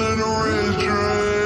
a red dress.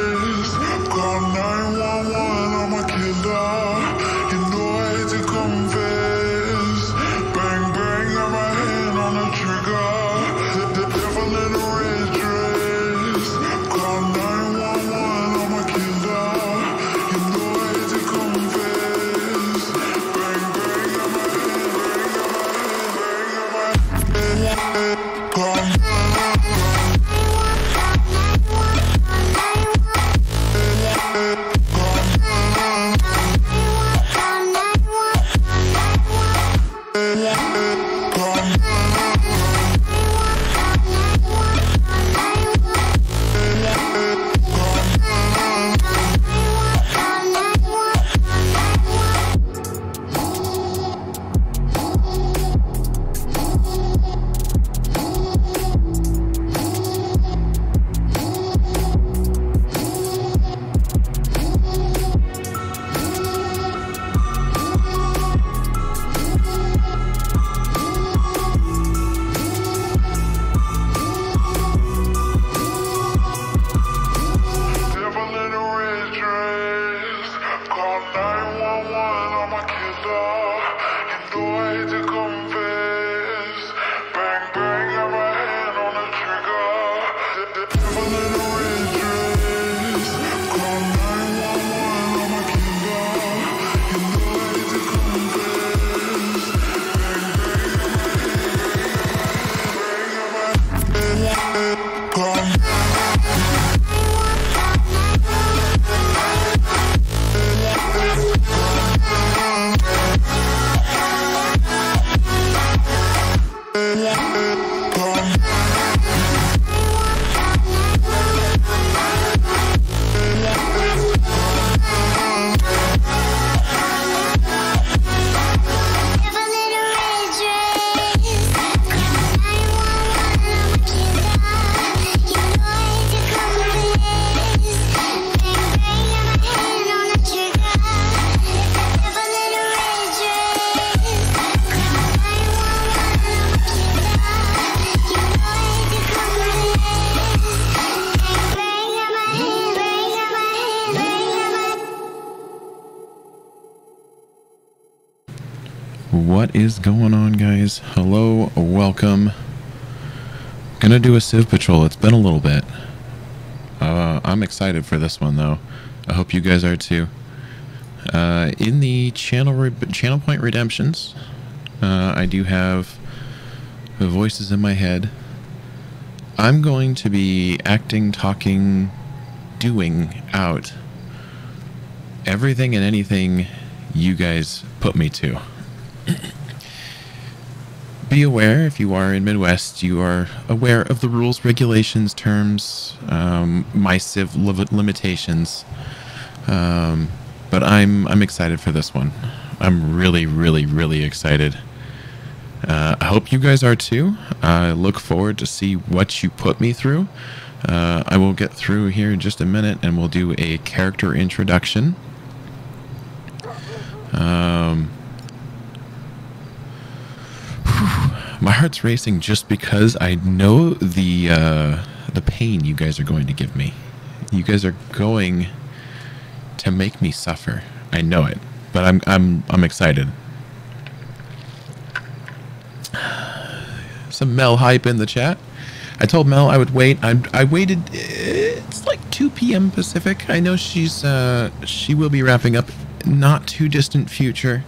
Is going on, guys? Hello, welcome. Gonna do a Civ Patrol. It's been a little bit. Uh, I'm excited for this one, though. I hope you guys are too. Uh, in the channel channel point redemptions, uh, I do have the voices in my head. I'm going to be acting, talking, doing out everything and anything you guys put me to be aware if you are in Midwest, you are aware of the rules, regulations, terms, um, my civ li- limitations. Um, but I'm I'm excited for this one. I'm really, really, really excited. Uh, I hope you guys are too. I look forward to see what you put me through. Uh, I will get through here in just a minute, and we'll do a character introduction. Um, my heart's racing just because I know the uh, the pain you guys are going to give me. You guys are going to make me suffer. I know it, but I'm I'm I'm excited. Some Mel hype in the chat. I told Mel I would wait. I I waited. It's like 2 p.m. Pacific. I know she's uh she will be wrapping up not too distant future.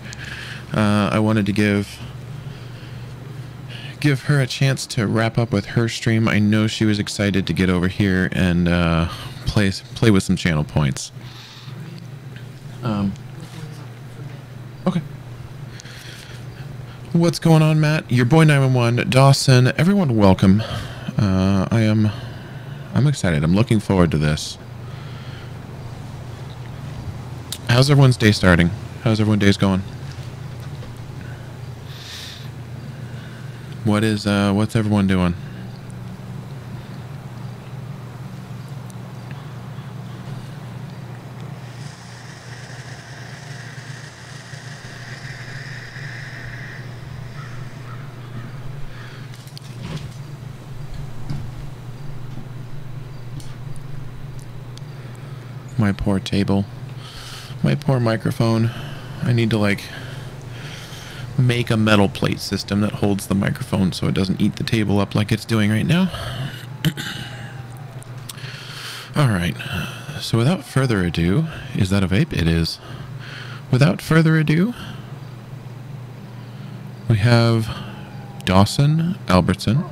Uh, I wanted to give give her a chance to wrap up with her stream. I know she was excited to get over here and uh, play play with some channel points. Um. Okay. What's going on, Matt? Your boy 911, Dawson, everyone, welcome. Uh, I am, I'm excited. I'm looking forward to this. How's everyone's day starting? How's everyone's days going? What is uh what's everyone doing? my poor table. My poor microphone. I need to, like, make a metal plate system that holds the microphone so it doesn't eat the table up like it's doing right now. Alright, so without further ado, is that a vape? It is. Without further ado, we have Dawson Albertson,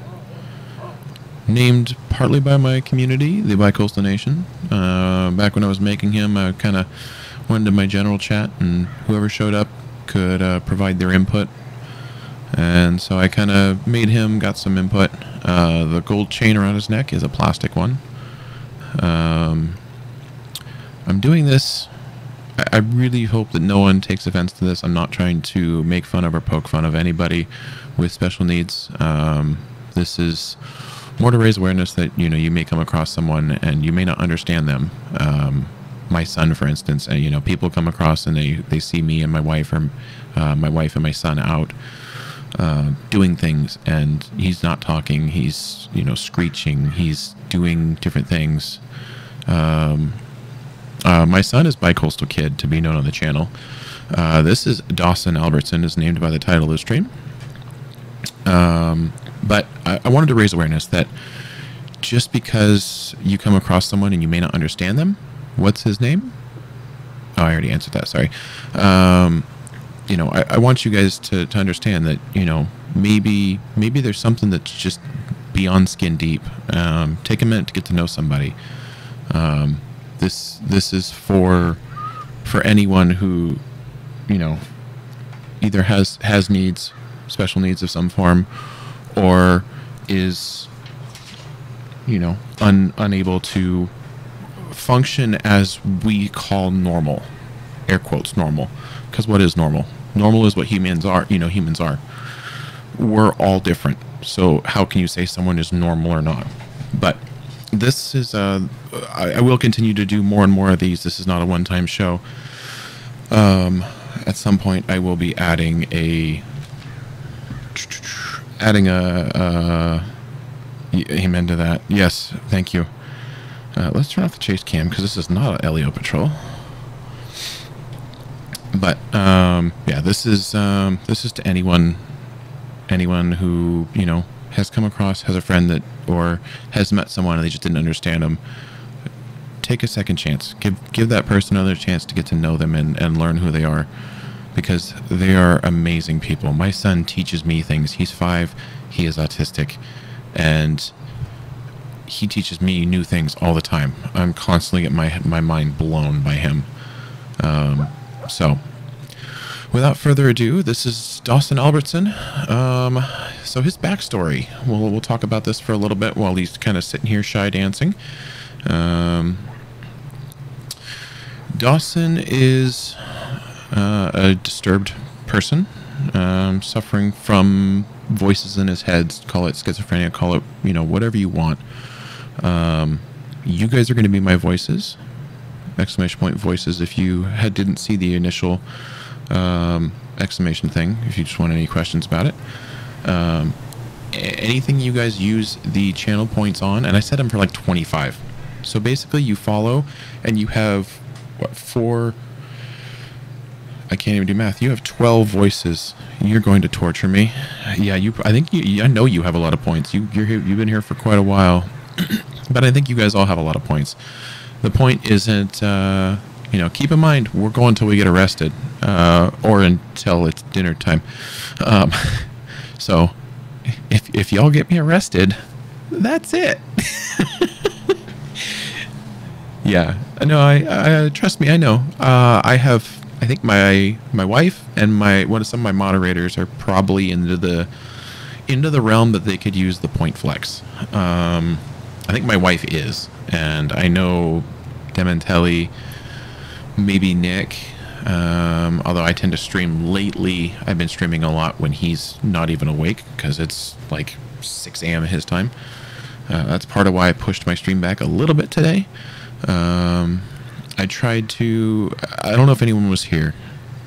named partly by my community, the Bicoastal Nation. Uh, back when I was making him, I kind of went into my general chat, and whoever showed up could uh, provide their input. And so I kind of made him, got some input. Uh, the gold chain around his neck is a plastic one. Um, I'm doing this. I, I really hope that no one takes offense to this. I'm not trying to make fun of or poke fun of anybody with special needs. Um, this is more to raise awareness that you know you may come across someone and you may not understand them. Um, my son, for instance, uh, you know, people come across and they they see me and my wife or uh, my wife and my son out uh, doing things, and he's not talking. He's you know screeching. He's doing different things. Um, uh, my son is Bicoastal Kid, to be known on the channel. Uh, this is Dawson Albertson, is named by the title of the stream. Um, but I, I, wanted to raise awareness that just because you come across someone and you may not understand them, what's his name? Oh, I already answered that. Sorry. Um, you know, I, I, want you guys to, to understand that you know maybe maybe there's something that's just beyond skin deep. Um, take a minute to get to know somebody. Um, this this is for for anyone who you know either has has needs, special needs of some form, or is you know un, unable to function as we call normal air quotes normal. Because what is normal? Normal is what humans are you know humans are. We're all different. So how can you say someone is normal or not? But this is uh I, will continue to do more and more of these. This is not a one-time show. Um at some point i will be adding a adding a, uh, amen to that. Yes, thank you. Uh, let's turn off the chase cam because this is not a LEO patrol. But um, yeah, this is um, this is to anyone, anyone who you know has come across has a friend that or has met someone and they just didn't understand them. Take a second chance. Give give that person another chance to get to know them and, and learn who they are because they are amazing people. My son teaches me things. He's five, he is autistic, and he teaches me new things all the time. I'm constantly getting my my mind blown by him. Um, so, without further ado, this is Dawson Albertson. Um, so his backstory. We'll we'll talk about this for a little bit while he's kind of sitting here shy dancing. Um, Dawson is uh, a disturbed person um, suffering from voices in his head. Call it schizophrenia, call it, you know, whatever you want. Um, you guys are going to be my voices, exclamation point voices. If you had, didn't see the initial um, exclamation thing, if you just want any questions about it. Um, anything you guys use the channel points on, and I set them for like 25. So basically, you follow, and you have what four I can't even do math. You have 12 voices. You're going to torture me. Yeah, you. I think you. I know you have a lot of points. You. You're. You've been here for quite a while, but I think you guys all have a lot of points. The point isn't. Uh, you know, keep in mind we're going until we get arrested, uh, or until it's dinner time. Um, so, if if y'all get me arrested, that's it. yeah. No, I, I trust me. I know. Uh, I have I think my my wife and my one of some of my moderators are probably into the into the realm that they could use the point flex. Um, I think my wife is, and I know Dementelli, maybe Nick. Um, although I tend to stream lately, I've been streaming a lot when he's not even awake because it's like 6 a.m. his time. Uh, that's part of why I pushed my stream back a little bit today. Um, I tried to. I don't know if anyone was here.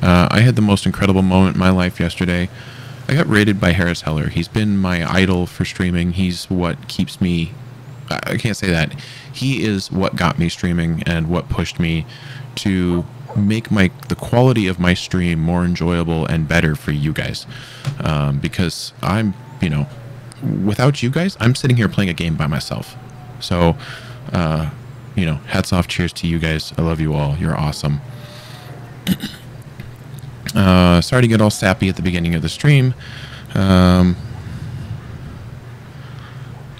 Uh, I had the most incredible moment in my life yesterday. I got rated by Harris Heller. He's been my idol for streaming. He's what keeps me I can't say that. He is what got me streaming and what pushed me to make my the quality of my stream more enjoyable and better for you guys. Um, because I'm, you know, without you guys, I'm sitting here playing a game by myself. So, uh, you know, hats off, cheers to you guys. I love you all. You're awesome. Uh, sorry to get all sappy at the beginning of the stream. Um,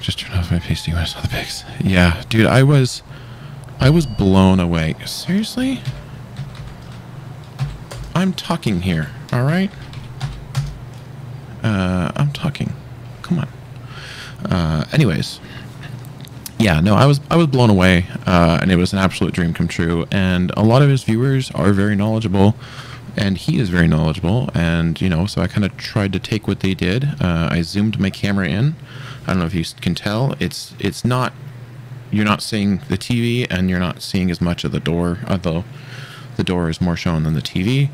just turn off my pasty when I saw the pics. Yeah, dude, I was, I was blown away. Seriously? I'm talking here. All right. Uh, I'm talking. Come on. Uh, anyways, yeah, no, I was I was blown away, uh, and it was an absolute dream come true. And a lot of his viewers are very knowledgeable, and he is very knowledgeable. And you know, so I kind of tried to take what they did. Uh, I zoomed my camera in. I don't know if you can tell. It's it's not. You're not seeing the TV, and you're not seeing as much of the door, although the door is more shown than the TV.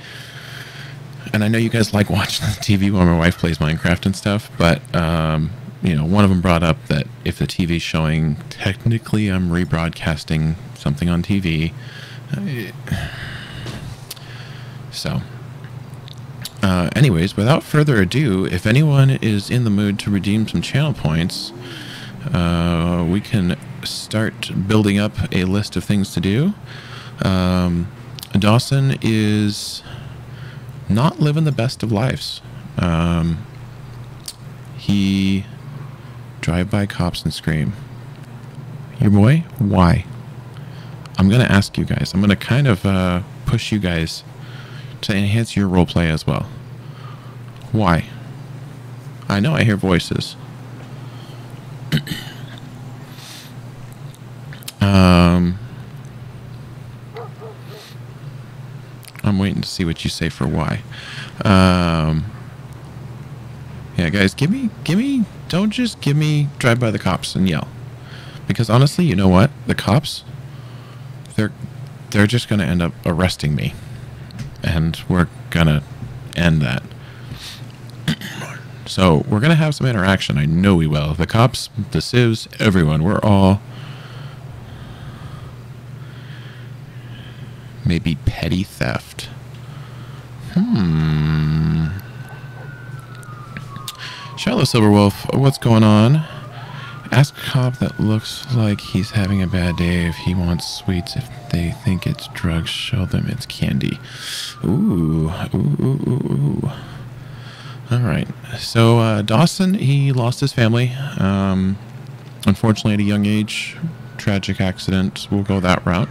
And I know you guys like watching the TV while my wife plays Minecraft and stuff, but um, you know, one of them brought up that if the TV's showing, technically I'm rebroadcasting something on TV. So, uh, anyways, without further ado, if anyone is in the mood to redeem some channel points, uh, we can start building up a list of things to do. Um, Dawson is not living the best of lives. Um, he drive by cops and scream. Your boy? Why? I'm gonna ask you guys. I'm gonna kind of uh, push you guys to enhance your roleplay as well. Why? I know I hear voices. um, I'm waiting to see what you say for why. Um, yeah, guys, give me, give me, don't just give me drive by the cops and yell. Because honestly, you know what? The cops, they're, they're just going to end up arresting me. And we're going to end that. So we're going to have some interaction. I know we will. The cops, the civs, everyone, we're all maybe petty theft. Hmm. Shiloh Silverwolf, what's going on? Ask a cop that looks like he's having a bad day if he wants sweets. If they think it's drugs, show them it's candy. Ooh, ooh, ooh, ooh, ooh. All right. So uh, Dawson, he lost his family. Um, unfortunately, at a young age, tragic accident. We'll go that route.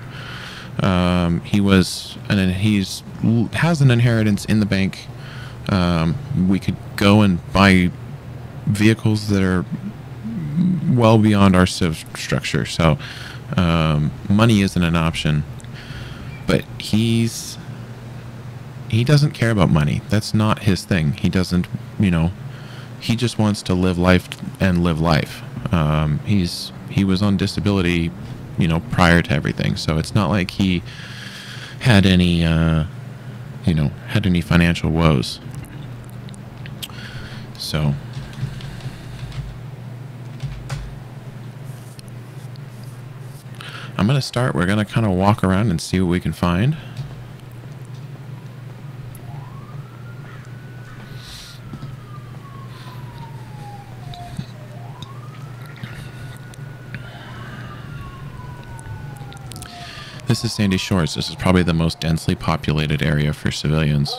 Um, he was, and he's has an inheritance in the bank. Um, we could go and buy vehicles that are well beyond our civ structure. So um, money isn't an option. But he's he doesn't care about money. That's not his thing. He doesn't, you know, he just wants to live life and live life. Um, he's he was on disability, you know, prior to everything. So it's not like he had any, uh, you know, had any financial woes. So. I'm going to start. We're going to kind of walk around and see what we can find. This is Sandy Shores. This is probably the most densely populated area for civilians.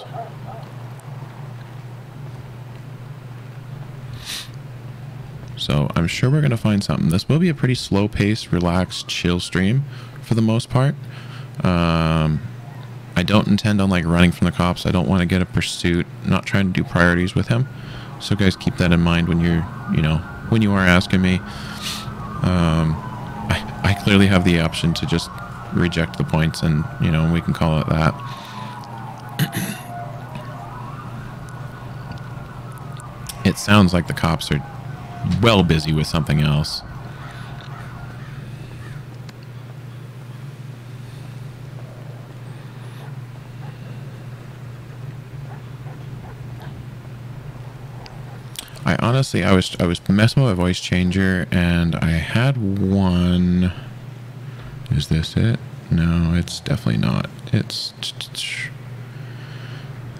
So I'm sure we're going to find something. This will be a pretty slow pace, relaxed, chill stream for the most part. Um, I don't intend on like running from the cops. I don't want to get a pursuit. I'm not trying to do priorities with him. So guys, keep that in mind when you're, you know, when you are asking me. Um, I, I clearly have the option to just reject the points and, you know, we can call it that. it sounds like the cops are well busy with something else. I honestly, I was I was messing with my voice changer, and I had one. Is this it? No, it's definitely not. It's.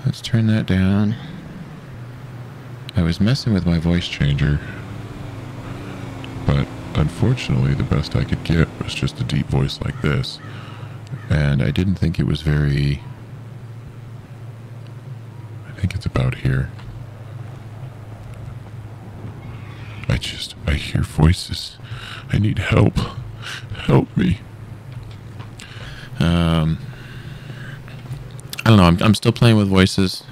Let's turn that down. I was messing with my voice changer, but unfortunately, the best I could get was just a deep voice like this, and I didn't think it was very. I think it's about here. I just, I hear voices. I need help. Help me. Um, I don't know. I'm, I'm still playing with voices.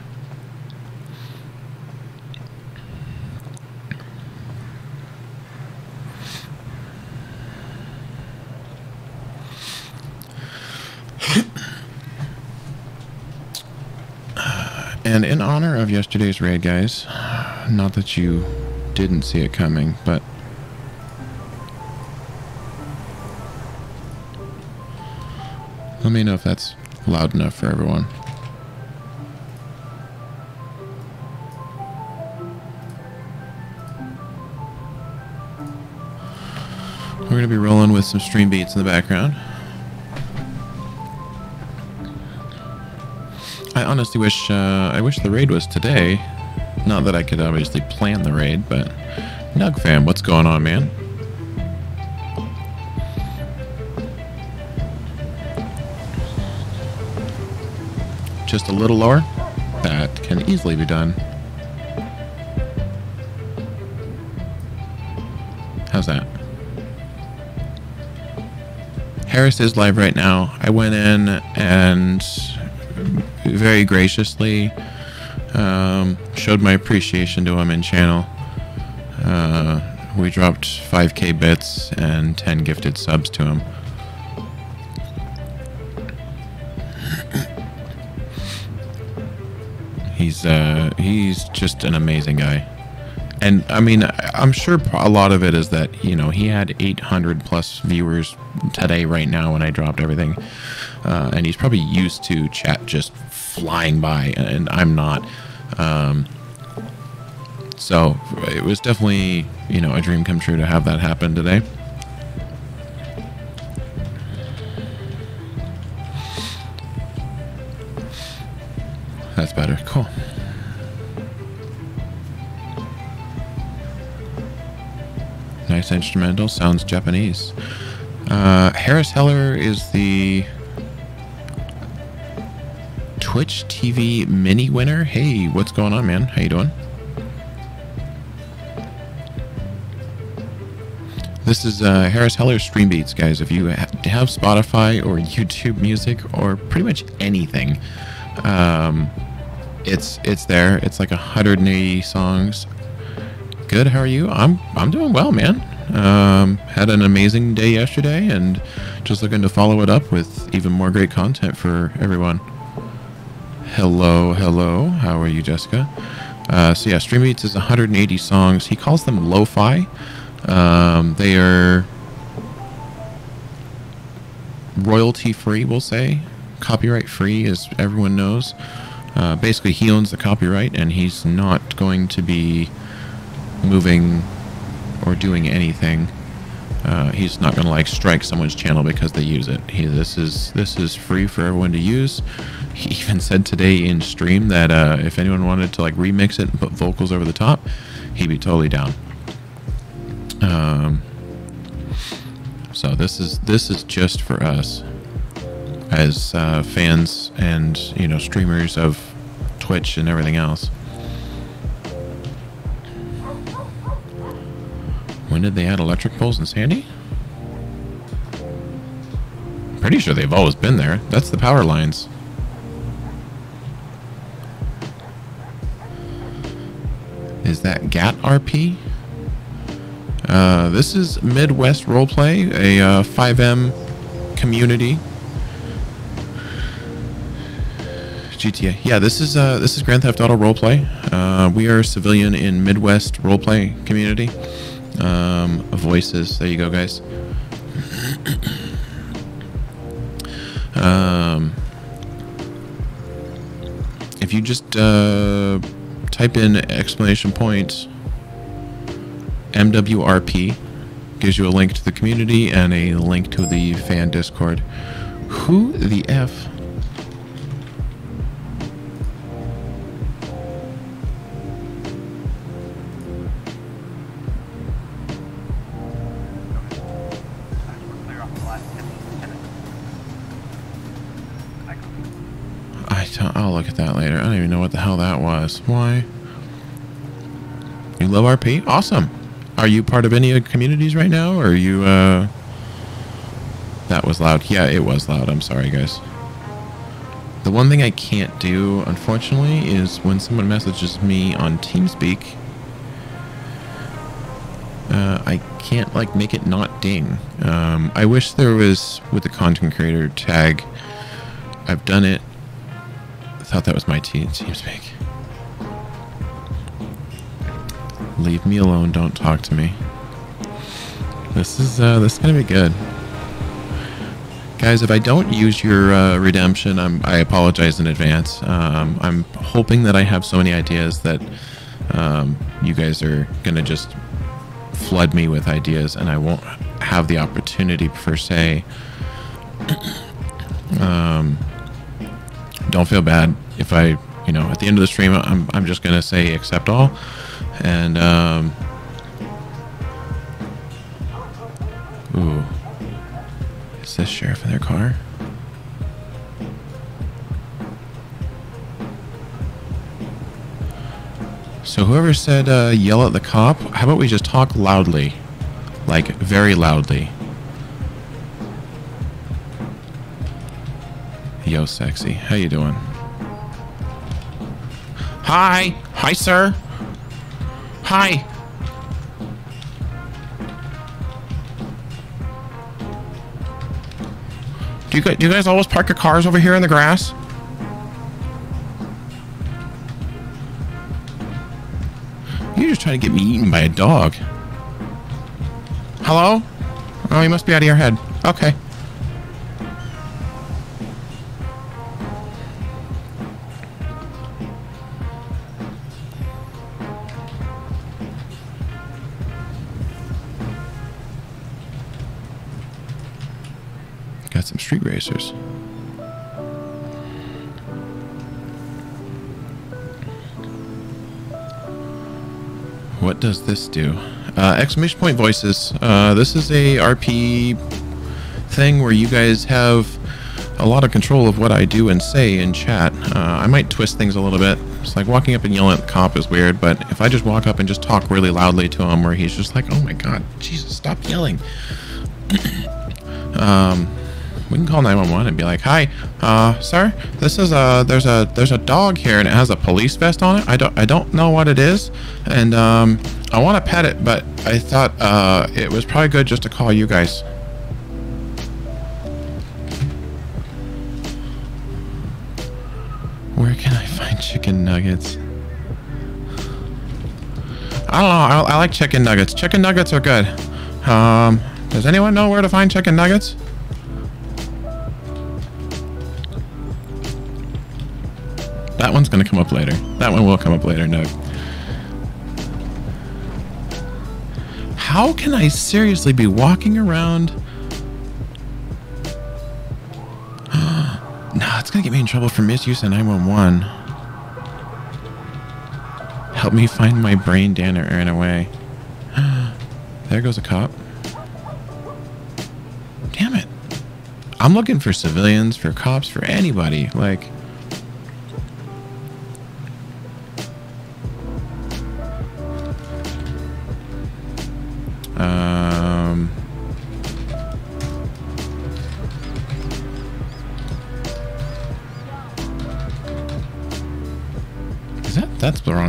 and in honor of yesterday's raid, guys, not that you didn't see it coming, but let me know if that's loud enough for everyone. We're going to be rolling with some stream beats in the background. I honestly wish uh, I wish the raid was today. Not that I could obviously plan the raid, but Nug fam, what's going on, man? Just a little lower? That can easily be done. How's that? Harris is live right now. I went in and very graciously um, showed my appreciation to him in channel. Uh, we dropped 5k bits and 10 gifted subs to him. He's uh, he's just an amazing guy. And I mean, I'm sure a lot of it is that, you know, he had 800 plus viewers today, right now, when I dropped everything. Uh, and he's probably used to chat just flying by, and I'm not. Um, so it was definitely, you know, a dream come true to have that happen today. Better. Cool. Nice instrumental. Sounds Japanese. Uh, Harris Heller is the Twitch TV mini winner. Hey, what's going on, man? How you doing? This is uh, Harris Heller Stream Beats, guys. If you have Spotify or YouTube Music or pretty much anything, um, it's it's there. It's like 180 songs. Good. How are you? I'm I'm doing well, man. Um, had an amazing day yesterday, and just looking to follow it up with even more great content for everyone. Hello, hello. How are you, Jessica? Uh, so yeah, Stream Beats is 180 songs. He calls them lo-fi. Um, they are royalty free, we'll say. Copyright free, as everyone knows. Uh, basically, he owns the copyright, and he's not going to be moving or doing anything. Uh, he's not going to like strike someone's channel because they use it. He, this is this is free for everyone to use. He even said today in stream that uh, if anyone wanted to like remix it and put vocals over the top, he'd be totally down. Um, so this is this is just for us as uh, fans and you know streamers of Twitch and everything else. When did they add electric poles in Sandy? Pretty sure they've always been there. That's the power lines. Is that GAT RP? Uh, this is Midwest Roleplay, a uh, FiveM community. GTA. Yeah, this is uh, this is Grand Theft Auto Roleplay. Uh, we are a civilian in Midwest Roleplay community. Um, voices. There you go, guys. um, if you just uh, type in exclamation point MWRP. Gives you a link to the community and a link to the fan Discord. Who the F? Look at that later. I don't even know what the hell that was. Why? You love RP? Awesome. Are you part of any communities right now? Or are you, uh... That was loud. Yeah, it was loud. I'm sorry, guys. The one thing I can't do, unfortunately, is when someone messages me on TeamSpeak, uh, I can't, like, make it not ding. Um, I wish there was, with the content creator tag, I've done it. Thought that was my team, TeamSpeak. Leave me alone. Don't talk to me. This is, uh, this is gonna be good. Guys, if I don't use your uh, redemption, I'm, I apologize in advance. Um, I'm hoping that I have so many ideas that um, you guys are to just flood me with ideas and I won't have the opportunity, per se. um, don't feel bad if I, you know, at the end of the stream, I'm, I'm just going to say accept all. And, um, ooh. Is this sheriff in their car? So whoever said uh, yell at the cop, how about we just talk loudly? Like, very loudly. Yo, sexy. How you doing? Hi! Hi, sir! Hi! Do you, guys, do you guys always park your cars over here in the grass? You're just trying to get me eaten by a dog. Hello? Oh, you must be out of your head. Okay. Got some street racers. What does this do? Uh, exclamation point voices. Uh, this is a RP thing where you guys have a lot of control of what I do and say in chat. Uh, I might twist things a little bit. It's like walking up and yelling at the cop is weird, but if I just walk up and just talk really loudly to him where he's just like, oh my god, Jesus, stop yelling. um, we can call 911 and be like, "Hi, uh, sir, this is a there's a there's a dog here and it has a police vest on it. I don't I don't know what it is, and um, I want to pet it, but I thought uh, it was probably good just to call you guys." Where can I find chicken nuggets? I don't know. I, I like chicken nuggets. Chicken nuggets are good. Um, does anyone know where to find chicken nuggets? That one's gonna come up later. That one will come up later, no. How can I seriously be walking around? nah, it's gonna get me in trouble for misuse of 911. Help me find my brain Dan or ran away. there goes a cop. Damn it. I'm looking for civilians, for cops, for anybody. Like,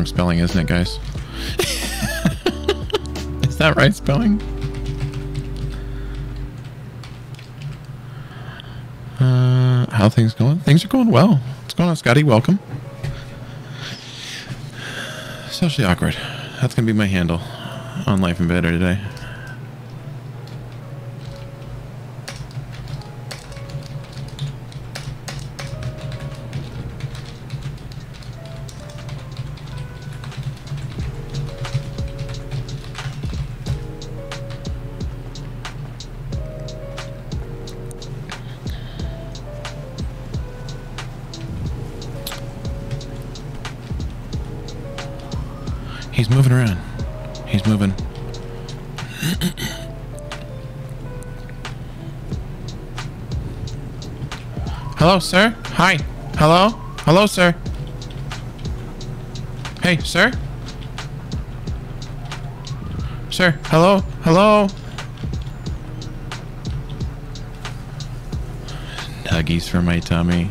spelling, isn't it, guys? is that right spelling? Uh, how things going? Things are going well. What's going on, Scotty? Welcome. Socially awkward. That's gonna be my handle on Life Invader today. Sir? Hey, sir? Sir, hello? Hello? Nuggies for my tummy.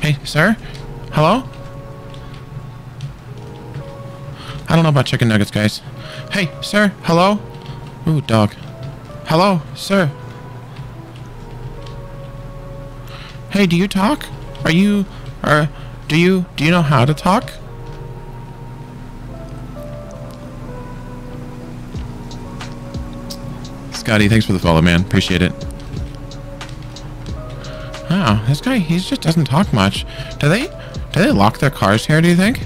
Hey, sir? Hello? I don't know about chicken nuggets, guys. Hey, sir? Hello? Ooh, dog. Hello, sir? Do you talk? Are you, or do you, do you know how to talk? Scotty, thanks for the follow, man. Appreciate it. Wow, this guy, he just doesn't talk much. Do they, do they lock their cars here, do you think?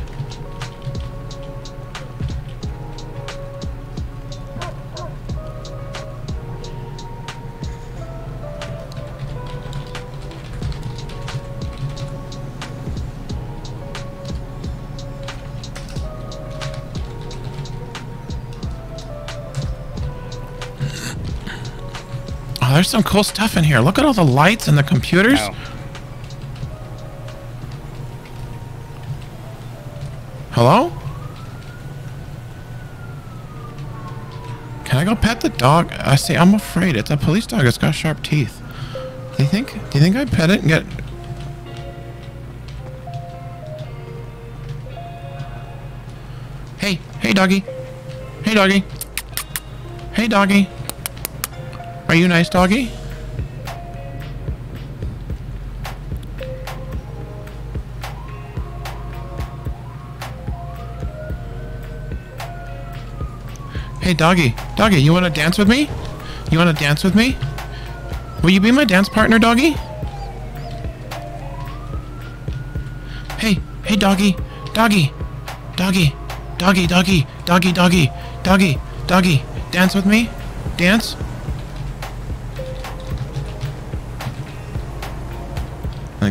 Some cool stuff in here. Look at all the lights and the computers. Ow. Hello? Can I go pet the dog? I see. I'm afraid. It's a police dog. It's got sharp teeth. Do you think? Do you think I pet it and get? Hey, hey, doggy. Hey, doggy. Hey, doggy. Are you nice, doggy? Hey, doggy. Doggy, you want to dance with me? You want to dance with me? Will you be my dance partner, doggy? Hey, hey, doggy. Doggy. Doggy. Doggy, doggy. Doggy, doggy. Doggy. Doggy. Dance with me? Dance?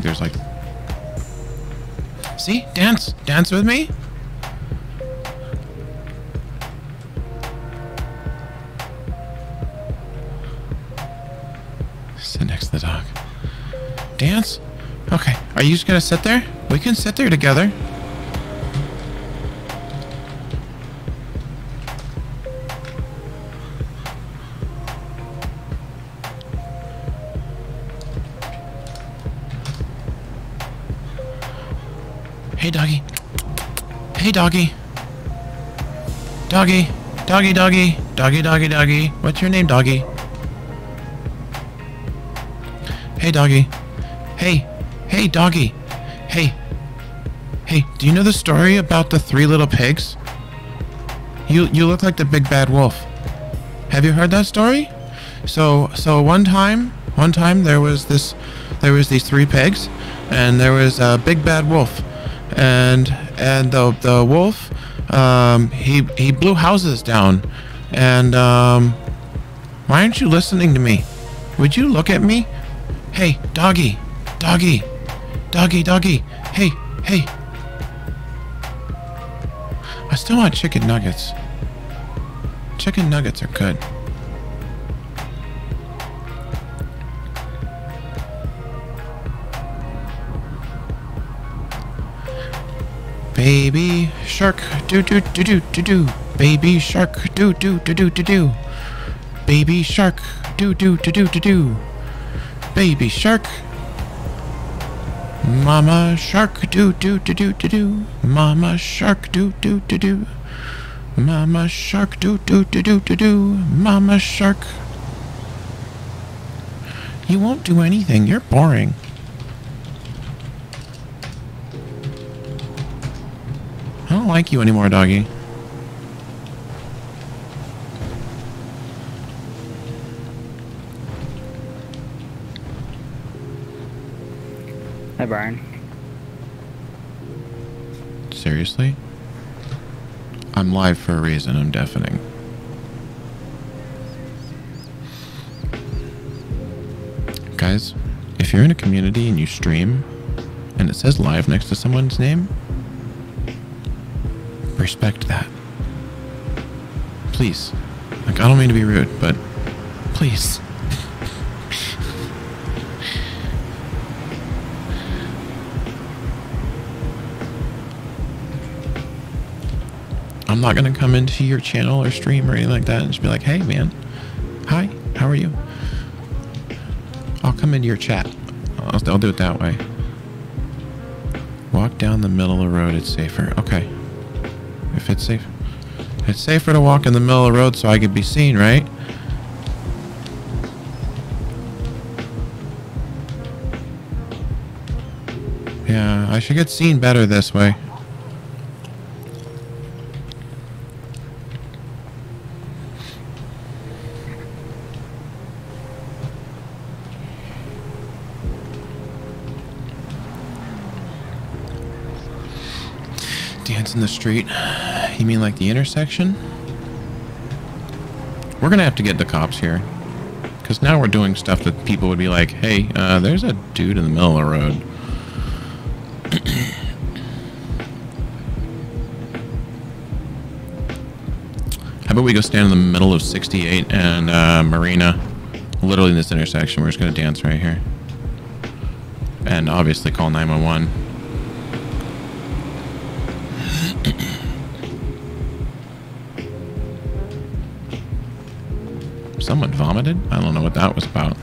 There's like... See? Dance. Dance with me? Sit next to the dog. Dance? Okay. Are you just gonna sit there? We can sit there together. Hey, doggy. Doggy. Doggy, doggy. Doggy, doggy, doggy. What's your name, doggy? Hey, doggy. Hey. Hey, doggy. Hey. Hey, do you know the story about the three little pigs? You you look like the big bad wolf. Have you heard that story? So so one time, one time there was this there was these three pigs and there was a big bad wolf. And and the the wolf um he he blew houses down. And um why aren't you listening to me? Would you look at me? Hey, doggy, doggy, doggy, doggy. Hey, hey. I still want chicken nuggets. Chicken nuggets are good. Baby shark, do do do do do do. Baby shark, do do do do do do. Baby shark, do do do do do do. Baby shark. Mama shark, do do do do do do. Mama shark, do do do do. Mama shark, do do do do do do. Mama shark. You won't do anything. You're boring. Don't like you anymore, doggy. Hi, Brian. Seriously? I'm live for a reason. I'm deafening. Guys, if you're in a community and you stream and it says live next to someone's name, respect that. Please. Like, I don't mean to be rude, but please. I'm not gonna come into your channel or stream or anything like that and just be like, hey man, hi, how are you? I'll come into your chat. I'll, I'll do it that way. Walk down the middle of the road, it's safer. Okay. If it's safe. It's safer to walk in the middle of the road so I could be seen, right? Yeah, I should get seen better this way. Dance in the street? You mean like the intersection? We're gonna have to get the cops here. Because now we're doing stuff that people would be like, hey, uh, there's a dude in the middle of the road. How about we go stand in the middle of 68 and uh, Marina? Literally in this intersection. We're just gonna dance right here. And obviously call 911. Someone vomited? I don't know what that was about.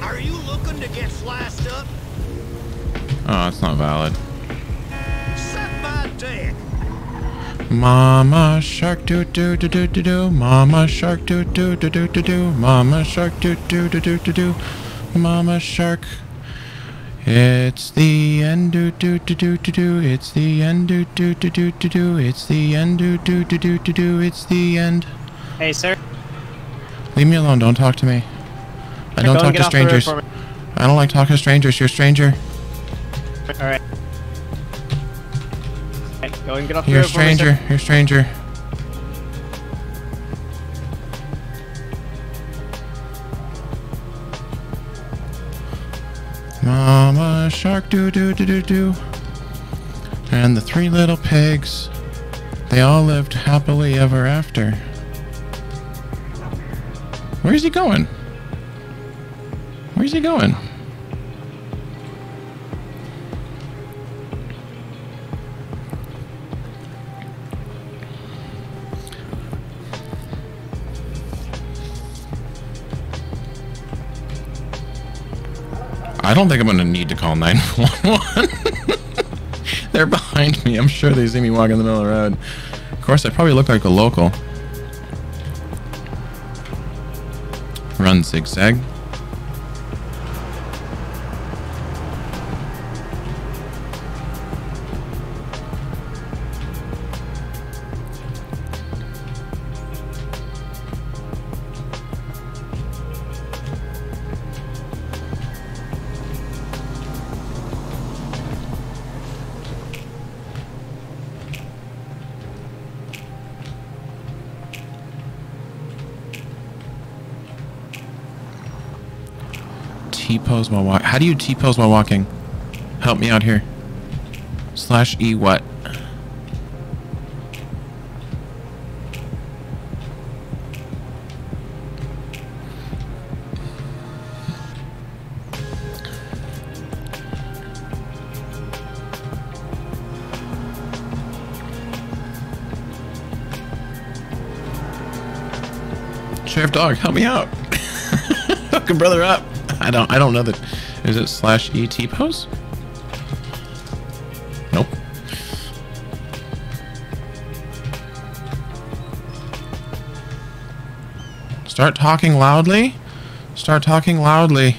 Are you looking to get sliced up? Oh, it's not valid. Suck my dick. Mama shark doo doo doo doo doo doo. Mama shark doo doo doo doo doo doo. Mama shark doo doo doo doo doo doo. Mama shark. It's the end doo doo doo doo doo doo. It's the end doo doo doo doo doo doo. It's the end doo doo doo doo doo doo. It's the end. Hey, sir. Leave me alone. Don't talk to me. I don't talk to off the road strangers. I don't like talking to strangers. You're a stranger. All right. Hey, Go and get off the You're a road for me, sir. stranger. You're a stranger. Mama shark doo doo doo doo doo. And the three little pigs, they all lived happily ever after. Where's he going? Where's he going? I don't think I'm going to need to call 911. They're behind me. I'm sure they see me walking in the middle of the road. Of course, I probably look like a local. Run zigzag. T-pose while walking. How do you T-pose while walking? Help me out here. Slash E what? Sheriff Dog, help me out. Hook brother up. I don't I don't know that is it slash E T pose? Nope. Start talking loudly. Start talking loudly.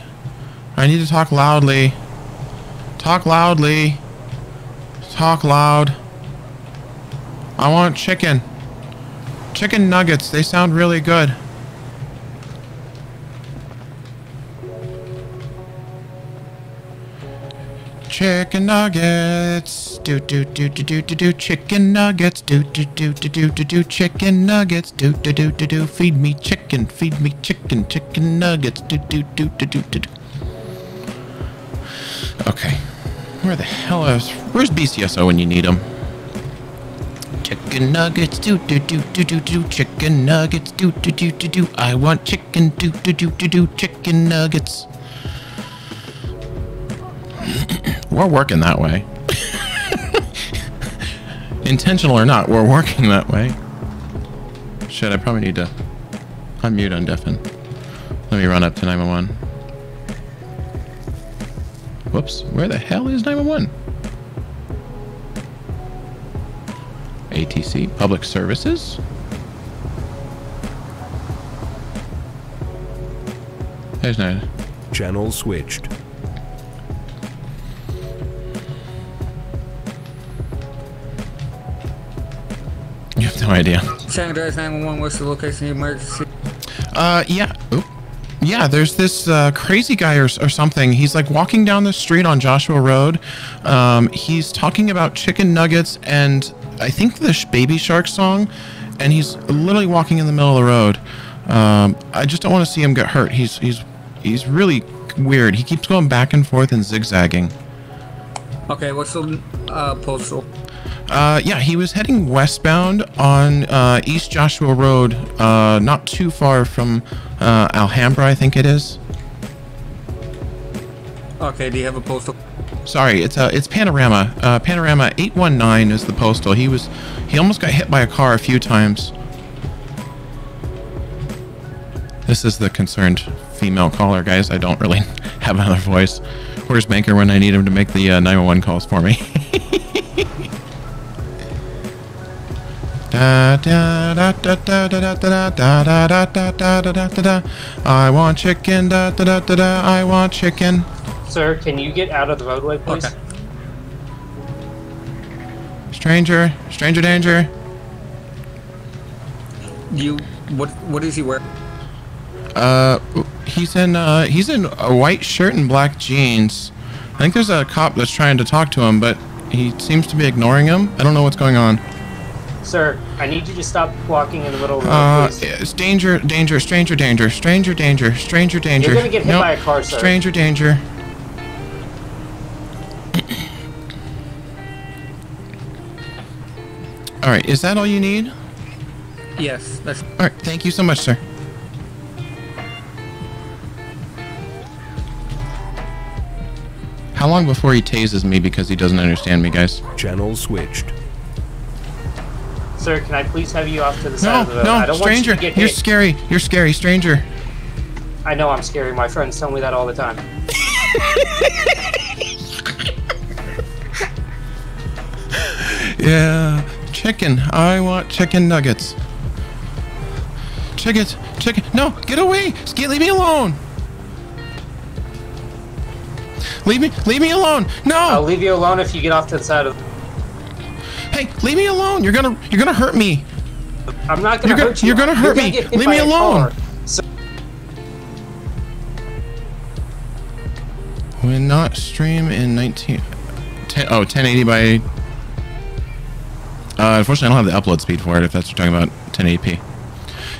I need to talk loudly. Talk loudly. Talk loud. I want chicken. Chicken nuggets. They sound really good. Chicken nuggets. Do do do do do do do. Chicken nuggets. Do do do do do do do. Chicken nuggets. Do do do do do. Feed me chicken. Feed me chicken. Chicken nuggets. Do do do do do do. Okay. Where the hell is... Where's BCSO when you need him? Chicken nuggets, do do do do do do. Chicken nuggets, do do do do do. I want chicken, do do do do do. Chicken nuggets. We're working that way. Intentional or not, we're working that way. Shit, I probably need to unmute undeafen. Let me run up to 911. Whoops, where the hell is 911? ATC, Public Services? There's nine. Channel switched. No idea. San Andreas 911, what's the location of the emergency? Uh, yeah. Oop. Yeah, there's this uh, crazy guy or, or something. He's like walking down the street on Joshua Road. Um, he's talking about chicken nuggets and I think the sh- Baby Shark song, and he's literally walking in the middle of the road. Um, I just don't want to see him get hurt. He's he's he's really weird. He keeps going back and forth and zigzagging. Okay, what's the uh, postal? Uh, yeah, he was heading westbound on uh, East Joshua Road, uh, not too far from uh, Alhambra, I think it is. Okay, do you have a postal? Sorry, it's uh, it's Panorama. Uh, Panorama 819 is the postal. He was he almost got hit by a car a few times. This is the concerned female caller, guys. I don't really have another voice. Where's Banker when I need him to make the uh, 911 calls for me? I want chicken. Da, da, da, da, da. I want chicken. Sir, can you get out of the roadway, please? Okay. Stranger, stranger danger. You, what, what is he wearing? Uh, he's in uh, he's in a white shirt and black jeans. I think there's a cop that's trying to talk to him, but he seems to be ignoring him. I don't know what's going on. Sir, I need you to stop walking in the middle of the road, Uh, please. it's danger, danger, stranger danger, stranger danger, stranger danger. You're gonna get hit Nope. by a car, sir. Stranger danger. all right, is that all you need? Yes, that's All right, thank you so much, sir. How long before he tases me because he doesn't understand me, guys? Channel switched. Sir, can I please have you off to the side No, of the road? I no, don't stranger, want you to get you're hit. scary. You're scary, stranger. I know I'm scary. My friends tell me that all the time. Yeah, chicken. I want chicken nuggets. Chicken, chicken. No, get away. Leave me alone. Leave me, leave me alone. No. I'll leave you alone if you get off to the side of. Hey, leave me alone. You're gonna, you're gonna hurt me. I'm not gonna You're gonna- hurt you. you're gonna hurt me. get hit Leave me alone. Sir, When not stream in 19... 10, oh, 1080 by... Uh, unfortunately, I don't have the upload speed for it, if that's what you're talking about. 1080p.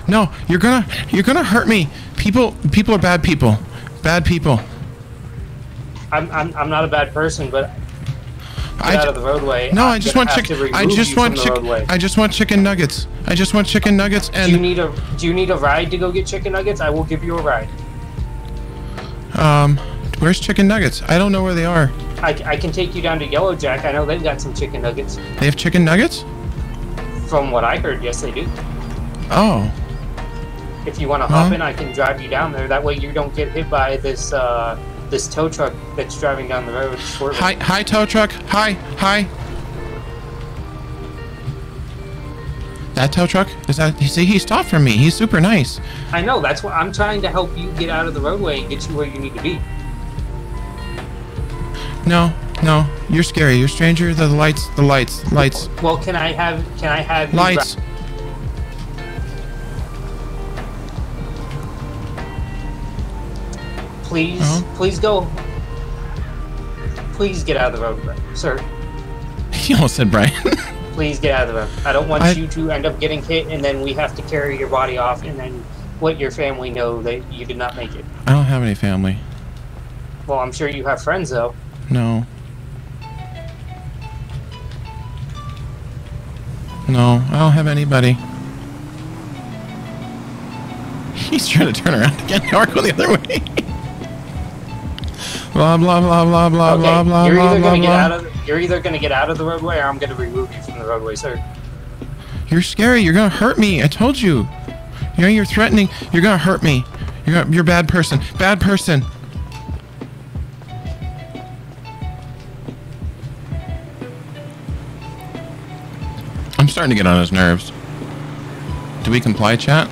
No, you're gonna... You're gonna hurt me. People... People are bad people. Bad people. I'm, I'm, I'm not a bad person, but I out of the roadway. no, I'm I just want chicken. I just want chicken. I just want chicken nuggets. I just want chicken nuggets And Do you need a Do you need a ride to go get chicken nuggets? I will give you a ride. um. Where's chicken nuggets? I don't know where they are. I, I can take you down to Yellow Jack. I know they've got some chicken nuggets. They have chicken nuggets? From what I heard, yes, they do. Oh. If you want to hop Huh? in, I can drive you down there. That way, you don't get hit by this uh, this tow truck that's driving down the road. Hi, hi, tow truck. Hi, hi. That tow truck? Is that? You see, he stopped for me. He's super nice. I know. That's what I'm trying to help you get out of the roadway and get you where you need to be. No, no, you're scary. You're stranger. The lights, the lights, lights, Well, can I have can I have you lights. Please Uh-huh. please go. Please get out of the road, sir. He almost said Brian. Please get out of the road. I don't want I- you to end up getting hit, and then we have to carry your body off, and then let your family know that you did not make it. I don't have any family. Well, I'm sure you have friends though. No. No, I don't have anybody. He's trying to turn around again. Now going the other way. Blah blah blah blah blah Okay, blah blah you're blah either blah gonna get blah. out of you're either gonna get out of the roadway or I'm gonna remove you from the roadway, sir. You're scary. You're gonna hurt me. I told you. You know you're threatening. You're gonna hurt me. You're gonna, you're a bad person. Bad person. I'm starting to get on his nerves. Do we comply, chat?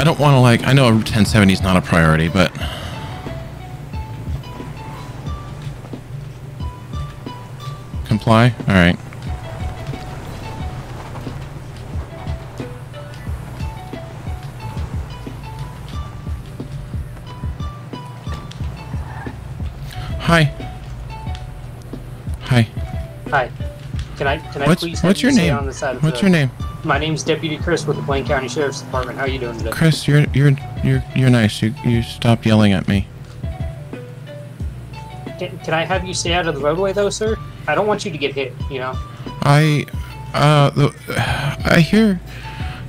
I don't want to like. I know a 1070 is not a priority, but comply. All right. Hi. Hi. Hi. Can I can I What's please what's you your name? on the side of What's your name? My name's Deputy Chris with the Blaine County Sheriff's Department. How are you doing today? Chris, you're you're you're you're nice. You you stop yelling at me. Can, can I have you stay out of the roadway though, sir? I don't want you to get hit, you know. I uh the, I hear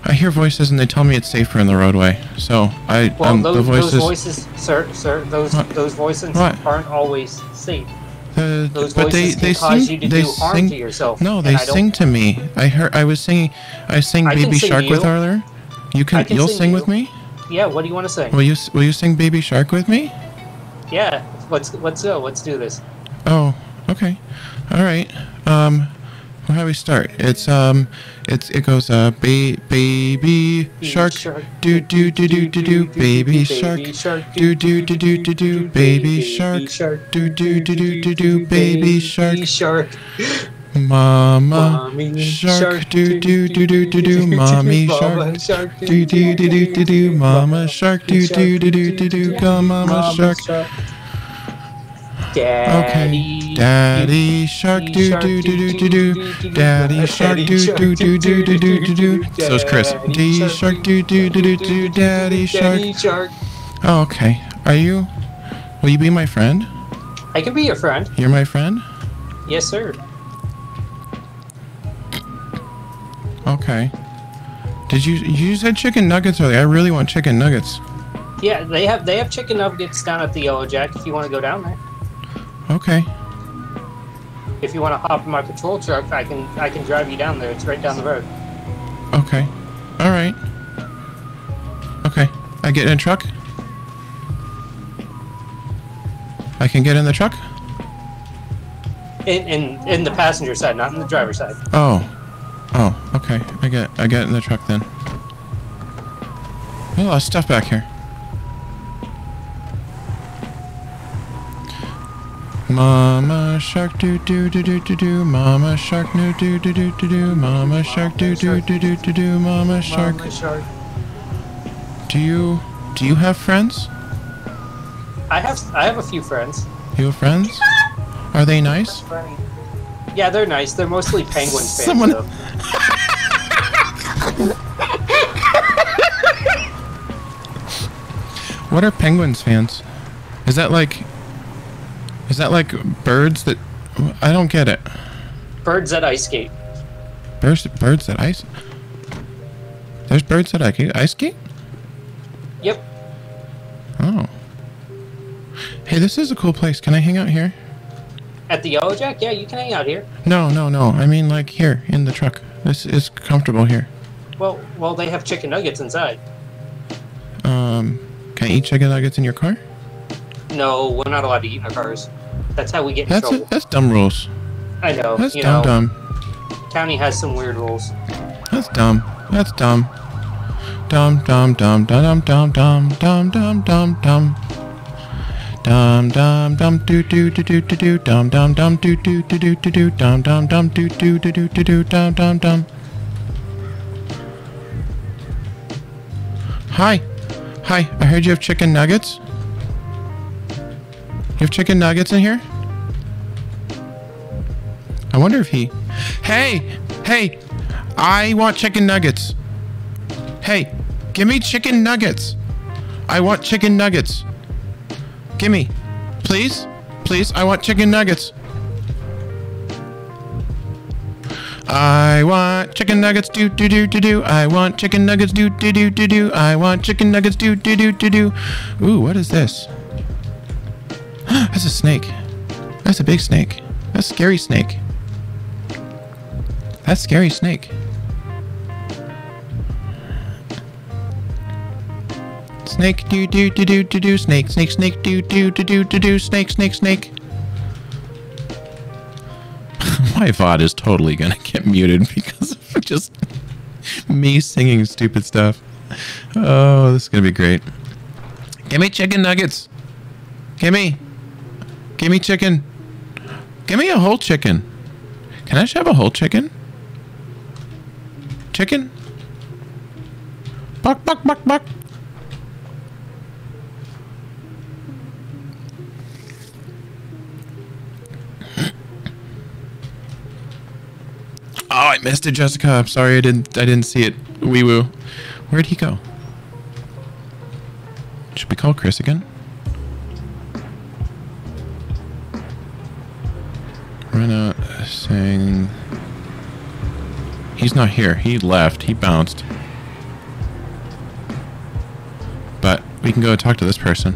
I hear voices and they tell me it's safer in the roadway. So I Well, um those, the voices those voices, sir, sir, those What? those voices What? aren't always safe. Uh, Those but they they cause sing you to they do harm sing to yourself. No, they sing to me. I heard I was singing I sang I Baby sing Shark with earlier. You can, can you'll sing sing you. with me? Yeah, what do you want to sing? Will you will you sing Baby Shark with me? Yeah, let's let's go. Let's do this. Oh, okay. All right. Um, how do we start? It's um, it's it goes uh, ba- baby shark, do do do do do do, baby shark, do do do do do do, baby shark, do do do do do do, baby shark, shark, mama shark, do do do do do do, mommy shark, do do do do do do, mama shark, do do do do do do, go mama shark. Daddy, okay. Daddy shark do do do do do do. Daddy shark do do do do do do do. So is Chris. Daddy shark do do do do do. Daddy shark. Oh, okay. Are you? Will you be my friend? I can be your friend. You're my friend. Yes, sir. Okay. Did you you said chicken nuggets earlier? I really want chicken nuggets. Yeah, they have they have chicken nuggets down at the Yellow Jack. If you want to go down there. Okay. if you want to hop in my patrol truck, I can I can drive you down there. It's right down the road. Okay. All right. Okay. I get in a truck. I can get in the truck. In in in the passenger side, not in the driver's side. Oh. Oh, okay. I get I get in the truck then. There's a lot of stuff back here. Mama shark do do do do do do Mama shark no do do do do do Mama shark do do do do do do Mama shark Do you do you have friends? I have I have a few friends. You have friends? Are they nice? Yeah, they're nice. They're mostly Penguins fans. Someone- though. What are penguins fans? Is that like Is that like birds that I don't get it. Birds that ice skate. Birds birds that ice There's birds that I can ice skate? Yep. Oh. Hey, this is a cool place. Can I hang out here? At the Yellow Jack, yeah, you can hang out here. No, no, no. I mean like here in the truck. This is comfortable here. Well, well, they have chicken nuggets inside. Um, can I eat chicken nuggets in your car? No, we're not allowed to eat in our cars. That's how we get in That's trouble. it. That's dumb rules. I know. That's you dumb, know, dumb. county has some weird rules. That's dumb. That's dumb. Dumb, dumb, dumb, dumb, dumb, dumb, dumb, dumb, dumb, dumb. Dum dum dum do do do do do do dum dum dum do do do do do do dum dum dum do do do do do do dum dum dum. Hi, hi. I heard you have chicken nuggets. You have chicken nuggets in here? I wonder if he. Hey, hey, I want chicken nuggets. Hey, give me chicken nuggets. I want chicken nuggets. Gimme. Please? Please? I want chicken nuggets. I want chicken nuggets, do do do do do. I want chicken nuggets, do do do do do. I want chicken nuggets, do do do do do. Ooh, what is this? That's a snake. That's a big snake. That's a scary snake. That's scary snake. Snake do do do do do do snake snake snake do do do do do do snake snake snake. My VOD is totally gonna get muted because of just me singing stupid stuff. Oh, this is gonna be great. Give me chicken nuggets. Give me. Give me chicken. Give me a whole chicken. Can I just have a whole chicken? Chicken? Buck, buck, buck, buck. Oh, I missed it, Jessica. I'm sorry, I didn't. I didn't see it. Wee woo. Where'd he go? Should we call Chris again? Out saying he's not here. He left. He bounced. But we can go talk to this person.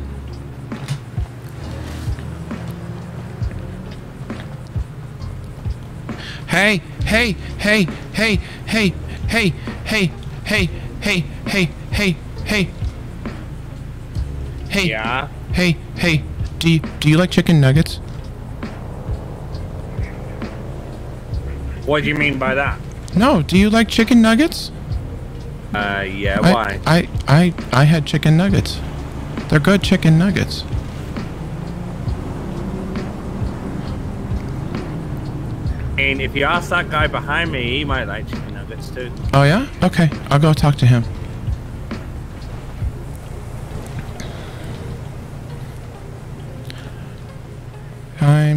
Hey, hey, hey, hey, hey, hey, hey, hey, hey, hey, hey, hey. Hey. Yeah. Hey, hey. Do you, do you like chicken nuggets? What do you mean by that? No, do you like chicken nuggets? Uh, yeah, I- why? I, I, I, had chicken nuggets. They're good chicken nuggets. And if you ask that guy behind me, he might like chicken nuggets too. Oh yeah? Okay, I'll go talk to him.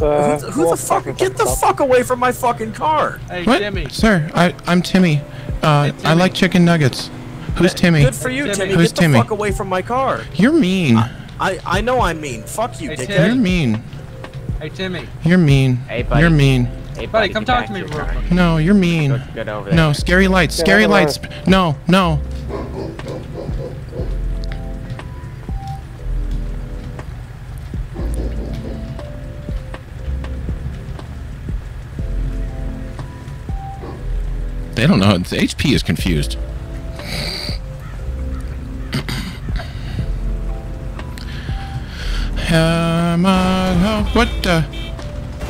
Uh, who, who the fuck? Get the fuck away from my fucking car! Hey, What? Jimmy. Sir, I, I'm Timmy. Uh, I like chicken nuggets. Who's Timmy? Good for you, Timmy. Timmy. Who's Get the Timmy? fuck away from my car. You're mean. I I know I'm mean. Fuck you, Hey, dickhead. Tim. You're mean. Hey, Timmy. You're mean. Hey, buddy. You're mean. Hey, Buddy, come talk to me real quick. No, you're mean. Get over there. No, scary lights. Scary lights. No, no. They don't know. It's, HP is confused. Mama, what the?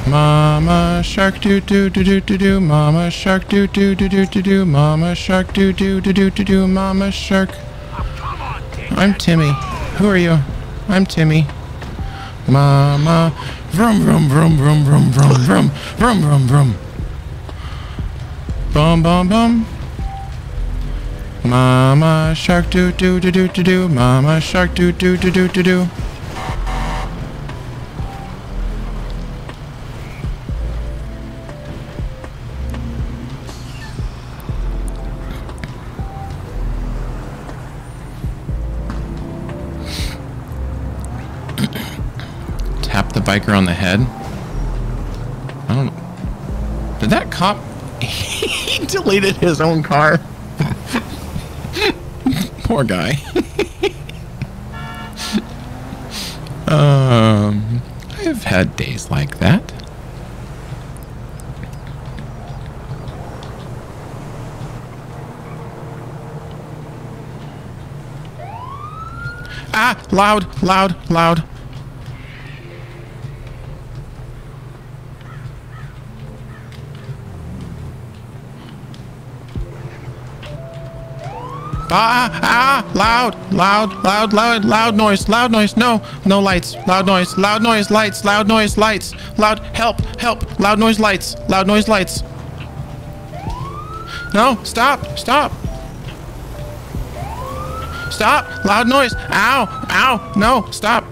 Mama shark do do do do do do. Mama shark do do do do do do. Mama shark do do do do do do. Mama shark. I'm Timmy. Who are you? I'm Timmy. Mama. Vroom vroom vroom vroom vroom vroom vroom vroom vroom vroom. Bum bum bum. Mama shark do do do do do do. Mama shark do do do do do do. Tap the biker on the head. I don't. Did that cop? Deleted his own car. Poor guy. um, I've had days like that. Ah, loud, loud, loud. Ah, ah, loud, loud, loud, loud, loud noise, loud noise. No, no lights, loud noise, loud noise, lights, loud noise, lights, loud, help, help, loud noise, lights, loud noise, lights. No, stop, stop. Stop, loud noise. Ow, ow, no, stop.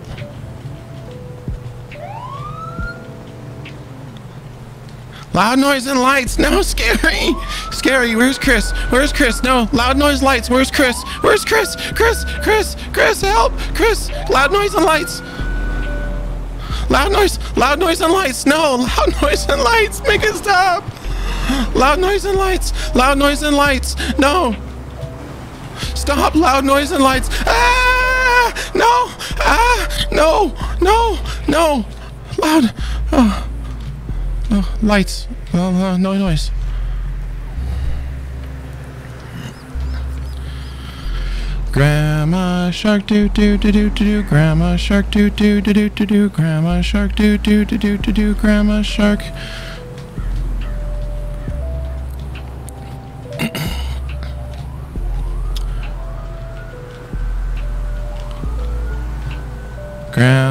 Loud noise and lights. No, scary. Scary. Where's Chris? Where's Chris? No, loud noise, lights. Where's Chris? Where's Chris? Chris, Chris, Chris, help. Chris, loud noise and lights. Loud noise, loud noise and lights. No, loud noise and lights. Make it stop. Loud noise and lights. Loud noise and lights. No. Stop. Loud noise and lights. Ah! No. Ah! No. No. No. Loud. Oh. Oh, lights. Well, uh, no noise. Grandma shark do do do do do. Grandma shark doo doo doo doo doo. Grandma shark doo do do do do do. Grandma shark.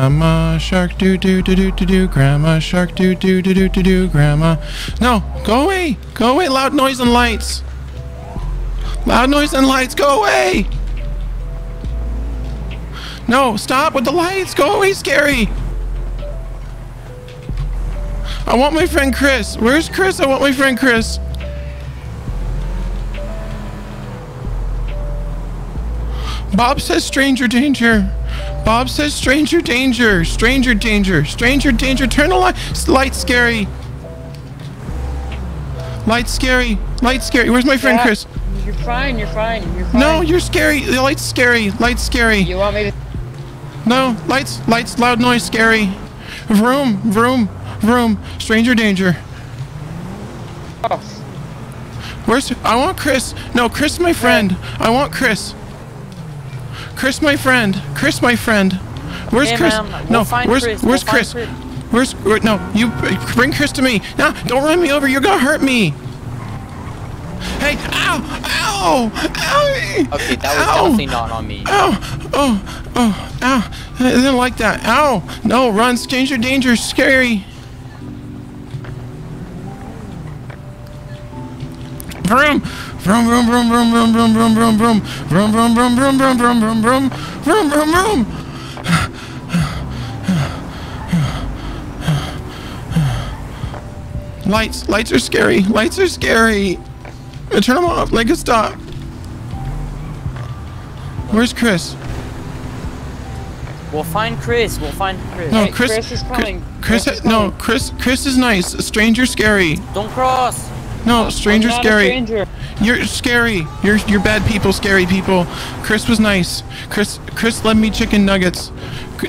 Grandma shark doo doo doo doo doo doo. Grandma shark doo doo doo doo doo doo. Grandma. No, go away. Go away. Loud noise and lights. Loud noise and lights. Go away. No, stop with the lights. Go away, scary. I want my friend Chris. Where's Chris? I want my friend Chris. Bob says stranger danger. Bob says stranger danger. Stranger danger. Stranger danger. Turn the light. Light scary. Light scary. Light scary. Where's my friend Yeah, Chris? You're fine, you're fine, you're fine. No, you're scary. The light's scary. Light's scary. You want me to No, lights, lights, loud noise, scary. Vroom, vroom, vroom. Stranger danger. off? Where's? I want Chris. No, Chris, my friend. I want Chris. Chris, my friend. Chris, my friend. Where's Hey, Chris? we'll no, find where's Chris, where's we'll find Chris? Chris. Where's where, no? You bring Chris to me. No, don't run me over. You're gonna hurt me. Hey, ow, ow, ow. Okay, that was ow. definitely not on me. Ow! Oh, oh! Oh! Ow! I didn't like that. Ow! No! Run! Stranger danger! Scary! Vroom! Vroom! Vroom! Vroom! Vroom! Vroom! Vroom! Vroom! Vroom! Vroom! Vroom! Vroom! Vroom! Vroom! Vroom! Vroom! Vroom! Vroom! Vroom! Vroom! Lights! Lights are scary! Lights are scary! Turn them off! Make it stop! Where's Chris? We'll find Chris. We'll find Chris. No, Chris. Chris is coming. Chris, Chris is no. Chris. Chris is nice. Stranger scary. Don't cross. No, stranger I'm not a scary. stranger. You're scary. You're you're bad people. Scary people. Chris was nice. Chris Chris led me chicken nuggets.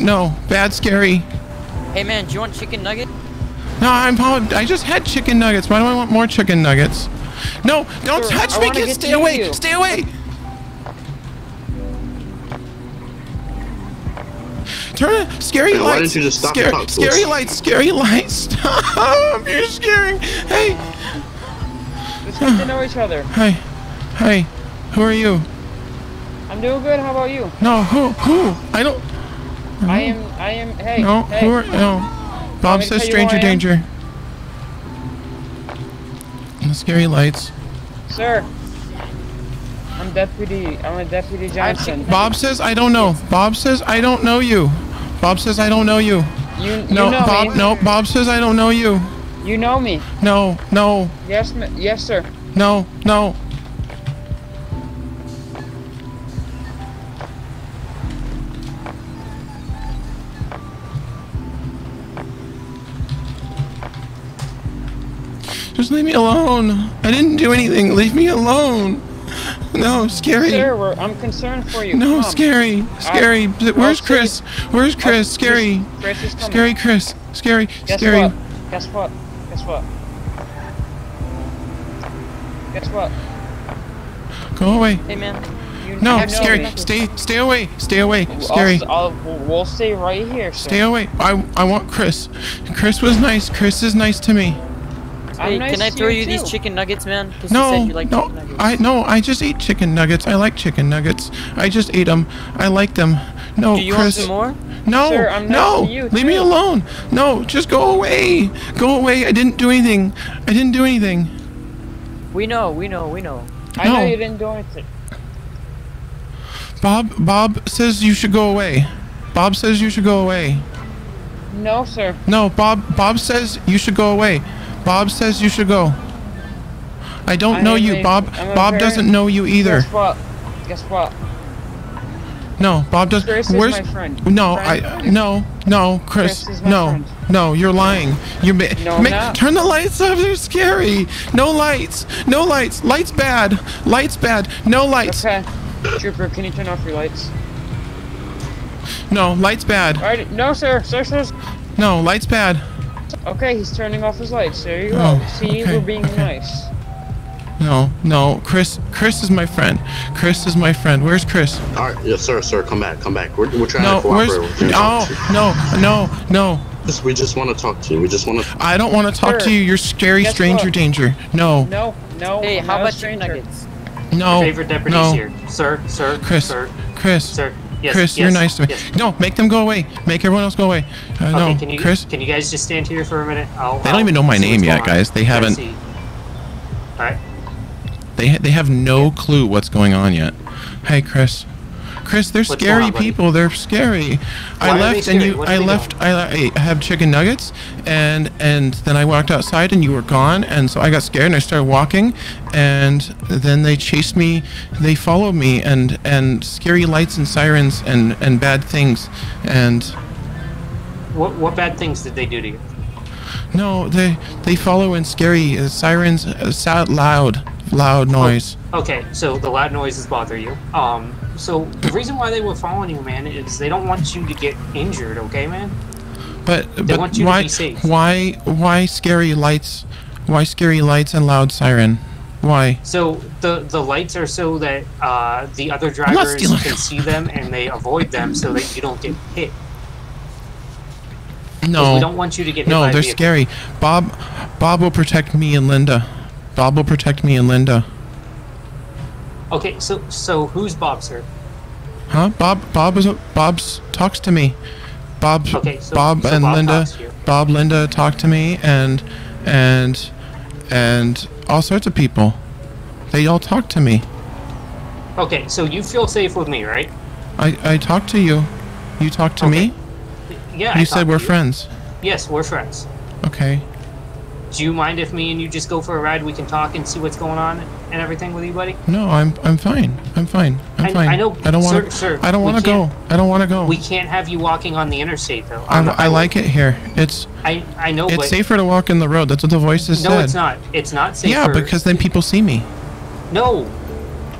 No, bad scary. Hey man, do you want chicken nugget? No, I'm I just had chicken nuggets. Why do I want more chicken nuggets? No, don't Sir, touch I me, kid. Stay to away. you. Stay away. Turn it. Scary Yeah, why lights. didn't you just stop Scary, the scary lights. Scary lights. Stop. You're scaring. Hey. Let's get to know each other. Hey, hey, Who are you? I'm doing good. How about you? No. Who? Who? I don't. I am. I am. Hey. No. hey. Who are? No. Bob says tell you who stranger I am? danger. The scary lights. Sir. I'm Deputy. I'm a Deputy Johnson. Bob says I don't know. Bob says I don't know you. Bob says I don't know you. You, you No, know Bob. me. No, Bob says I don't know you. You know me. No, no, Yes, yes, sir. no, no. Just leave me alone. I didn't do anything. Leave me alone. No, scary. Sir, we're, I'm concerned for you. No, Come. scary, scary. Where's I'll Chris? Where's Chris? Scary, Chris is coming. scary Chris. Scary, Guess scary. what? Guess what? Guess what? Guess what? Go away. Hey man. You, No, you scary. me. Stay, stay away. Stay away. I'll- Scary. I'll, we'll- we'll stay right here, sir. Stay away. I, I want Chris. Chris was nice. Chris is nice to me. Hey, nice can I throw you you these chicken nuggets, man? 'Cause you No, said you like no, chicken nuggets. I no. I just ate chicken nuggets. I like chicken nuggets. I just ate them. I like them. No, Do you want Chris. some more? No, Sir, no. you, Leave me alone. No, just go away. Go away. I didn't do anything. I didn't do anything. We know, we know, we know. I know you didn't do anything. Bob Bob says you should go away. Bob says you should go away. No, sir. No, Bob Bob says you should go away. Bob says you should go. I don't I know you, Bob. Bob doesn't know you either. Guess what? Guess what? No, Bob does. Chris is Where's my friend. no? Friend? I no no Chris. Chris is no friend. no, you're lying. You ma- No, ma- not. turn the lights off. They're scary. No lights. No lights. Lights bad. Lights bad. No lights. Okay. Trooper, can you turn off your lights? No lights bad. Alright, no, sir. Sir, sir. No lights bad. Okay, he's turning off his lights. There you oh, go. Oh, See, okay, we're being nice. No no Chris. Chris is my friend. Chris is my friend. Where's Chris? All right, yes, sir, sir, come back, come back. We're, we're trying No, to where's? cooperate with you. Oh, no, no, no. Just- we just want to talk to you. We just want to. I don't want to talk Sir, to you. You're scary guess stranger what? danger. No, No, no. Hey, how not a about chicken stranger. nuggets? no, Favorite deputies no. here, sir, sir, Chris, sir, Chris, sir. Yes, Chris, yes, you're nice to me. yes. No, make them go away. Make everyone else go away. Uh, Okay, no, can you Chris. can you guys just stand here for a minute? I'll, They don't I'll even know my see name what's yet, going on. guys. They Let's haven't- see. All right. They ha- they have no clue what's going on yet. Hey, Chris. Chris, they're What's scary on, people. They're scary. Why I left and you. I left. I, I had chicken nuggets, and and then I walked outside and you were gone, and so I got scared and I started walking, and then they chased me. They followed me, and and scary lights and sirens and and bad things, and What what bad things did they do to you? no, they they follow in scary uh, sirens, uh, sound loud, loud noise. Okay, so the loud noises bother you. Um, so the reason why they were following you, man, is they don't want you to get injured. Okay, man. But They but want you to why be safe. why why scary lights? Why scary lights and loud siren? Why? So the the lights are so that uh, the other drivers can see them and they avoid them so that you don't get hit. No. we don't want you to get hit No, they're scary. Bob Bob will protect me and Linda. Bob will protect me and Linda. Okay, so so who's Bob, sir? Huh? Bob Bob is Bob's talks to me. Bob Okay, so- Bob so and Bob Linda talks to you. Bob Linda talk to me and and and all sorts of people. They all talk to me. Okay, so you feel safe with me, right? I I talk to you. You talk to Okay. me? Yeah. You talked said we're you. friends. Yes, we're friends. Okay. Do you mind if me and you just go for a ride? We can talk and see what's going on and everything with you, buddy. No, I'm I'm fine. I'm fine. I'm I- fine. I know, I don't want to. I don't want to go. I don't want to go. We can't have you walking on the interstate, though. I, I like it here. It's I I know, it's but safer to walk in the road. That's what the voices no, said. it's not. It's not safer. Yeah, because then people see me. no.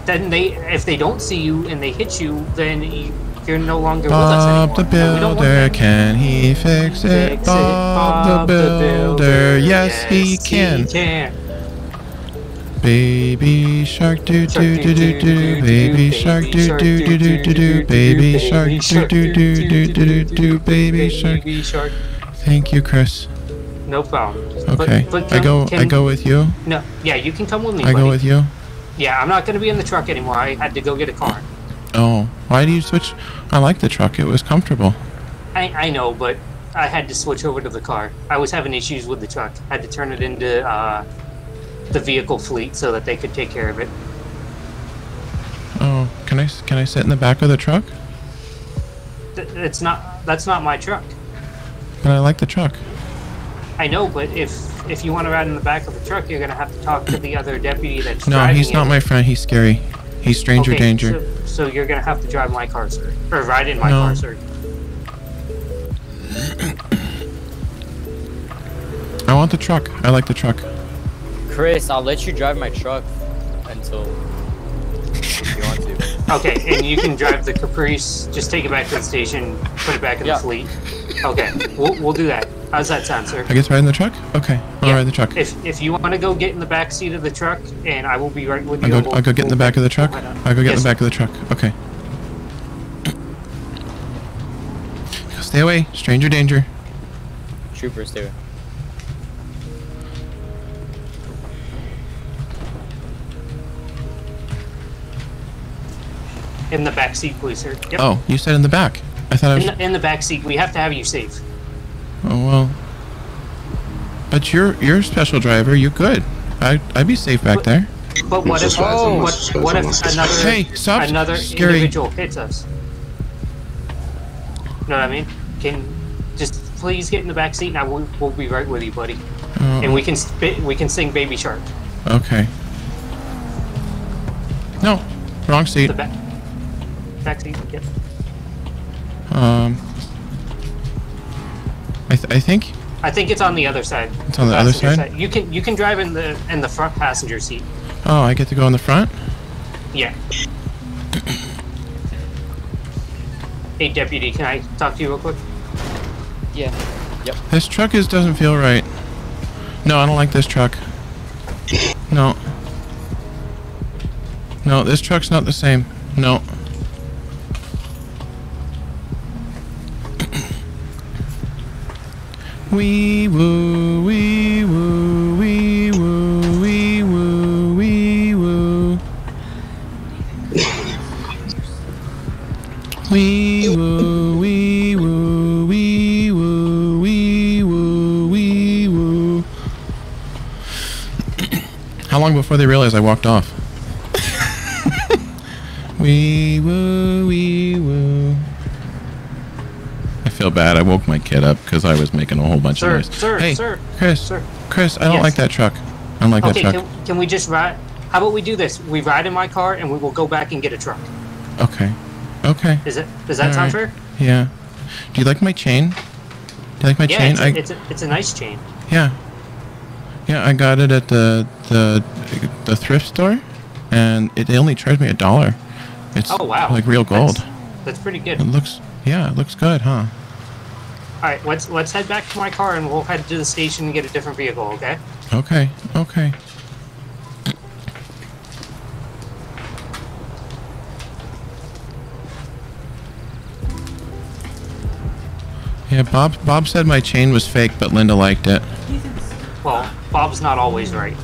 Then they, if they don't see you and they hit you, then you, you're no longer with us anymore. Bob the And we don't want Builder, can he fix it? Fix it, Bob, the Builder, yes, he can. can. Baby shark do do do do do, baby shark do do do do do do, baby shark do do do do do do do, baby shark. Thank you, Chris. No problem. But- Okay, I can- go. I go with you. No, yeah, you can come with me. I go with you. Yeah, I'm not going to be in the truck anymore. I had to go get a car. Oh, why do you switch? I like the truck. It was comfortable. I, I know, but I had to switch over to the car. I was having issues with the truck. I had to turn it into uh, the vehicle fleet so that they could take care of it. Oh, can I can I sit in the back of the truck? Th- It's not. That's not my truck. But I like the truck. I know, but if if you want to ride in the back of the truck, you're gonna have to talk to the other deputy that's No, driving he's not it. my friend. He's scary. He's stranger Okay, danger. So, so you're gonna have to drive my car, sir, or ride in my No. car, sir. I want the truck. I like the truck. Chris, I'll let you drive my truck until Okay, and you can drive the Caprice. Just take it back to the station, put it back in Yeah. the fleet. Okay, we'll, we'll do that. How's that sound, sir? I guess ride in the truck. Okay, I'll Yeah. ride the truck. If if you want to go get in the back seat of the truck, and I will be right with you. I'll you. go. we'll- I'll go get in the back of the truck. I'll go get in the back of the truck. Okay. Stay away, stranger danger. Troopers do. In the back seat, please, sir. Yep. Oh, you said in the back. I thought I was. In the, in the back seat, we have to have you safe. Oh well. But you're you're a special driver. You're good. I, I'd be safe back there. But what if Oh. what, what if another Hey, stop. another Scary. individual hits us? You know what I mean? Can just please get in the back seat and I will, we'll be right with you, buddy. Uh, And we can spit, we can sing Baby Shark. Okay. No, wrong seat. The back back. Yep. Um, I, th- I think I think it's on the other side. It's on the other passenger side? You can you can drive in the in the front passenger seat. Oh, I get to go in the front? Yeah. hey, deputy, can I talk to you real quick? Yeah. Yep. This truck is doesn't feel right. No, I don't like this truck. No. No, this truck's not the same. No. Wee woo, wee woo, wee woo, wee woo, wee woo. Wee woo, wee woo, wee woo, wee woo, wee woo. How long before they realized I walked off? wee woo, wee woo. I feel bad. I woke my kid up because I was making a whole bunch Sir, of noise. sir, hey, sir, Chris, sir. Chris, I don't Yes. like that truck. I don't like okay, that truck. can, can we just ride? How about we do this? We ride in my car and we will go back and get a truck. Okay. Okay. Is it? Does that sound Alright. fair? Yeah. Do you like my chain? Do you like my yeah, chain? it's, I, it's, a, it's a nice chain. Yeah. Yeah, I got it at the the the thrift store, and it they only charged me a dollar. It's Oh wow! like real gold. That's, that's pretty good. It looks yeah, it looks good, huh? All right, let's let's head back to my car and we'll head to the station and get a different vehicle. Okay? Okay, okay. Yeah, Bob Bob said my chain was fake, but Linda liked it. Well, Bob's not always right.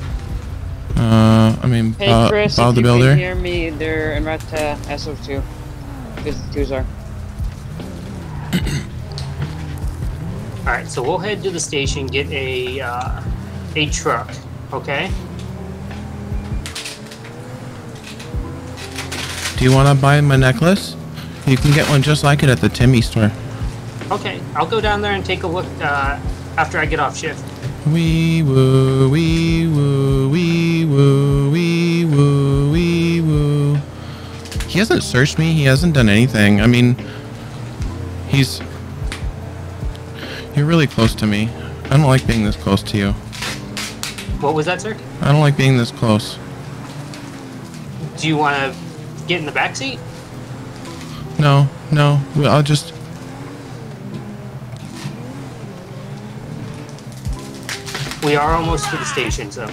Uh, I mean, Hey Bob, Chris, Bob if the you Builder. can hear me, they're en route to SO2. Because the twos are. All right, so we'll head to the station, get a uh, a truck. Okay? Do you want to buy my necklace? You can get one just like it at the Timmy store. Okay, I'll go down there and take a look uh, after I get off shift. Wee woo, wee woo, wee woo, wee woo, wee woo. He hasn't searched me. He hasn't done anything. I mean, he's. You're really close to me. I don't like being this close to you. What was that, sir? I don't like being this close. Do you want to get in the back seat? No, no. I'll just. We are almost to the station, so.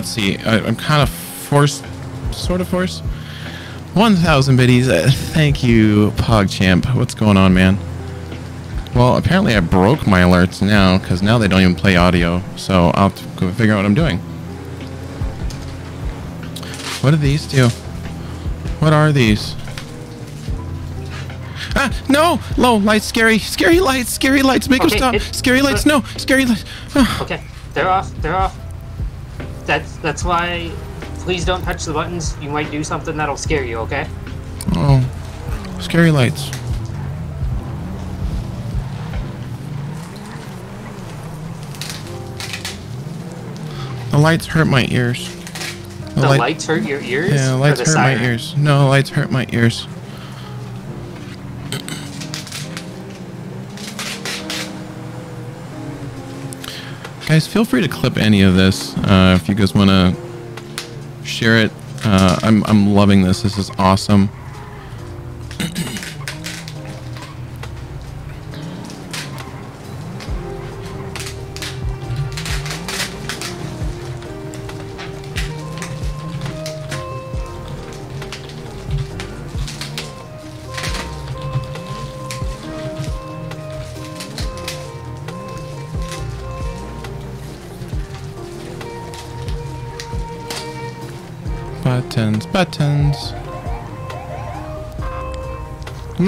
Let's see. I, I'm kind of forced, sort of forced. 1,000 biddies. Uh, thank you, PogChamp. What's going on, man? Well, apparently I broke my alerts now, because now they don't even play audio. So I'll have to go figure out what I'm doing. What do these do? What are these? Ah, no! Low lights, scary, scary lights, scary lights, make Okay, them stop. Scary lights, no, scary lights. Ah. Okay, they're off. They're off. That's that's why. Please don't touch the buttons. You might do something that'll scare you. Okay? Oh, scary lights. The lights hurt my ears. The light- lights hurt your ears. Yeah, the lights the hurt siren? my ears. No, the lights hurt my ears. Guys, feel free to clip any of this uh, if you guys want to share it. Uh, I'm I'm loving this. This is awesome.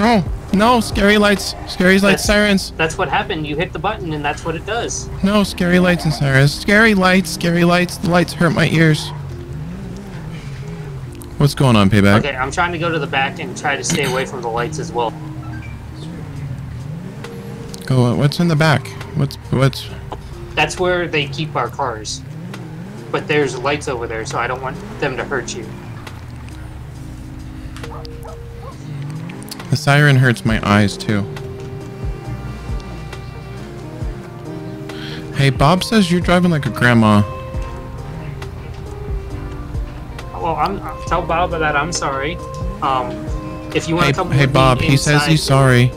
No, no, scary lights, scary lights, That's- sirens. That's what happened. You hit the button, and that's what it does. No, scary lights and sirens. Scary lights, scary lights. The lights hurt my ears. What's going on, Payback? Okay, I'm trying to go to the back and try to stay away from the lights as well. Go. uh, What's in the back? What's what's? That's where they keep our cars. But there's lights over there, so I don't want them to hurt you. Siren hurts my eyes too. Hey, Bob says you're driving like a grandma. Well, I'm I'll tell Bob that I'm sorry. Um, if you want Hey, to come hey, with me Bob. He says he's sorry.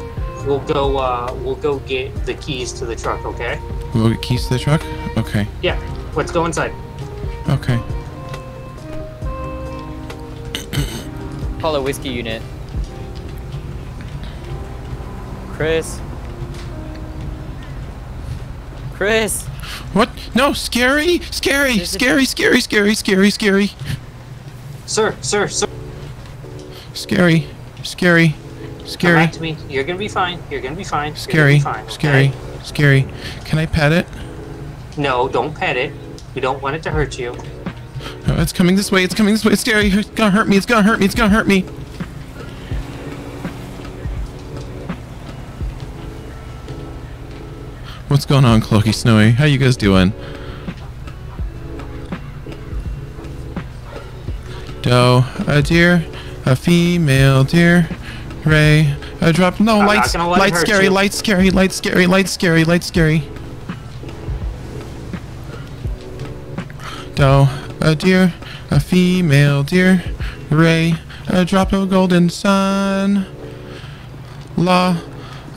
We'll go. Uh, we'll go get the keys to the truck. Okay? We'll get keys to the truck. Okay. Yeah. Let's go inside. Okay. Call a whiskey unit. Chris. Chris. What? No, scary, scary, scary, scary, scary, scary, scary, Sir, sir, sir. scary, scary, Come scary, back to me. You're gonna be fine. You're gonna be fine. Scary, be fine, scary, okay? scary. Can I pet it? No, don't pet it. We don't want it to hurt you. Oh, it's coming this way. It's coming this way. It's scary. It's gonna hurt me. It's gonna hurt me. It's gonna hurt me. What's going on, Cloaky Snowy? How you guys doing? Doe, a deer, a female deer, Ray, a drop. No, I'm lights, gonna let it lights, scary, you. lights, scary, lights, scary, lights, scary, lights, scary. Doe, a deer, a female deer, Ray, a drop of golden sun. La,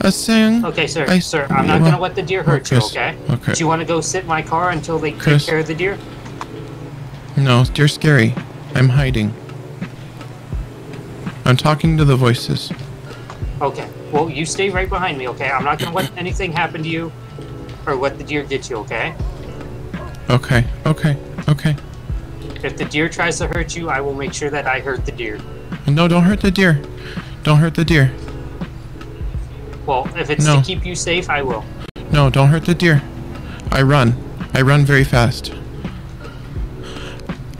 a sing. Okay, sir. I- sir, I'm not gonna let the deer hurt you. Okay. okay. Do you want to go sit in my car until they Chris. take care of the deer? No, you're scary. I'm hiding. I'm talking to the voices. Okay. Well, you stay right behind me. Okay. I'm not gonna let anything happen to you, or let the deer get you. Okay. Okay, okay, okay. If the deer tries to hurt you, I will make sure that I hurt the deer. No, don't hurt the deer. Don't hurt the deer. Well, if it's No. to keep you safe, I will. No, don't hurt the deer. I run. I run very fast.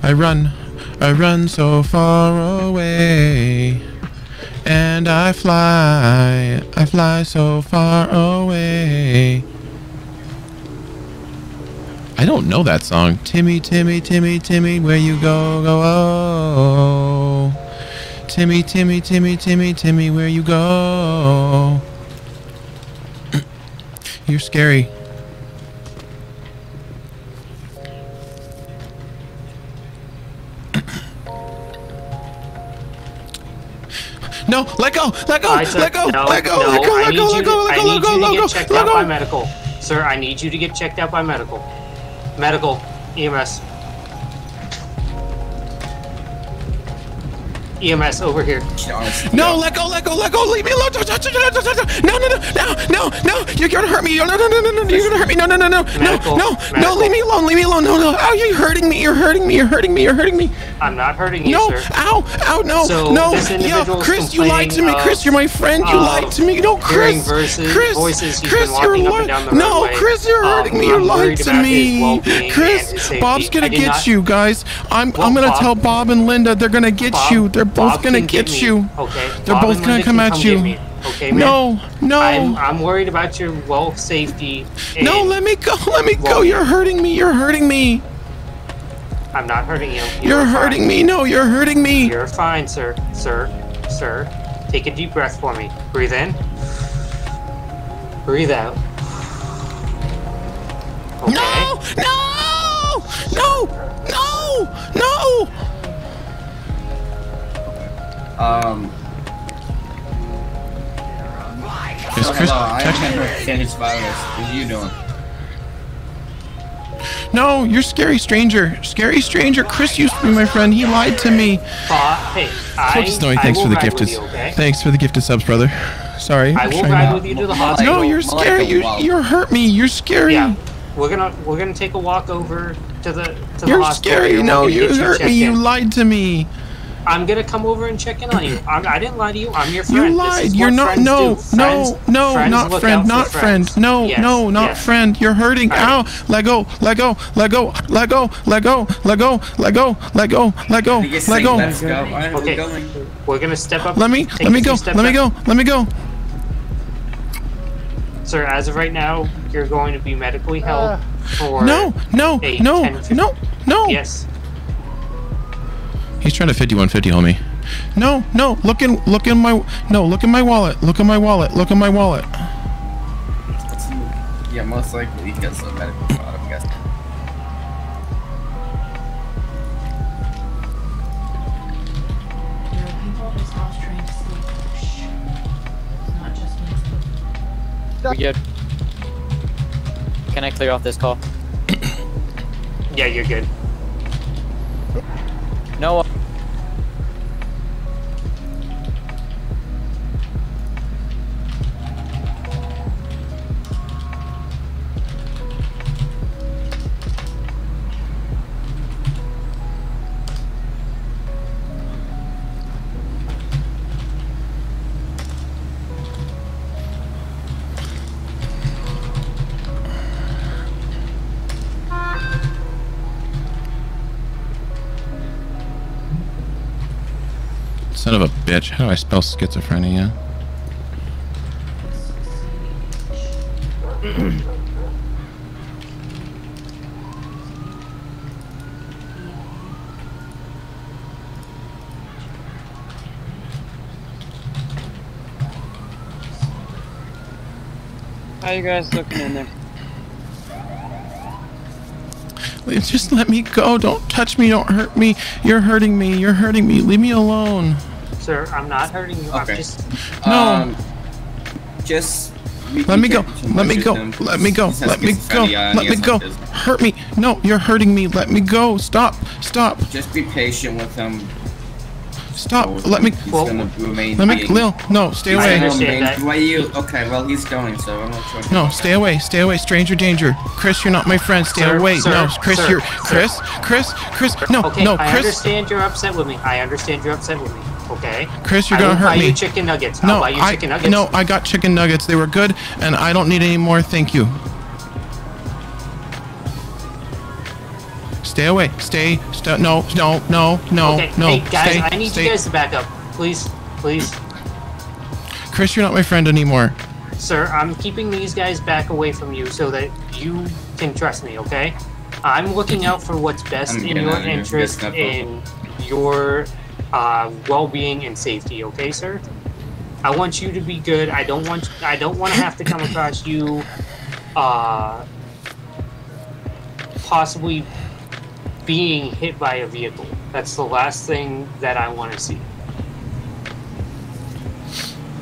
I run. I run so far away. And I fly. I fly so far away. I don't know that song. Timmy, Timmy, Timmy, Timmy, where you go, go, oh. Timmy, Timmy, Timmy, Timmy, Timmy, where you go. You're scary. No, let go, let go, took- let go, no, let go, no, let go, let go, let go, let go, let go, you to let go, checked let out by go. medical. Sir, I need you to get checked out by medical. Medical. EMS. EMS over here. No, let go, let go, let go, leave me alone. No, no, no, no, no, no, you're gonna hurt me. No, no, no, no, no, you're gonna hurt me. No, no, no, no, no, no, no, leave me alone, leave me alone. No, no, ow, you're hurting me, you're hurting me, you're hurting me, you're hurting me. I'm not hurting you, No, sir. ow, ow, no, So, no, yo, Chris, you lied to me. Chris, you're my friend. You lied to me. No, Chris, Chris, voices. Chris, you're walking up and li- down the No. Chris, you're Um, hurting me. You're lying to me. Chris. Bob's gonna get you, guys. I'm, I'm gonna tell Bob and Linda. They're gonna get you. They're both gonna get, me, you. Okay. They're Bob both gonna Linda come at come you. get Okay, man. No, no. I'm, I'm worried about your well safety. No, let me go. Let me go. You're hurting me. You're hurting me. I'm not hurting you. You're hurting fine. me. No, you're hurting me. You're fine, sir. Sir. Sir. Take a deep breath for me. Breathe in. Breathe out. Okay. No! No! No! No! No! Um. Is oh, Chris hello, I touching- am Henry Sandwich Virus. What are you doing? No, you're scary stranger. Scary stranger. Chris used to be my friend. He lied to me. Uh, hey, I, Cloaky Snowy, thanks for the ride gifted. you, okay? Thanks for the gifted subs, brother. Sorry. I will ride to- with you to the No, you're scary. You you hurt me. You're scary. Yeah. We're gonna we're gonna take a walk over to the to the You're hospital. scary. here. We're No, you hurt checked me. You lied to me. I'm gonna come over and check in on you. I'm, I didn't lie to you. I'm your friend. This lied. You're not. No, do. no, no, friends not friend, not friend. No, Yes, no, not yes. friend. You're hurting. Ow! Let go, let go, let go, let go, let go, let go, let go, let go, let go, let go. Let's go. Okay. we're going. We're gonna step up. Let me, let me go, let me go, let me go. Sir, as of right now, you're going to be medically held uh, for No, no, a no, 10, 15 no, no. Yes. He's trying to 5150, homie. No, no, look in, look in my, no, look in my wallet, look in my wallet, look in my wallet. Yeah, most likely because of medical fraud, I'm guessing. There are people at this house trying to sleep. Shh. It's not just me. We good? Can I clear off this call? Yeah, you're good. Noah. How do I spell schizophrenia? How you guys looking in there? Just let me go. Don't touch me. Don't hurt me. You're hurting me. You're hurting me. Leave me alone. Sir, I'm not hurting you. I'm just. No. Um, just. Let me go. can't do too Let me go. Let me go. because he has Let me go. Let me go. Hurt me. No, you're hurting me. Let me go. Stop. Stop. Just be patient with him. Stop. Let me. He's. Let me. being- Lil. No. Stay away. gonna remain- Why you? Okay, well he's going, so I'm not sure. No, stay away, stay away, stranger danger. Chris, you're not my friend. Stay Sir, away. sir, no, Chris, sir, you're sir. Chris, Chris, Chris. No, Okay, no, I understand you're upset with me. I understand you're upset with me. Okay. Chris, you're I gonna will hurt buy me. you chicken nuggets. No, I'll buy you I chicken nuggets. no, I got chicken nuggets. They were good, and I don't need any more. Thank you. Stay away. Stay. St- no, no, no, no, okay. no. Hey guys, stay, I need stay. you guys to back up, please, please. Chris, you're not my friend anymore. Sir, I'm keeping these guys back away from you so that you can trust me, okay? I'm looking out for what's best I'm in your out of here. interest in your uh, well-being and safety, okay, sir? I want you to be good. I don't want I don't want to have to come across you uh, possibly being hit by a vehicle. That's the last thing that I want to see.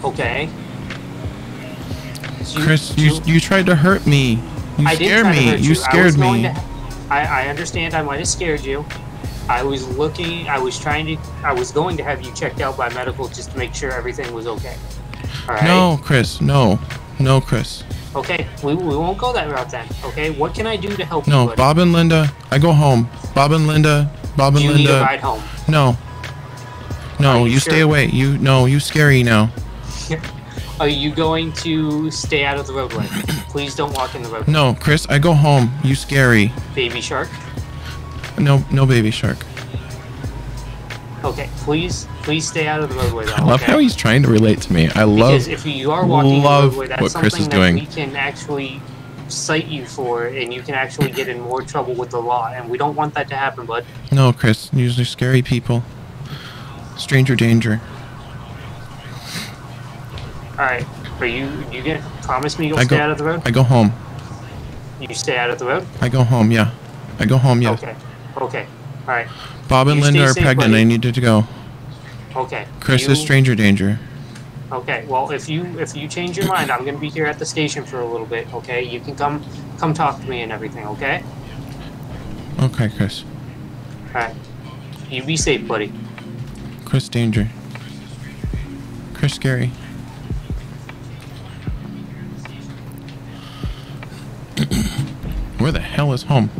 Okay? You- Chris, you you tried to hurt me. You I scared me. You I scared going me. to- I, I understand I might have scared you. I was looking, I was trying to, I was going to have you checked out by medical just to make sure everything was okay. Alright? No, Chris. No, no, Chris. Okay, we, we won't go that route then. Okay, what can I do to help you? No, buddy? Bob and Linda. I go home. Bob and Linda. Bob and You Linda. need a ride home. No. No, Are you, you stay away. You no, you scary now. Are you going to stay out of the roadway? Please don't walk in the road. No, Chris, I go home. You scary. Baby shark. No, no baby shark. Okay, please, please stay out of the roadway though. I love okay? how he's trying to relate to me. I love Because if you are walking love the roadway, that's what something Chris is that doing. we can actually cite you for, and you can actually get in more trouble with the law, and we don't want that to happen, bud. No, Chris, are scary people. Stranger danger. All right, are you you gonna promise me you'll I stay go out of the road? I go home. You stay out of the road? I go home, yeah. I go home, yeah. Okay. Okay. All right. Bob and You Linda are safe, pregnant. buddy. I needed to go. Okay. Chris you, is stranger danger. Okay. Well, if you if you change your mind, I'm gonna be here at the station for a little bit. Okay. You can come come talk to me and everything. Okay. Okay, Chris. All right. You be safe, buddy. Chris danger. Chris scary. Where the hell is home?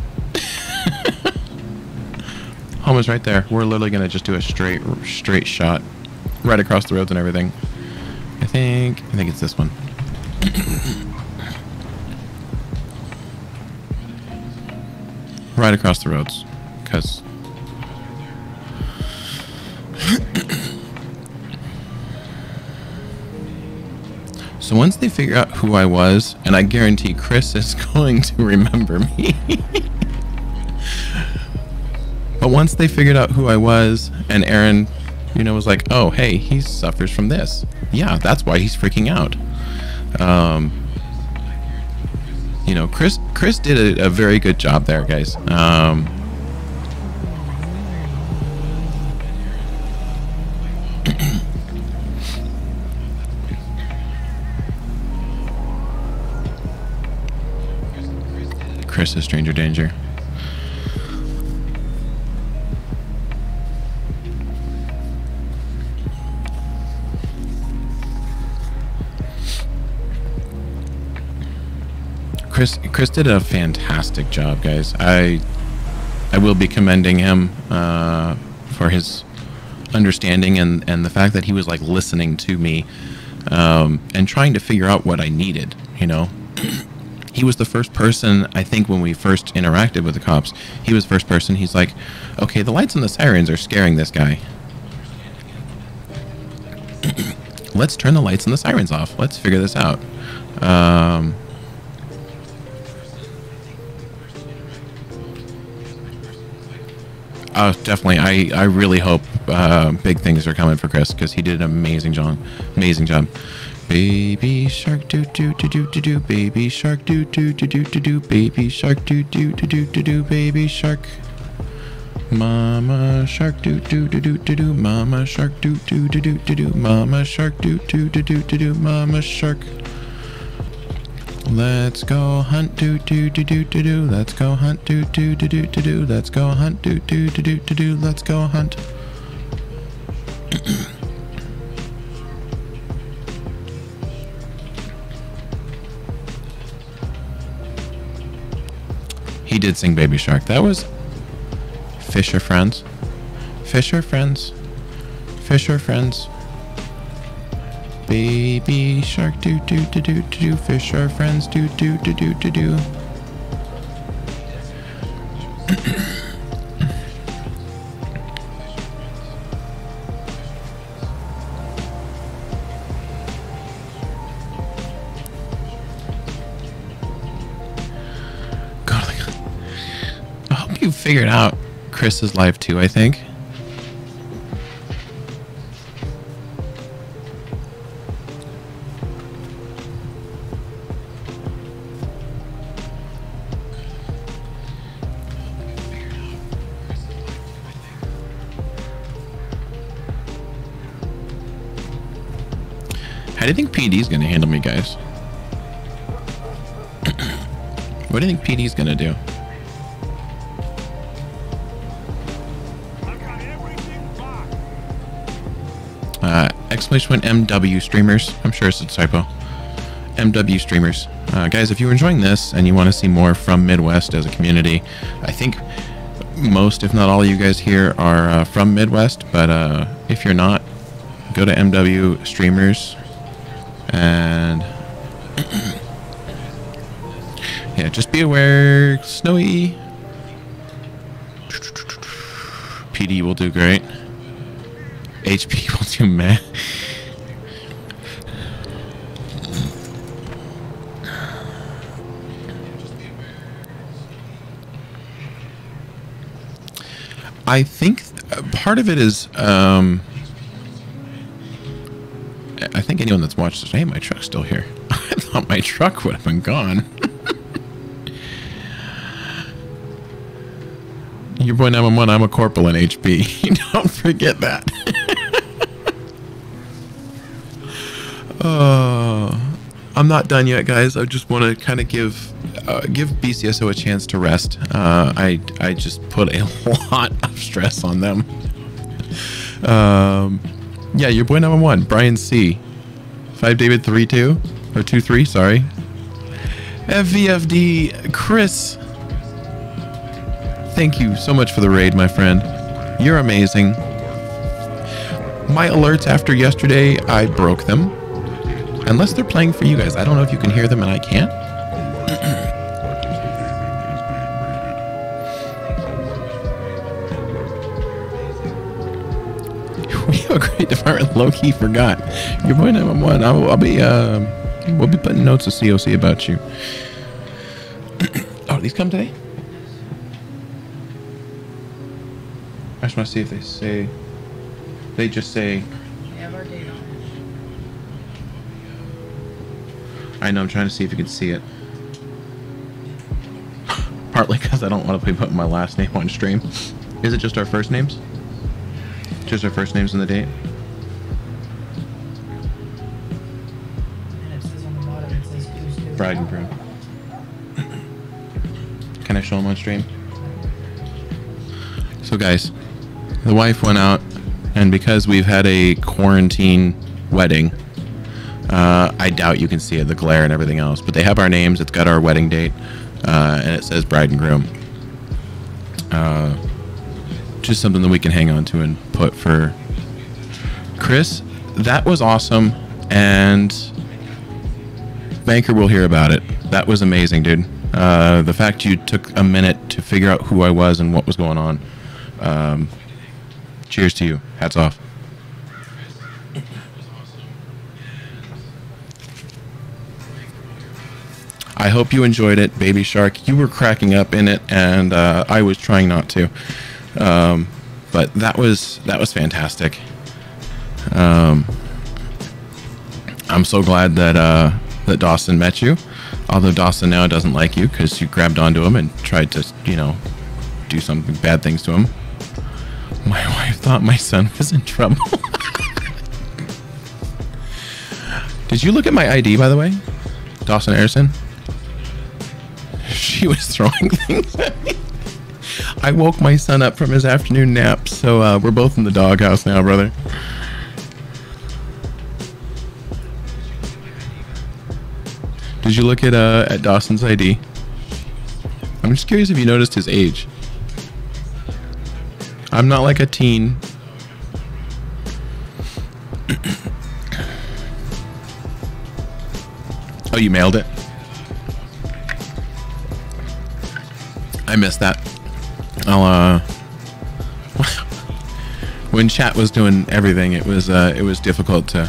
Almost right there. We're literally gonna just do a straight, straight shot, right across the roads and everything. I think, I think it's this one. right across the roads, because. So once they figure out who I was, and I guarantee Chris is going to remember me. But once they figured out who I was, and Aaron, you know, was like, "Oh, hey, he suffers from this. Yeah, that's why he's freaking out." Um, you know, Chris Chris did a, a very good job there, guys. Um, Chris is Stranger Danger. Chris Chris did a fantastic job, guys. I I will be commending him uh, for his understanding and and the fact that he was like listening to me um, and trying to figure out what I needed. You know, he was the first person I think when we first interacted with the cops. He was the first person. He's like, okay, the lights and the sirens are scaring this guy. Let's turn the lights and the sirens off. Let's figure this out. Um, Oh, definitely. I, I really hope uh, big things are coming for Chris because he did an amazing job. Amazing job. Baby shark do do do do do do baby shark do do do do do do baby shark do do do do do do baby shark. Mama shark do do do do do do mama shark do do do do do do mama shark do do do do do do mama shark. Let's go hunt do do do do do do. Let's go hunt do do do do do do. Let's go hunt do do do do do do. Let's go hunt. he did sing Baby Shark. That was Fisher Friends. Fisher Friends. Fisher Friends. Baby shark do do do do do do fish are friends do do do do do do God, I hope you figured out Chris's life too, I think. You think PD is going to handle me, guys? what do you think PD is going to do? Uh, exclamation point MW streamers. I'm sure it's a typo. MW streamers. Uh, guys, if you're enjoying this and you want to see more from Midwest as a community, I think most, if not all of you guys here are uh, from Midwest, but uh, if you're not, go to MW streamers and yeah, just be aware, snowy. PD will do great. HP will do meh. I think uh, part of it is um, I think anyone that's watched this, hey, my truck's still here. I thought my truck would have been gone. Your boy 911, I'm a corporal in HP. Don't forget that. uh, I'm not done yet, guys. I just want to kind of give uh, give BCSO a chance to rest. Uh, I I just put a lot of stress on them. Um, yeah, your boy number one, Brian C. Five David three two or two three, sorry. FVFD Chris. Thank you so much for the raid, my friend. You're amazing. My alerts after yesterday, I broke them. Unless they're playing for you guys. I don't know if you can hear them and I can't. a great. Low-key forgot. Your boy 911. I'll, I'll be, uh, we'll be putting notes to COC about you. oh, these come today? I just want to see if they say, they just say. I know, I'm trying to see if you can see it. Partly because I don't want to be putting my last name on stream. Is it just our first names? Just our first names and the date? Bride and groom. Can I show them on stream? So, guys, the wife went out, and because we've had a quarantine wedding, uh, I doubt you can see it, the glare and everything else. But they have our names. It's got our wedding date, uh, and it says bride and groom. Uh, just something that we can hang on to and put for Chris. That was awesome, and Banker will hear about it. That was amazing, dude. Uh, the fact you took a minute to figure out who I was and what was going on. Um, cheers to you. Hats off. I hope you enjoyed it, Baby Shark. You were cracking up in it, and uh, I was trying not to. Um, but that was that was fantastic. Um, I'm so glad that uh, that Dawson met you. Although Dawson now doesn't like you because you grabbed onto him and tried to, you know, do some bad things to him. My wife thought my son was in trouble. Did you look at my ID, by the way? Dawson Harrison? She was throwing things at me. I woke my son up from his afternoon nap, so uh, we're both in the doghouse now, brother. Did you look at uh, at Dawson's ID? I'm just curious if you noticed his age. I'm not like a teen. oh, you mailed it? I missed that. I'll uh when chat was doing everything, it was uh it was difficult to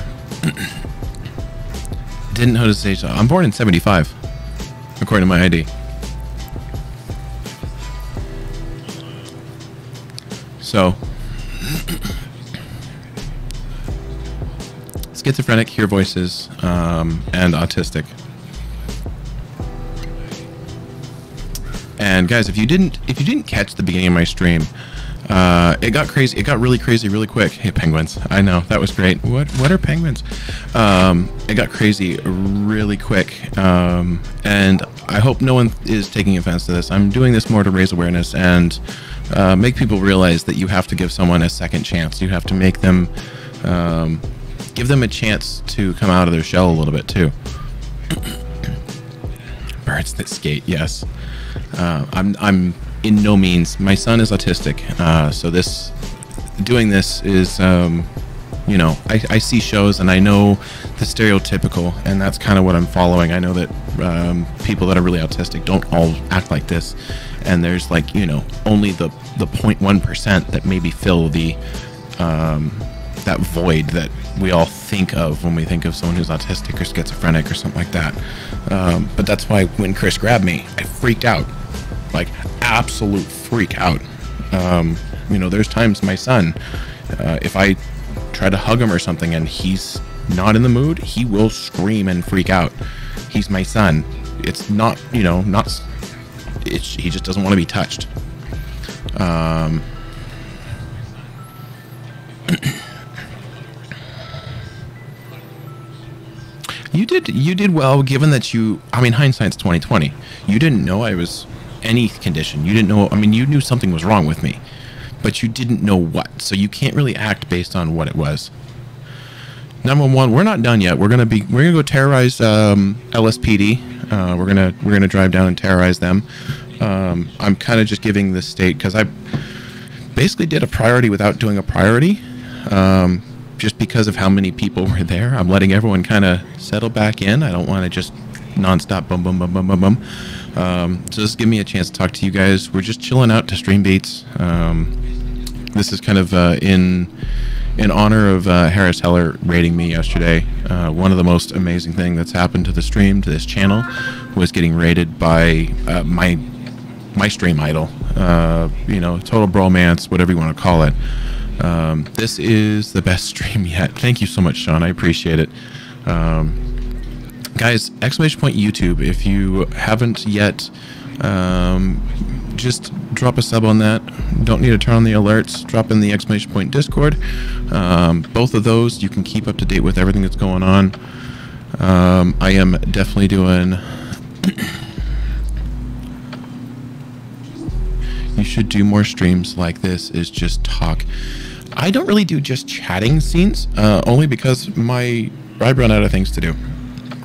didn't notice age. I'm born in 75 according to my ID. So schizophrenic, hear voices, um, and autistic. And guys, if you didn't if you didn't catch the beginning of my stream, uh, it got crazy. It got really crazy really quick. Hey, penguins! I know that was great. What what are penguins? Um, it got crazy really quick, um, and I hope no one is taking offense to this. I'm doing this more to raise awareness and uh, make people realize that you have to give someone a second chance. You have to make them um, give them a chance to come out of their shell a little bit too. Birds that skate, yes. Uh, I'm I'm in no means. My son is autistic, uh, so this doing this is, um, you know, I, I see shows and I know the stereotypical, and that's kind of what I'm following. I know that um, people that are really autistic don't all act like this, and there's like you know only the the 0.1 percent that maybe fill the um, that void that we all think of when we think of someone who's autistic or schizophrenic or something like that. Um, but that's why when Chris grabbed me, I freaked out, like absolute freak out. Um, you know, there's times my son, uh, if I try to hug him or something and he's not in the mood, he will scream and freak out. He's my son. It's not, you know, not. He just doesn't want to be touched. Um, You did you did well given that you I mean hindsight's 2020. You didn't know I was any condition. You didn't know I mean you knew something was wrong with me. But you didn't know what. So you can't really act based on what it was. Number one, we're not done yet. We're gonna be we're gonna go terrorize um, LSPD. Uh, we're gonna we're gonna drive down and terrorize them. Um, I'm kind of just giving the state because I basically did a priority without doing a priority. Um, just because of how many people were there, I'm letting everyone kind of settle back in. I don't want to just nonstop boom, boom, boom, boom, boom, boom. Um, so just give me a chance to talk to you guys. We're just chilling out to stream beats. Um, this is kind of uh, in in honor of uh, Harris Heller raiding me yesterday. Uh, one of the most amazing thing that's happened to the stream to this channel was getting raided by uh, my my stream idol. Uh, you know, total bromance, whatever you want to call it. Um, this is the best stream yet. Thank you so much, Sean. I appreciate it. Um, guys, exclamation point YouTube. If you haven't yet, um, just drop a sub on that. Don't need to turn on the alerts. Drop in the exclamation point Discord. Um, both of those, you can keep up to date with everything that's going on. Um, I am definitely doing. you should do more streams like this. Is just talk. I don't really do just chatting scenes, uh, only because my I run out of things to do.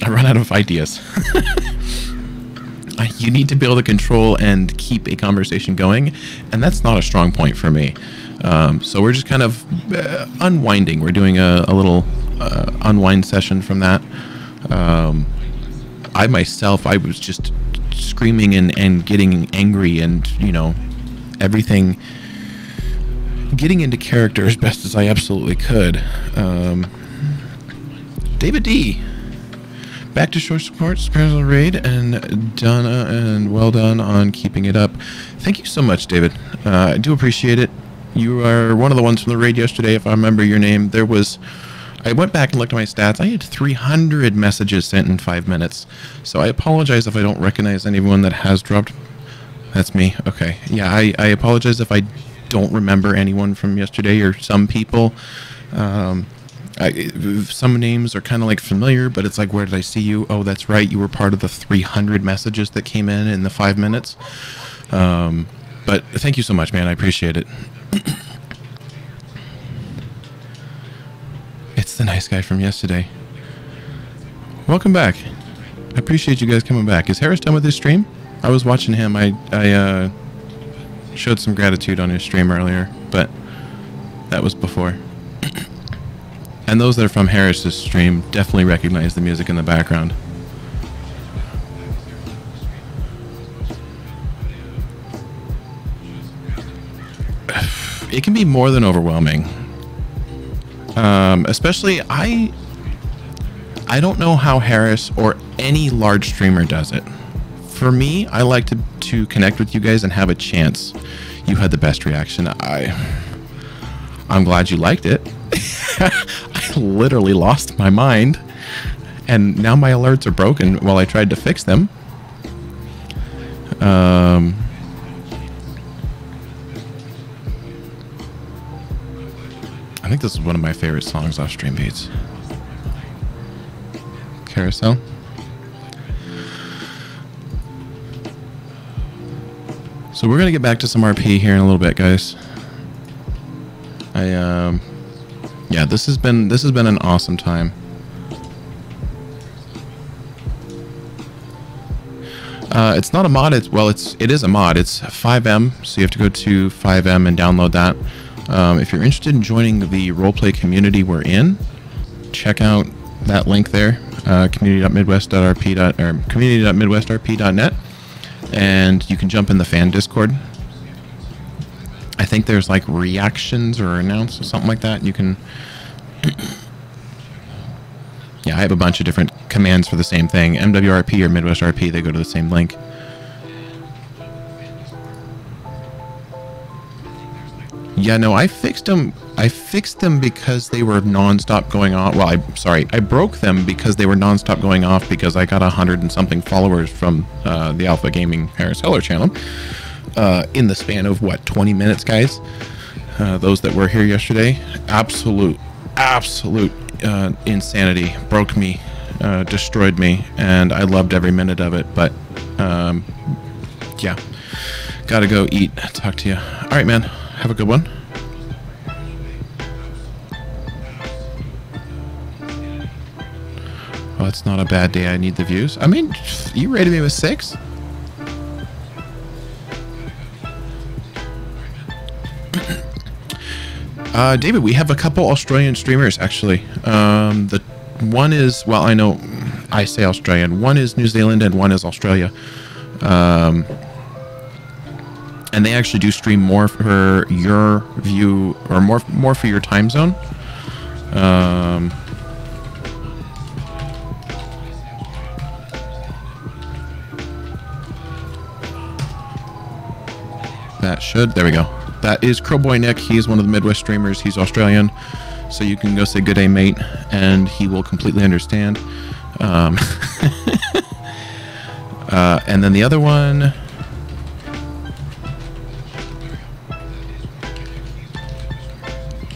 I run out of ideas. You need to be able to control and keep a conversation going, and that's not a strong point for me. Um, so we're just kind of uh, unwinding. We're doing a, a little uh, unwind session from that. Um, I myself, I was just screaming and, and getting angry and, you know, everything, getting into character as best as I absolutely could. Um, David D. Back to short sports, Casual Raid, and Donna, and well done on keeping it up. Thank you so much, David. Uh, I do appreciate it. You are one of the ones from the raid yesterday, if I remember your name. There was. I went back and looked at my stats. I had 300 messages sent in five minutes. So I apologize if I don't recognize anyone that has dropped. That's me. Okay. Yeah, I, I apologize if I don't remember anyone from yesterday or some people. Um, I, some names are kind of like familiar, but it's like, where did I see you? Oh, that's right. You were part of the 300 messages that came in in the five minutes. Um, but thank you so much, man. I appreciate it. it's the nice guy from yesterday. Welcome back. I appreciate you guys coming back. Is Harris done with his stream? I was watching him. I, I uh, showed some gratitude on his stream earlier, but that was before. And those that are from Harris's stream definitely recognize the music in the background. It can be more than overwhelming. Um, especially, I I don't know how Harris or any large streamer does it. For me, I like to, to connect with you guys and have a chance. You had the best reaction. I I'm glad you liked it. I literally lost my mind. And now my alerts are broken while I tried to fix them. Um, I think this is one of my favorite songs off Stream Beats. Carousel. So we're gonna get back to some RP here in a little bit, guys. I um, yeah, this has been this has been an awesome time. Uh, it's not a mod. It's well, it's it is a mod. It's FiveM, so you have to go to FiveM and download that. Um, if you're interested in joining the roleplay community we're in, check out that link there, uh, community.midwest.rp. or community.midwestrp.net, and you can jump in the fan Discord. I think there's like reactions or announce or something like that. You can. yeah, I have a bunch of different commands for the same thing. MWRP or Midwest RP, they go to the same link. Yeah, no, I fixed them. I fixed them because they were nonstop going off. Well, I'm sorry, I broke them because they were nonstop going off because I got a hundred and something followers from uh, the Alpha Gaming Harris Heller channel uh, in the span of what 20 minutes, guys. Uh, those that were here yesterday, absolute, absolute uh, insanity broke me, uh, destroyed me, and I loved every minute of it. But um, yeah, gotta go eat. Talk to you. All right, man. Have a good one. Oh, it's not a bad day. I need the views. I mean, you raided me with six. Uh, David, we have a couple Australian streamers actually. Um, the one is well, I know I say Australian. One is New Zealand and one is Australia. Um, and they actually do stream more for your view or more more for your time zone. Um, that should there we go. That is Crowboy Nick. He's one of the Midwest streamers. He's Australian, so you can go say good day, mate, and he will completely understand. Um, uh, and then the other one.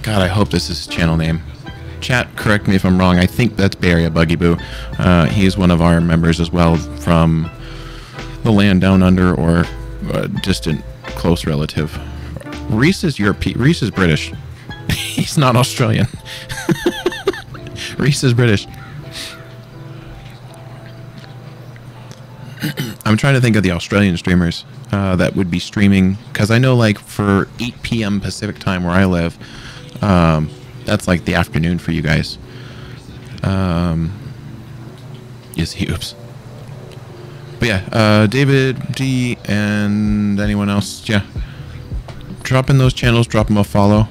God, I hope this is his channel name. Chat, correct me if I'm wrong. I think that's Barry Buggy Boo. Uh, he is one of our members as well from the land down under or a distant close relative. Reese is European. Reese is British. He's not Australian. Reese is British. I'm trying to think of the Australian streamers uh, that would be streaming because I know like for 8 p.m. Pacific time where I live, um, that's like the afternoon for you guys. Um, yes, oops. But yeah, uh, David D and anyone else, yeah. Drop in those channels. Drop them a follow.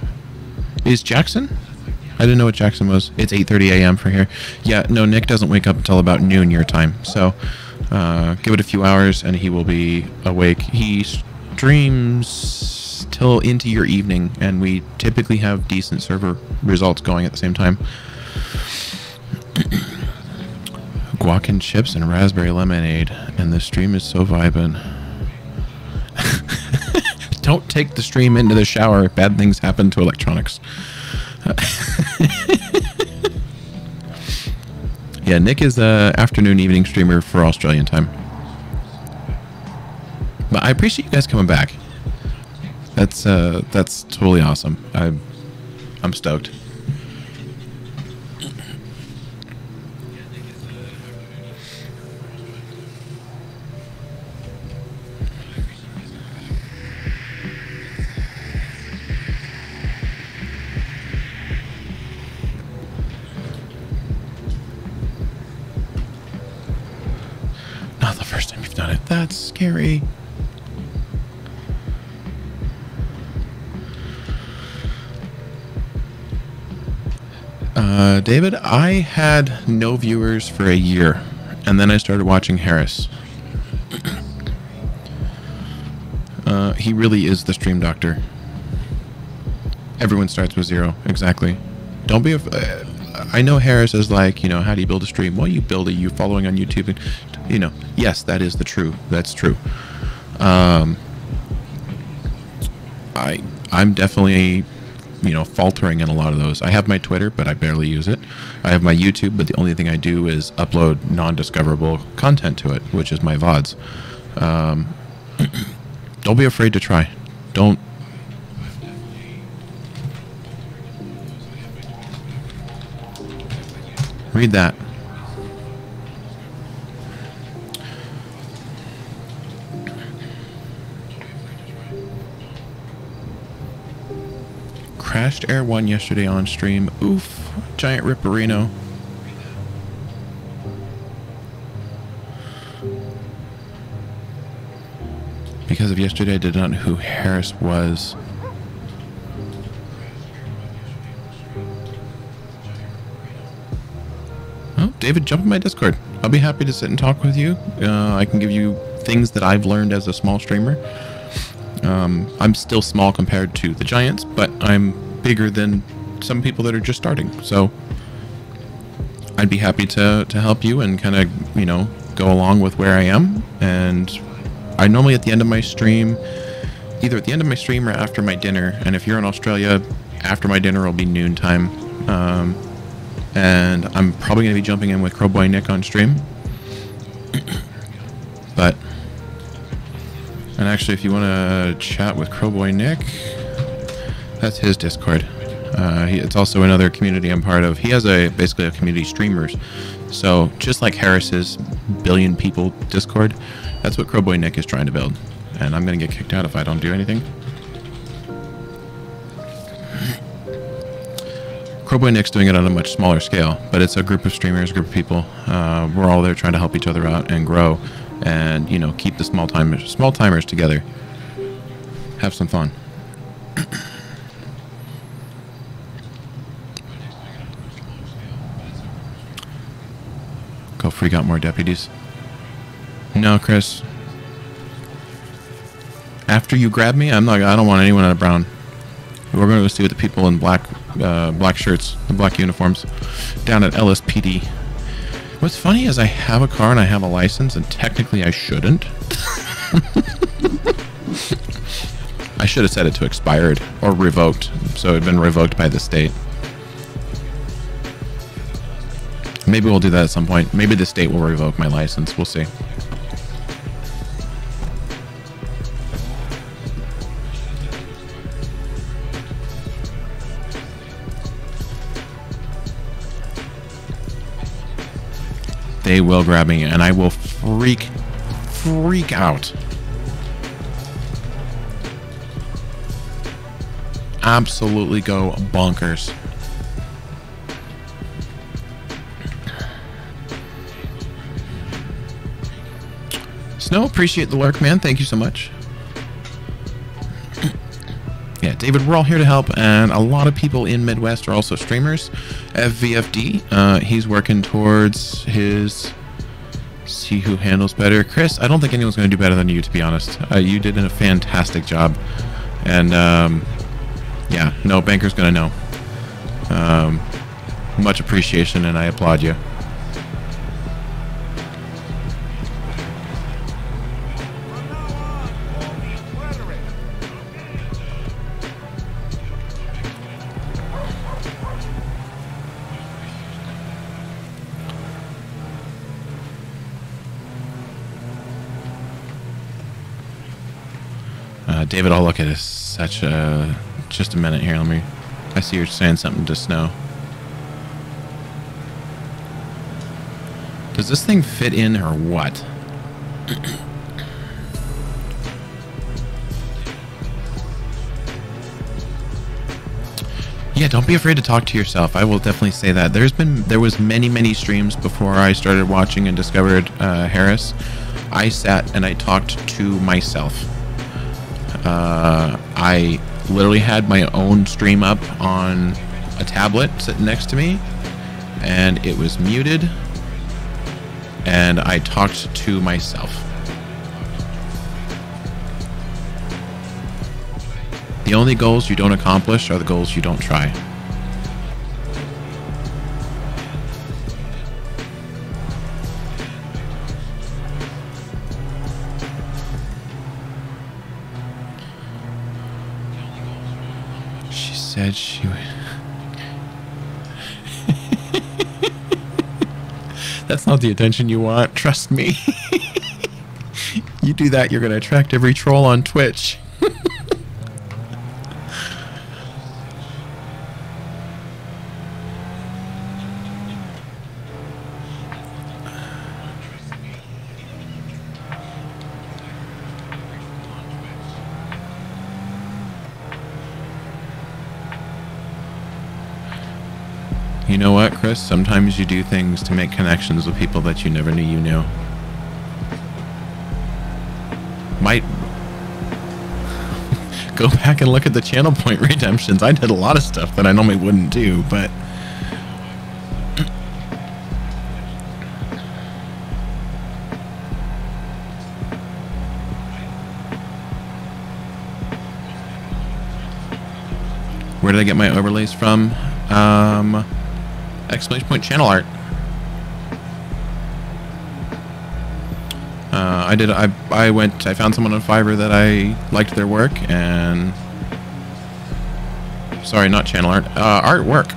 Is Jackson? I didn't know what Jackson was. It's 8:30 a.m. for here. Yeah, no, Nick doesn't wake up until about noon your time. So uh, give it a few hours and he will be awake. He streams till into your evening, and we typically have decent server results going at the same time. Guac and chips and raspberry lemonade, and the stream is so vibing. Don't take the stream into the shower. Bad things happen to electronics. yeah, Nick is a afternoon evening streamer for Australian time. But I appreciate you guys coming back. That's uh that's totally awesome. I I'm stoked. That's scary. Uh, David, I had no viewers for a year, and then I started watching Harris. Uh, he really is the stream doctor. Everyone starts with zero, exactly. Don't be. Af- uh, I know Harris is like, you know, how do you build a stream? Well, you build it. You following on YouTube, and you know, yes, that is the true. That's true. Um, I I'm definitely you know faltering in a lot of those. I have my Twitter, but I barely use it. I have my YouTube, but the only thing I do is upload non-discoverable content to it, which is my vods. Um, don't be afraid to try. Don't. Read that. Crashed Air 1 yesterday on stream. Oof. Giant Ripperino. Because of yesterday, I did not know who Harris was. Oh, David, jump in my Discord. I'll be happy to sit and talk with you. Uh, I can give you things that I've learned as a small streamer. Um, I'm still small compared to the Giants, but I'm bigger than some people that are just starting. So I'd be happy to, to help you and kind of, you know, go along with where I am. And I normally at the end of my stream, either at the end of my stream or after my dinner. And if you're in Australia, after my dinner will be noon time. Um, and I'm probably going to be jumping in with Crowboy Nick on stream. but and actually, if you want to chat with Crowboy Nick, that's his Discord. Uh, he, it's also another community I'm part of. He has a basically a community streamers. So just like Harris's billion people Discord, that's what Crowboy Nick is trying to build. And I'm gonna get kicked out if I don't do anything. Crowboy Nick's doing it on a much smaller scale, but it's a group of streamers, a group of people. Uh, we're all there trying to help each other out and grow, and you know keep the small timers, small timers together. Have some fun. Go freak out more deputies. No, Chris. After you grab me, I'm not. I don't want anyone out of brown. We're going to go see what the people in black, uh, black shirts, the black uniforms, down at LSPD. What's funny is I have a car and I have a license, and technically I shouldn't. I should have set it to expired or revoked, so it had been revoked by the state. Maybe we'll do that at some point. Maybe the state will revoke my license. We'll see. They will grab me and I will freak, freak out. Absolutely go bonkers. Snow, appreciate the lurk, man. Thank you so much. Yeah, David, we're all here to help, and a lot of people in Midwest are also streamers. FVFD, uh, he's working towards his see who handles better. Chris, I don't think anyone's going to do better than you, to be honest. Uh, you did a fantastic job, and um, yeah, no banker's going to know. Um, much appreciation, and I applaud you. David, I'll look at this. Such a just a minute here. Let me. I see you're saying something to Snow. Does this thing fit in or what? Yeah, don't be afraid to talk to yourself. I will definitely say that. There's been there was many many streams before I started watching and discovered uh, Harris. I sat and I talked to myself. Uh, I literally had my own stream up on a tablet sitting next to me, and it was muted, and I talked to myself. The only goals you don't accomplish are the goals you don't try. Said she would. That's not the attention you want, trust me. you do that, you're going to attract every troll on Twitch. You know what, Chris? Sometimes you do things to make connections with people that you never knew you knew. Might go back and look at the channel point redemptions. I did a lot of stuff that I normally wouldn't do, but where did I get my overlays from? Um, exclamation point channel art. Uh, I did. I I went. I found someone on Fiverr that I liked their work, and sorry, not channel art. Uh, artwork.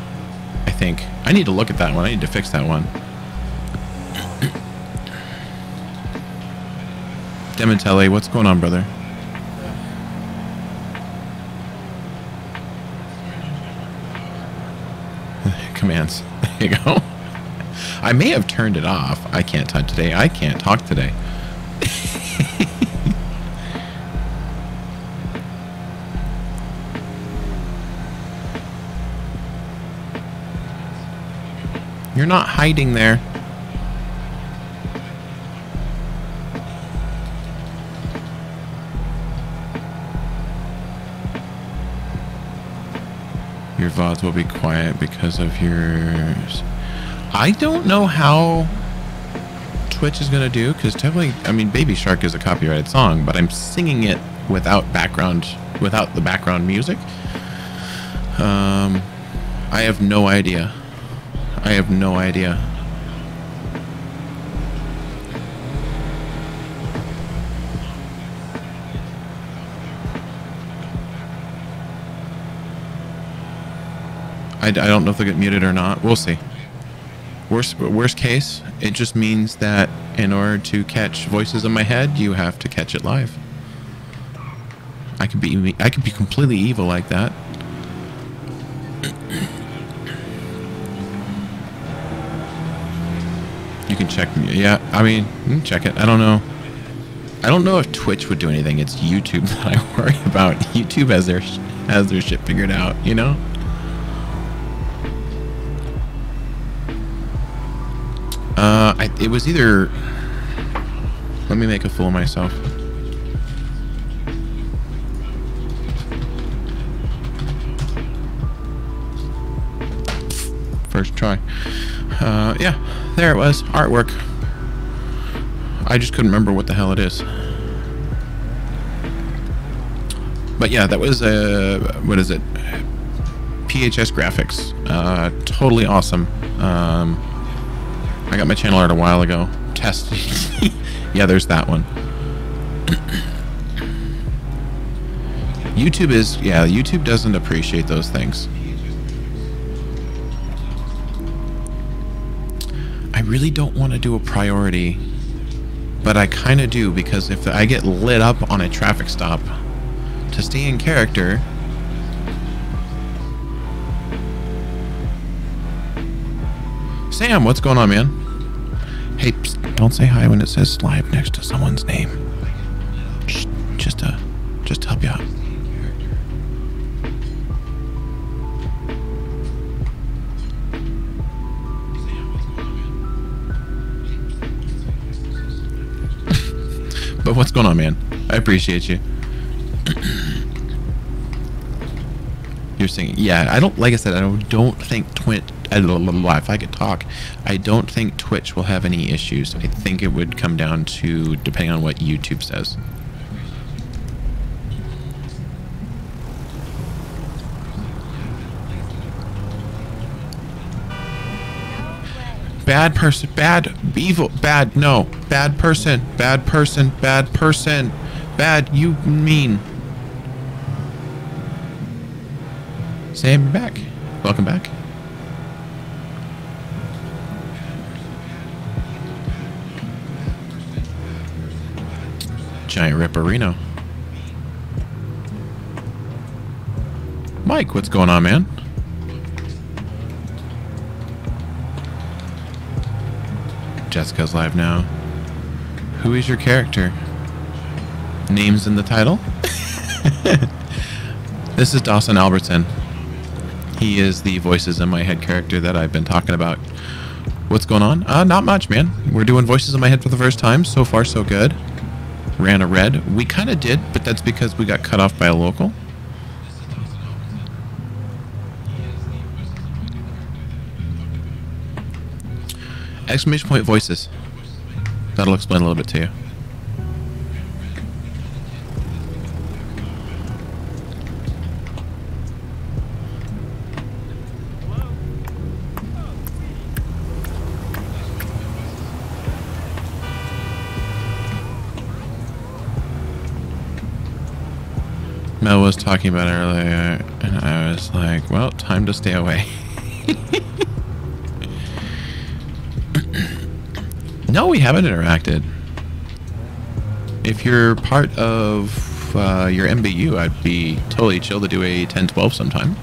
I think I need to look at that one. I need to fix that one. Dementele, what's going on, brother? Commands. There you go. I may have turned it off. I can't type today. I can't talk today. You're not hiding there. Your VODs will be quiet because of yours. I don't know how Twitch is going to do because technically, I mean, Baby Shark is a copyrighted song, but I'm singing it without background, without the background music. Um, I have no idea. I have no idea. I, I don't know if they'll get muted or not. We'll see. Worst worst case, it just means that in order to catch voices in my head, you have to catch it live. I could be I could be completely evil like that. You can check me. Yeah, I mean, hmm, check it. I don't know. I don't know if Twitch would do anything. It's YouTube that I worry about. YouTube has their has their shit figured out, you know? I, it was either. Let me make a fool of myself. First try. Uh, yeah, there it was. Artwork. I just couldn't remember what the hell it is. But yeah, that was uh, what is it? PHS graphics. Uh, totally awesome. Um, I got my channel art a while ago. Test. yeah, there's that one. YouTube is, yeah, YouTube doesn't appreciate those things. I really don't want to do a priority, but I kind of do because if I get lit up on a traffic stop, to stay in character, Sam, what's going on, man? Hey, psst, don't say hi when it says live next to someone's name. Just, just to, just to help you out. but what's going on, man? I appreciate you. You're singing. yeah. I don't like I said. I don't, don't think Twitch. If I could talk, I don't think Twitch will have any issues. I think it would come down to depending on what YouTube says. Bad person, bad, evil, bad, no, bad person, bad person, bad person, bad, you mean. Sam, back. Welcome back. Giant Ripperino. Mike, what's going on, man? Jessica's live now. Who is your character? Names in the title? this is Dawson Albertson. He is the voices in my head character that I've been talking about. What's going on? Uh, not much, man. We're doing voices in my head for the first time. So far, so good. Ran a red. We kind of did, but that's because we got cut off by a local. Exclamation point voices. That'll explain a little bit to you. Was talking about earlier, and I was like, well, time to stay away. no, we haven't interacted. If you're part of uh, your MBU, I'd be totally chill to do a 10-12 sometime.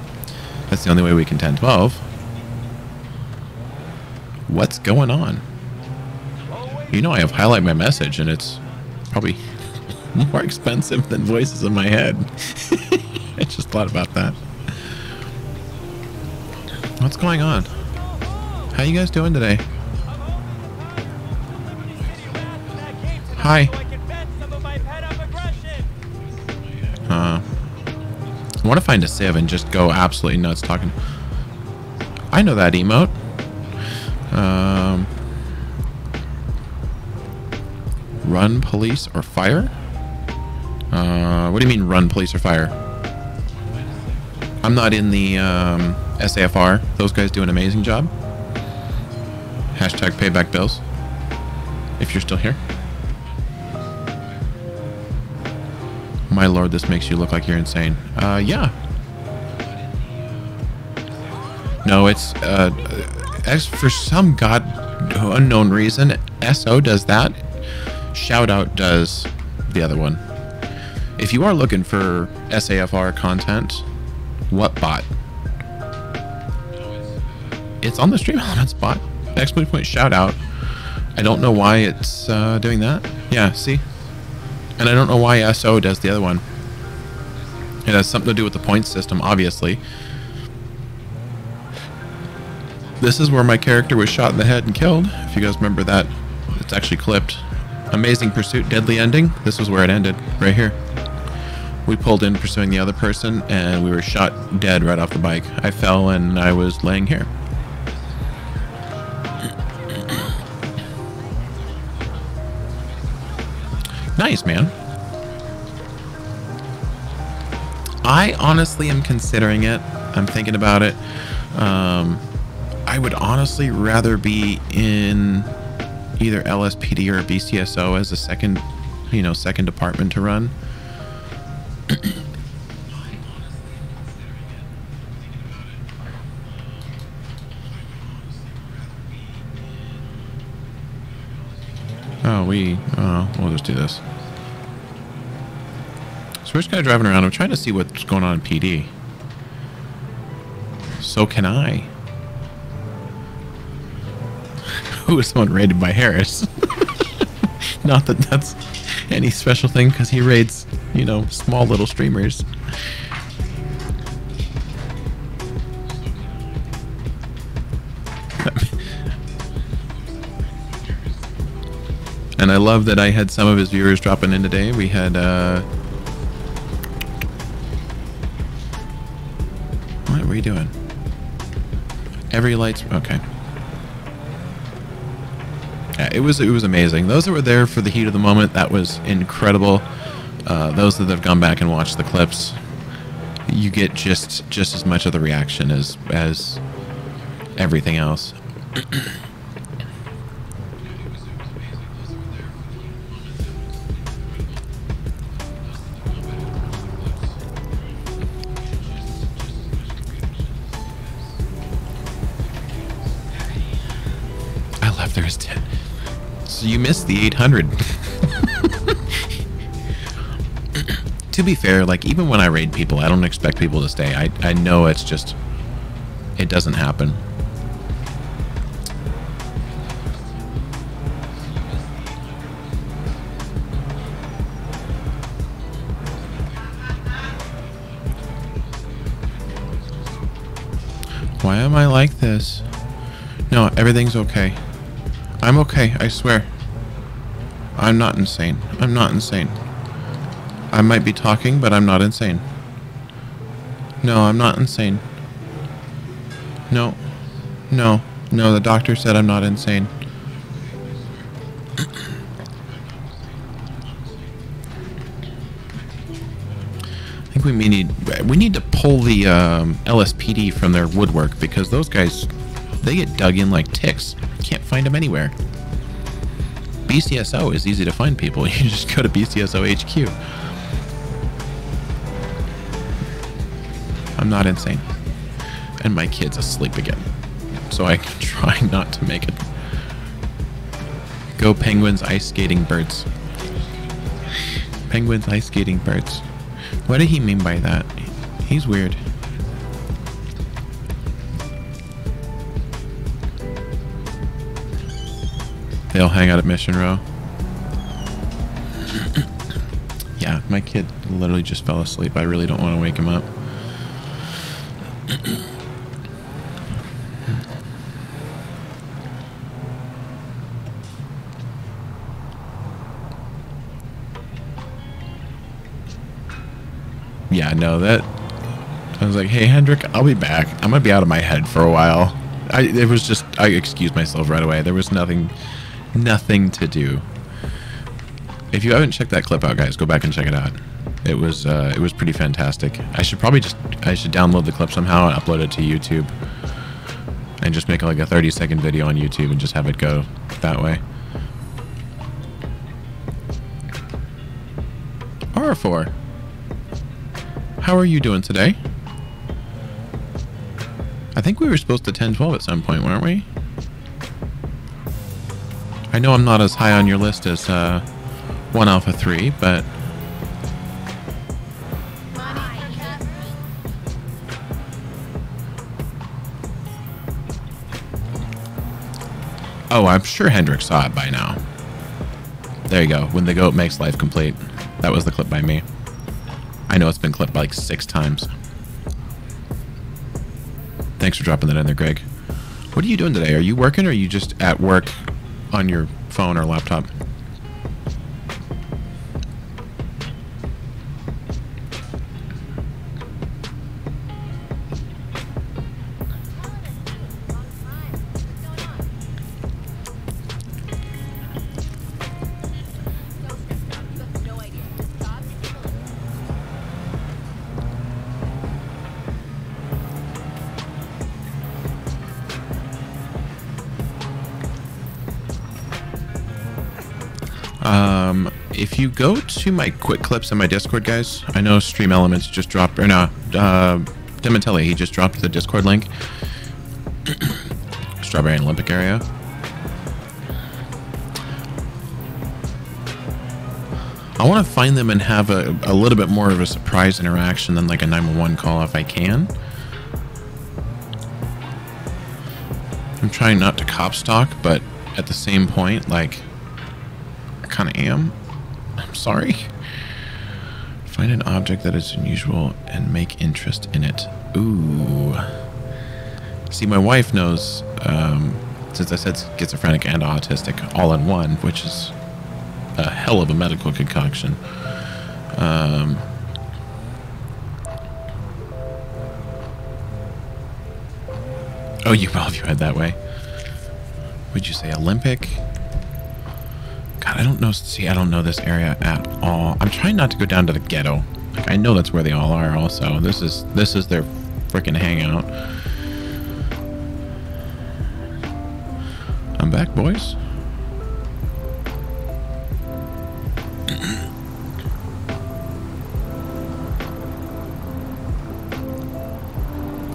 That's the only way we can 10-12. What's going on? You know I have highlight my message, and it's probably more expensive than voices in my head. I just thought about that. What's going on? How you guys doing today? Hi. Uh, I want to find a sieve and just go absolutely nuts talking. I know that emote. Um, run police or fire? Uh, what do you mean run police or fire? I'm not in the um, SAFR. Those guys do an amazing job. Hashtag payback bills. If you're still here. My lord, this makes you look like you're insane. Uh, yeah. No, it's, uh, as for some god unknown reason, SO does that. Shoutout does the other one. If you are looking for SAFR content, what bot? It's on the Stream Elements bot. Exclamation point shout out. I don't know why it's uh, doing that. Yeah, see? And I don't know why SO does the other one. It has something to do with the points system, obviously. This is where my character was shot in the head and killed. If you guys remember that, it's actually clipped. Amazing Pursuit, Deadly Ending. This is where it ended, right here. We pulled in pursuing the other person, and we were shot dead right off the bike. I fell, and I was laying here. Nice, man. I honestly am considering it. I'm thinking about it. Um, I would honestly rather be in either LSPD or BCSO as a second, you know, second department to run. We, oh, we'll just do this. So we're just kind of driving around. I'm trying to see what's going on in PD. So can I. Who is someone raided by Harris? Not that that's any special thing because he raids, you know, small little streamers. And I love that I had some of his viewers dropping in today. We had, uh... What were you doing? Every light's... Okay. Yeah, it was it was amazing. Those that were there for the heat of the moment, that was incredible. Uh, those that have gone back and watched the clips, you get just just as much of the reaction as as everything else. You missed the 800. to be fair, like even when I raid people, I don't expect people to stay. I, I know it's just, it doesn't happen. Why am I like this? No, everything's okay. I'm okay, I swear. I'm not insane. I'm not insane. I might be talking, but I'm not insane. No, I'm not insane. No. No. No, the doctor said I'm not insane. I think we may need we need to pull the um, LSPD from their woodwork because those guys they get dug in like ticks. Can't find them anywhere. BCSO is easy to find people. You just go to BCSO HQ. I'm not insane. And my kid's asleep again. So I can try not to make it. Go penguins ice skating birds. Penguins ice skating birds. What did he mean by that? He's weird. They'll hang out at Mission Row. yeah, my kid literally just fell asleep. I really don't want to wake him up. yeah, no, that. I was like, hey, Hendrik, I'll be back. I'm going to be out of my head for a while. I, it was just, I excused myself right away. There was nothing nothing to do. If you haven't checked that clip out, guys, go back and check it out. It was uh, it was pretty fantastic. I should probably just I should download the clip somehow and upload it to YouTube, and just make like a 30 second video on YouTube and just have it go that way. R4. How are you doing today? I think we were supposed to 10-12 at some point, weren't we? I know I'm not as high on your list as uh, 1 Alpha 3, but... Oh, I'm sure Hendrik saw it by now. There you go. When the goat makes life complete. That was the clip by me. I know it's been clipped like six times. Thanks for dropping that in there, Greg. What are you doing today? Are you working or are you just at work on your phone or laptop? If you go to my quick clips in my Discord, guys, I know Stream Elements just dropped, or no, uh, he just dropped the Discord link. Strawberry and Olympic area. I want to find them and have a, a little bit more of a surprise interaction than like a 911 call if I can. I'm trying not to cop stalk, but at the same point, like, I kind of am. Sorry. Find an object that is unusual and make interest in it. Ooh. See, my wife knows, um, since I said schizophrenic and autistic all in one, which is a hell of a medical concoction. Um, oh, you well, you head that way. Would you say Olympic? I don't know. See, I don't know this area at all. I'm trying not to go down to the ghetto. Like, I know that's where they all are. Also, this is this is their freaking hangout. I'm back, boys.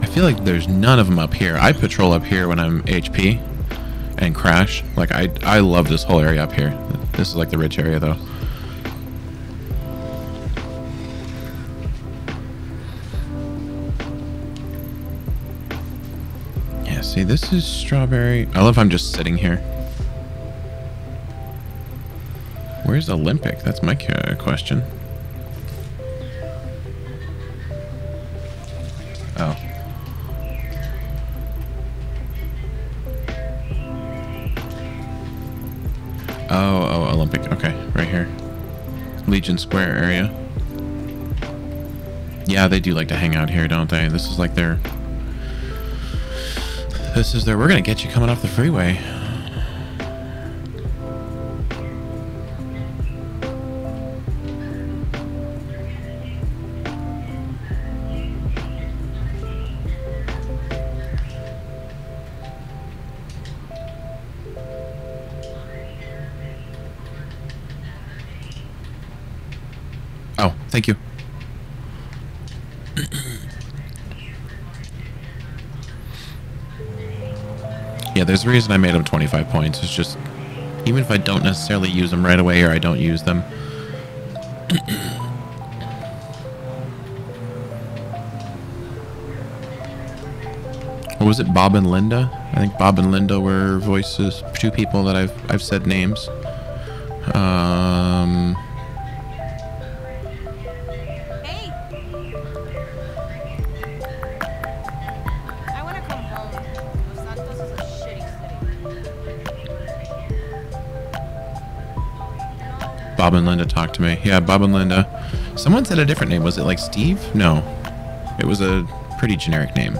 I feel like there's none of them up here. I patrol up here when I'm HP and crash. Like I, I love this whole area up here. This is like the rich area though. Yeah, see, this is strawberry. I love I'm just sitting here. Where's Olympic? That's my uh, question. Okay, right here. Legion Square area. Yeah, they do like to hang out here, don't they? This is like their... This is their... We're gonna get you coming off the freeway. There's a reason I made them 25 points. It's just, even if I don't necessarily use them right away or I don't use them. was it Bob and Linda? I think Bob and Linda were voices, two people that I've I've said names. Um, to me. Yeah, Bob and Linda. Someone said a different name. Was it like Steve? No. It was a pretty generic name.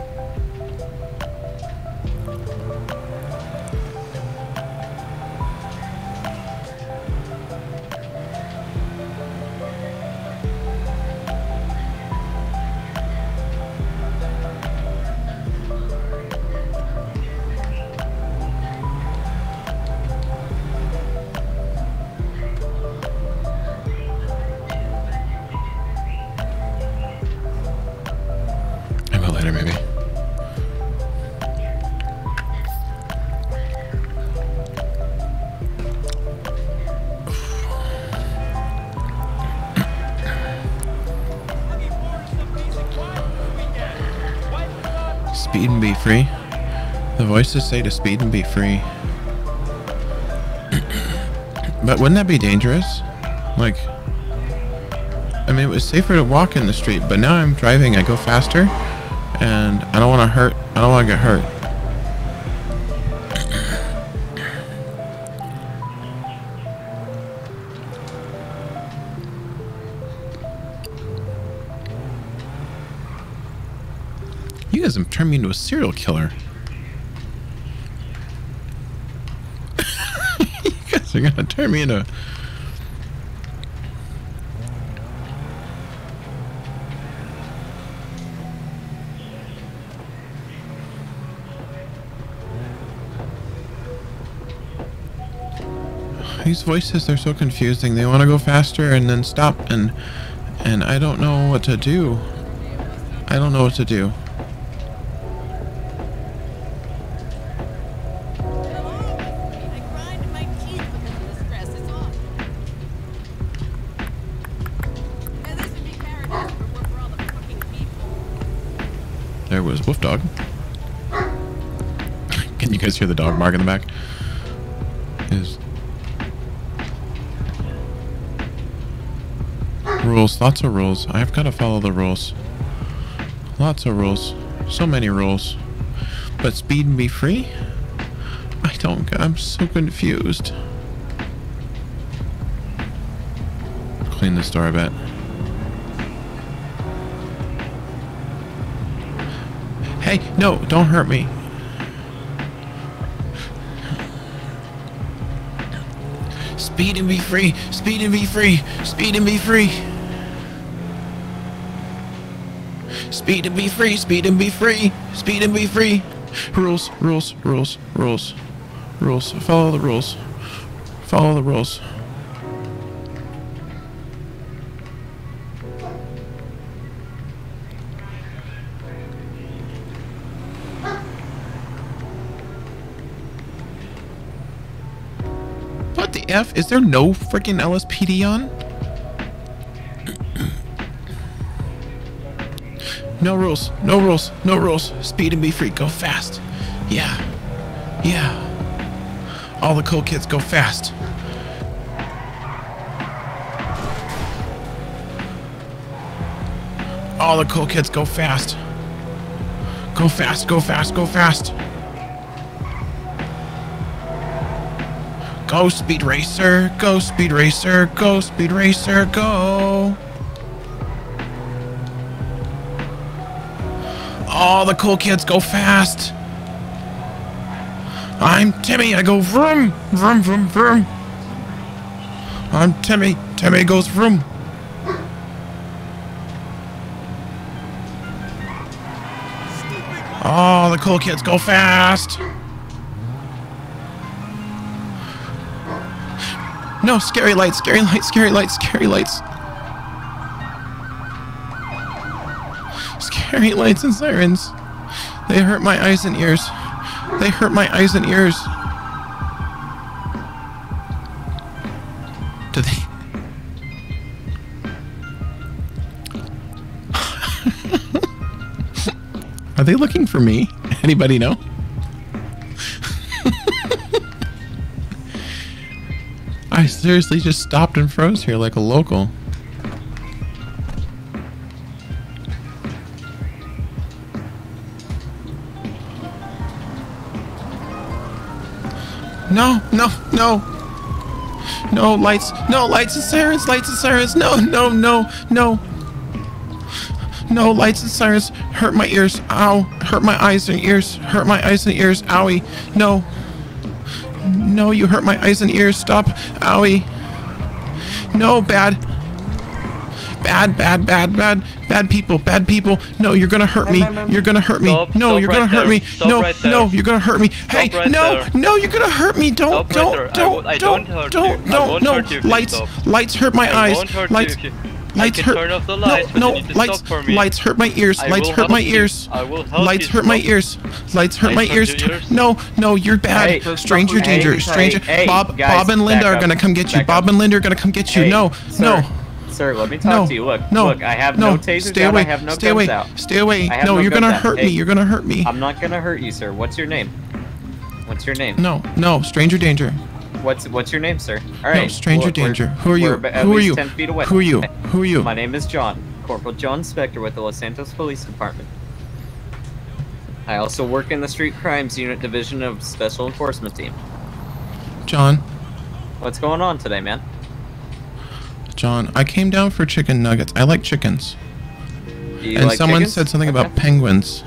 Voices say to speed and be free. but wouldn't that be dangerous? Like, I mean, it was safer to walk in the street, but now I'm driving, I go faster, and I don't want to hurt, I don't want to get hurt. You guys have turned me into a serial killer. you are gonna turn me into. These voices are so confusing. They want to go faster and then stop and and I don't know what to do. I don't know what to do. Hear the dog bark in the back? Is rules, lots of rules. I've got to follow the rules. Lots of rules. So many rules. But speed and be free? I don't I'm so confused. Clean this door a bit. Hey, no, don't hurt me. Speed and be free. Speed and be free. Speed and be free. Speed and be free. Speed and be free. Speed and be free. Rules, rules, rules, rules, rules. Follow the rules. Follow the rules. Is there no freaking LSPD on? No rules. No rules. No rules. Speed and be free. Go fast. Yeah. Yeah. All the cool kids go fast. All the cool kids go fast. Go fast, go fast, go fast. Go speed racer, go speed racer, go speed racer, go. All the cool kids go fast. I'm Timmy, I go vroom, vroom, vroom, vroom. I'm Timmy, Timmy goes vroom. All the cool kids go fast. No, scary lights, scary lights, scary lights, scary lights. Scary lights and sirens. They hurt my eyes and ears. They hurt my eyes and ears. Do they? Are they looking for me? Anybody know? Seriously just stopped and froze here like a local. No, no, no. No lights. No lights and sirens. Lights and sirens. No, no, no, no. No lights and sirens. Hurt my ears. Ow. Hurt my eyes and ears. Hurt my eyes and ears. Owie. No. No, you hurt my eyes and ears. Stop. Owie. No, bad. Bad, bad, bad, bad, bad people, bad people. No, you're gonna hurt me. You're gonna hurt me. Stop, No, stop you're gonna right hurt there. me. Stop No, right no, you're gonna hurt me. Hey, right no, there. no, you're gonna hurt me. Don't, don't. I don't, don't, don't don't, don't, no. hurt you if you Lights, lights hurt my I eyes. Lights, lights hurt. turn off the lights, but no, you no, need to lights, stop for me. lights hurt my ears. I Lights hurt my you. ears. I will help Lights you hurt my ears. Lights hurt Lights my ears. ears? No, no, you're bad. Hey, stranger hey, danger. hey, Stranger. hey, Bob, guys, Bob and Linda are gonna come get you. back Bob up. and Linda are gonna come get you. No, sir, no. Sir, let me talk No, to you. Look, no, look, I have no, no, tasers stay out. away, I have no stay guns away, out. stay away. I have No, you're gonna out. hurt Hey, me. You're gonna hurt me. I'm not gonna hurt you, sir. What's your name? What's your name? No, no, stranger danger. What's What's your name, sir? All No, stranger we're- danger. Who are you? Who are you? Ten feet away. Who are you? Who are you? My name is John, Corporal John Spector with the Los Santos Police Department. I also work in the Street Crimes Unit Division of Special Enforcement Team. John, What's going on today, man? John, I came down for chicken nuggets. I like chickens. And like someone chickens? said something Okay. about penguins.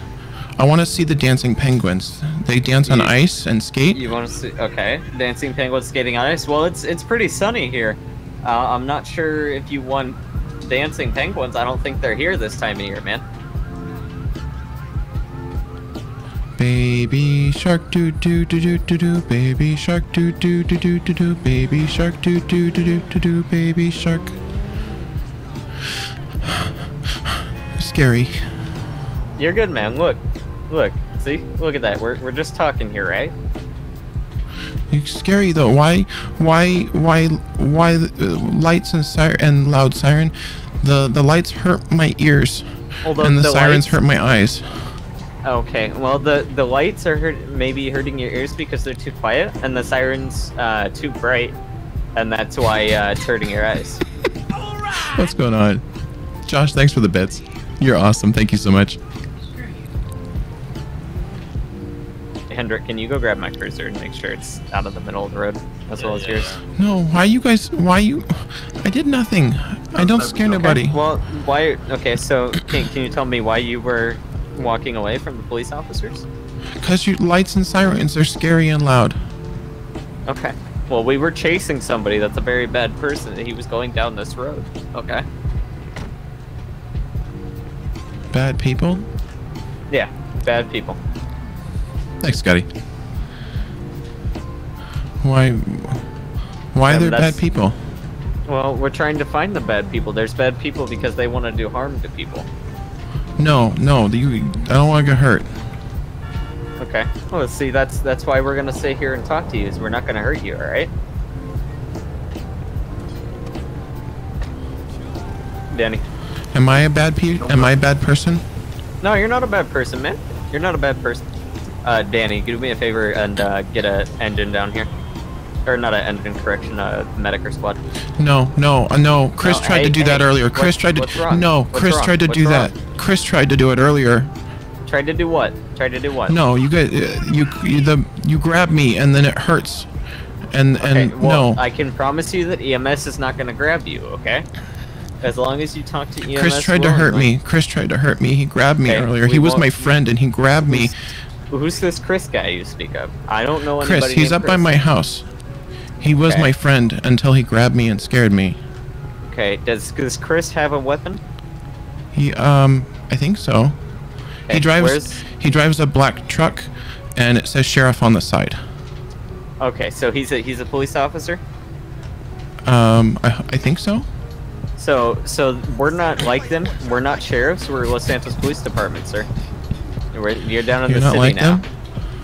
I want to see the dancing penguins. They dance on You- ice and skate. You want to see? Okay, dancing penguins skating on ice. Well, it's it's pretty sunny here. Uh, I'm not sure if you want dancing penguins. I don't think they're here this time of year, man. Baby shark doo doo doo doo doo doo. Baby shark doo doo doo doo doo doo. Baby shark doo doo doo doo doo doo. Baby shark. Scary. You're good, man. Look, look, see, look at that. We're we're just talking here, right? It's scary though. Why, why, why, why uh, lights and siren and loud siren? The the lights hurt my ears, the- and the, the sirens lights- hurt my eyes. Okay. Well, the the lights are hurt, maybe hurting your ears because they're too quiet, and the sirens uh, too bright, and that's why uh, it's hurting your eyes. What's going on? Josh, thanks for the bits. You're awesome. Thank you so much. Hendrik, can you go grab my cruiser and make sure it's out of the middle of the road as well as yours? No, why you guys? Why you? I did nothing. I don't scare nobody. Well, why? Okay, so can, can you tell me why you were walking away from the police officers? Cause your lights and sirens, they're scary and loud. Okay. Well, we were chasing somebody that's a very bad person. He was going down this road. Okay. Bad people. Yeah, bad people. Thanks, Scotty. Why? Why Um, they're bad people? Well, we're trying to find the bad people. There's bad people because they want to do harm to people. No, no, you. I don't want to get hurt. Okay. Well, see, that's that's why we're gonna stay here and talk to you. Is we're not gonna hurt you, all right? Danny. Am I a bad pe? Am I a bad person? No, you're not a bad person, man. You're not a bad person. Uh, Danny, do me a favor and uh, get a engine down here. Or not an engine, correction, a medic or squad. No, no, uh, no. Chris No, tried to hey, do that hey, earlier. Chris what- tried to. No, What's Chris wrong? tried to What's do wrong? that. Chris tried to do it earlier. Tried to do what? Tried to do what? No, you guys, uh, you, you the you grab me and then it hurts, and Okay, and well, no. I can promise you that EMS is not going to grab you, okay? As long as you talk to EMS. Chris tried to hurt me. Chris tried to hurt me. He grabbed me Okay, earlier. He was my friend and he grabbed me. Who's this Chris guy you speak of? I don't know anybody. Chris, he's up by my house. He was Okay. my friend until he grabbed me and scared me. Okay, does, does Chris have a weapon? He um I think so. Okay, he drives where's- he drives a black truck and it says sheriff on the side. Okay, so he's a he's a police officer. Um I, I think so. So so we're not like them. We're not sheriffs. We're Los Santos Police Department, sir. We're, you're down in You're the not city like now. them?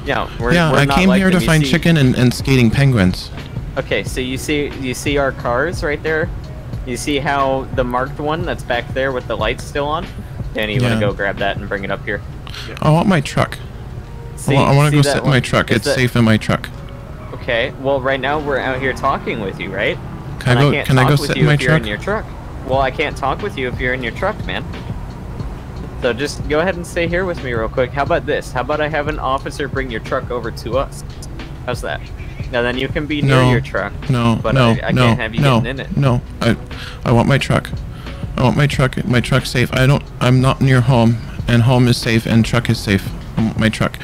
Yeah, we're, yeah, we're I came like here to them. You find see- chicken and, and skating penguins. Okay, so you see you see our cars right there. You see how the marked one that's back there with the lights still on. Danny, you Yeah. want to go grab that and bring it up here? I want my truck. See- I want, I to go sit in my truck. Is It's that- safe in my truck. Okay. Well, right now we're out here talking with you, right? Can I and go- can't can I go with sit you in my you're in your truck. Well, I can't talk with you if you're in your truck, man. So just go ahead and stay here with me real quick. How about this? How about I have an officer bring your truck over to us? How's that? Now then you can be near your truck. No, but no, I, I no, can't have you no, getting in it. no. I, I want my truck. I want my truck. My truck safe. I don't. I'm not near home, and home is safe, and truck is safe. I want my truck.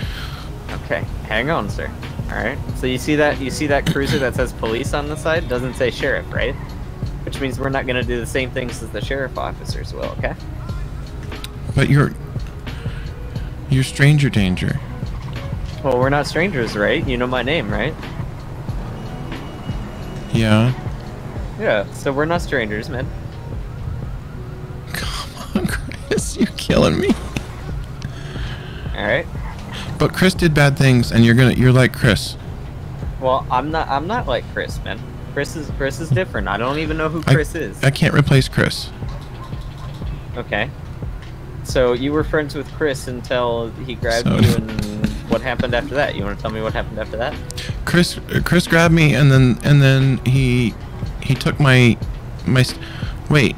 Okay, hang on, sir. All right. So you see that you see that cruiser that says police on the side doesn't say sheriff, right? Which means we're not gonna do the same things as the sheriff officers will. Okay. But you're. You're stranger danger. Well, we're not strangers, right? You know my name, right? Yeah. Yeah. So we're not strangers, man. Come on, Chris, you're killing me. All right. But Chris did bad things, and you're gonna. You're like Chris. Well, I'm not. I'm not like Chris, man. Chris is Chris is different. I don't even know who I- Chris is. I can't replace Chris. Okay. So you were friends with Chris until he grabbed So- you, and what happened after that? You want to tell me what happened after that? Chris. Chris grabbed me, and then and then he he took my my. Wait.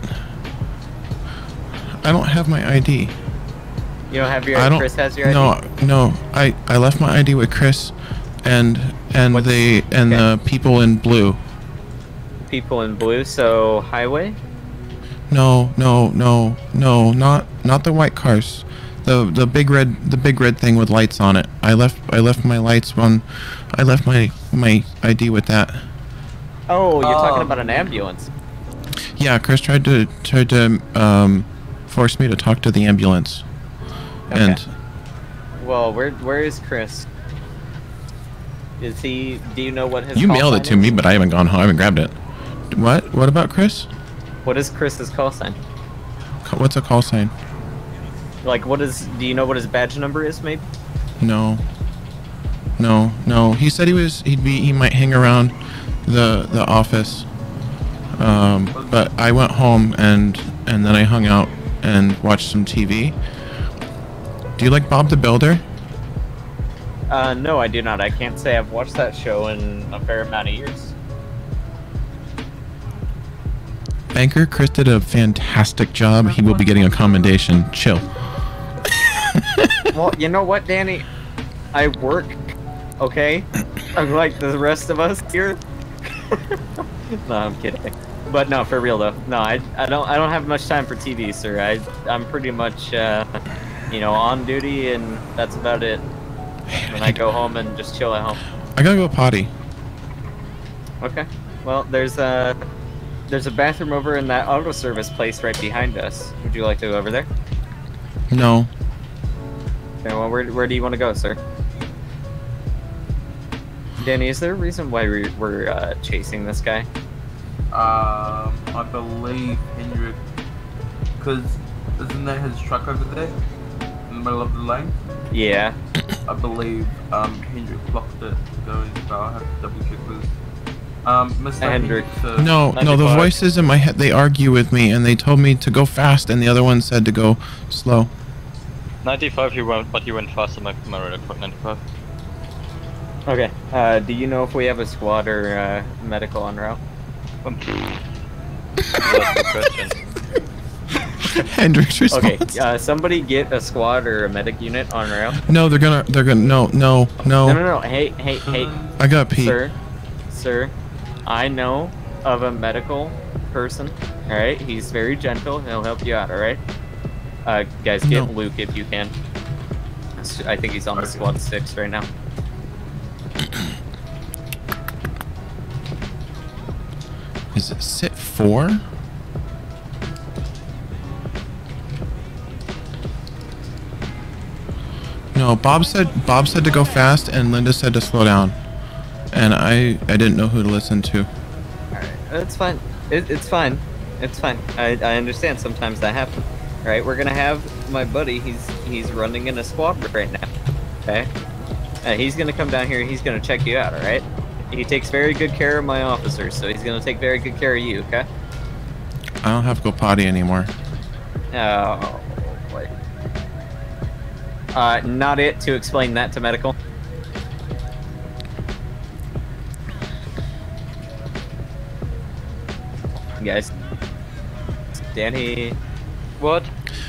I don't have my ID. You don't have your. I don't. Chris has your ID. No, no. I I left my ID with Chris, and and the and the people in blue. People in blue. So highway. No, no, no, no, not not the white cars. The the big red the big red thing with lights on it. I left I left my lights on. I left my my ID with that. Oh, you're talking Um, about an ambulance. Yeah, Chris tried to tried to um, force me to talk to the ambulance. And Well, where where is Chris? Is he? Do you know what his? you call mailed sign it to is? me, but I haven't gone home. I haven't grabbed it. What? What about Chris? What is Chris's call sign? What's a call sign? Like, what is? Do you know what his badge number is? Maybe. No. No, no. He said he was he'd be he might hang around the the office. Um, but I went home and and then I hung out and watched some TV. Do you like Bob the Builder? Uh, no, I do not. I can't say I've watched that show in a fair amount of years. Banker Chris did a fantastic job. He will be getting a commendation. Chill. Well, you know what, Danny? I work, okay? Unlike the rest of us here. no, I'm kidding. But no, for real though. No, I, I don't I don't have much time for TV, sir. I I'm pretty much uh, you know on duty, and that's about it. When I go home and just chill at home. I gotta go potty. Okay. Well, there's a there's a bathroom over in that auto service place right behind us. Would you like to go over there? No. Okay, well, where, where do you want to go, sir? Danny, is there a reason why we're, we're uh, chasing this guy? Um, I believe Hendrik, because isn't that his truck over there in the middle of the lane? Yeah. I believe um Hendrik blocked it going, so I'll have to double check this. Um, Mr. Hendrik. Hendrik, No, no, the voices in my head they argue with me and they told me to go fast and the other one said to go slow. 95 you went, but you went faster, my, my radar clock 95. Okay. Uh, do you know if we have a squad or uh, medical on route? That's the question. Hendrix Okay. Uh, somebody get a squad or a medic unit on route. No, they're gonna they're gonna no, no, no. No, no, no. Hey, hey, hey. I got pee. Sir, sir, I know of a medical person. All right, he's very gentle. He'll help you out. All right. Uh, guys, get No. Luke if you can. I think he's on the squad six right now. Is it sit four? No, Bob said Bob said to go fast and Linda said to slow down. And I I didn't know who to listen to. It's fine. It, it's fine. It's fine. I, I understand sometimes that happens. Right, we're gonna have my buddy. He's he's running in a squad right now. Okay. And he's gonna come down here. He's gonna check you out. All right. He takes very good care of my officers, so he's gonna take very good care of you. Okay. I don't have to go potty anymore. Oh, boy. Uh, not it to explain that to medical. Guys, Danny. What?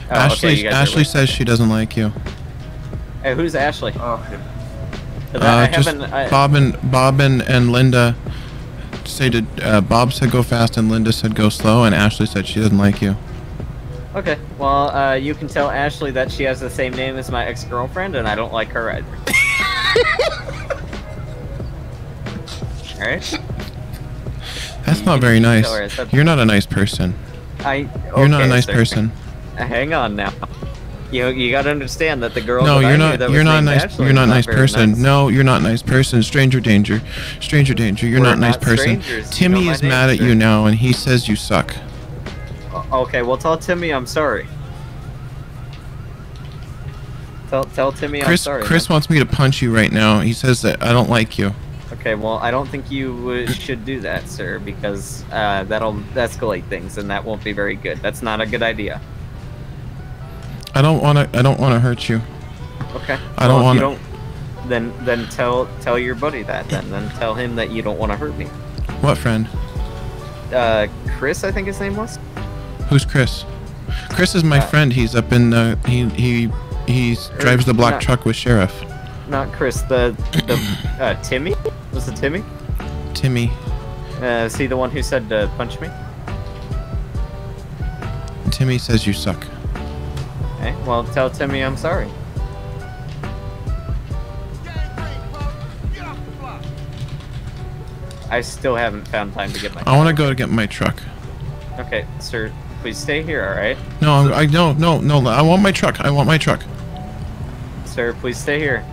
Oh, Ashley you guys are Ashley says she doesn't like you. Hey, who's Ashley? Oh, him. 'Cause I- I Uh, just haven't- I- Bob and Bob and, and Linda say to uh, Bob said go fast and Linda said go slow and Ashley said she doesn't like you. Okay, well, uh, you can tell Ashley that she has the same name as my ex-girlfriend, and I don't like her either. Alright? That's not very nice. tell her it's up- You're not a nice person. I. You're not a nice sir. person. Hang on now. You you gotta understand that the girl. No, that I you're not. that You're not nice. You're not a nice person. nice. No, you're not a nice person. Stranger danger. Stranger danger. You're We're not a nice not person. strangers. You Timmy know is mad at sir. you now, and he says you suck. Okay, well tell Timmy I'm sorry. Tell tell Timmy I'm Chris. sorry. Chris man. wants me to punch you right now. He says that I don't like you. Okay, well I don't think you should do that, sir, because uh, that'll escalate things, and that won't be very good. That's not a good idea. I don't want to. I don't want to hurt you. Okay. I don't well, wanna- don't, then then tell tell your buddy that. Then then tell him that you don't want to hurt me. What friend? Uh, Chris, I think his name was. Who's Chris? Chris is my Uh, friend. He's up in. Uh, he he he drives the black not- truck with sheriff. Not Chris. The the uh, Timmy was it Timmy? Timmy. Uh, is he the one who said to punch me? Timmy says you suck. Okay. Well, tell Timmy I'm sorry. I still haven't found time to get my. I want to go to get my truck. Okay, sir, please stay here, all right? No, I'm, I no no no. I want my truck. I want my truck. Sir, please stay here.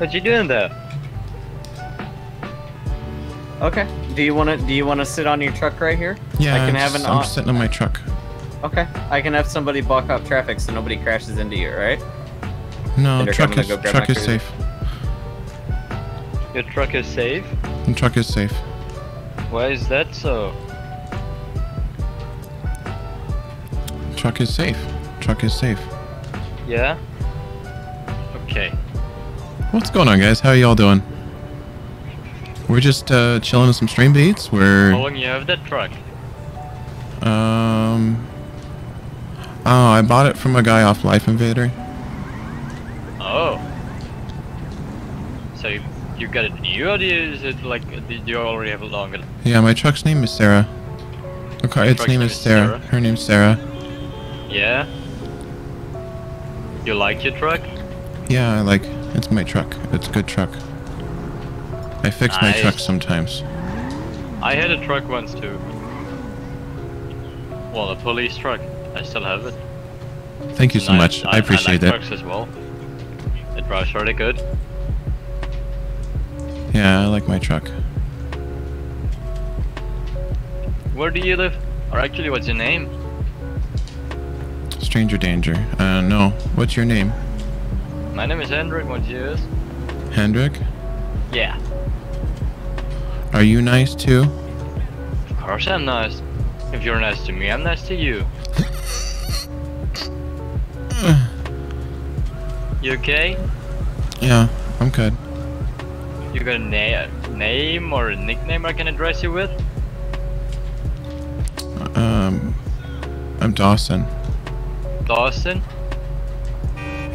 What you doing there? Okay. Do you wanna Do you wanna sit on your truck right here? Yeah, I can I'm, have an. I'm sitting on my truck. Okay. I can have somebody block off traffic so nobody crashes into you, right? No, Hendrik, truck is truck is cruiser. safe. Your truck is safe? The truck is safe. Why is that so? Truck is safe. Truck is safe. Yeah? Okay. What's going on, guys? How are y'all doing? We're just uh, chilling with some stream beats. We're How long you have that truck? um. Oh, I bought it from a guy off Lifeinvader. Oh. So you, you got it new or is it like, did you already have it longer? Yeah, my truck's name is Sarah. Okay, its name name is is Sarah. Sarah? Her name's Sarah. Yeah? You like your truck? Yeah, I like. It's my truck. It's a good truck. I fix my truck sometimes. I had a truck once too. Well, a police truck. I still have it. Thank you so And much. I appreciate I that. like trucks as well. It drives really good. Yeah, I like my truck. Where do you live? Or actually, what's your name? Stranger danger. Uh, no. What's your name? My name is Hendrik. What's yours? Hendrik. Yeah. Are you nice too? Of course I'm nice. If you're nice to me, I'm nice to you. you okay? Yeah, I'm good. You got a na name or a nickname I can address you with? Um, I'm Dawson. Dawson?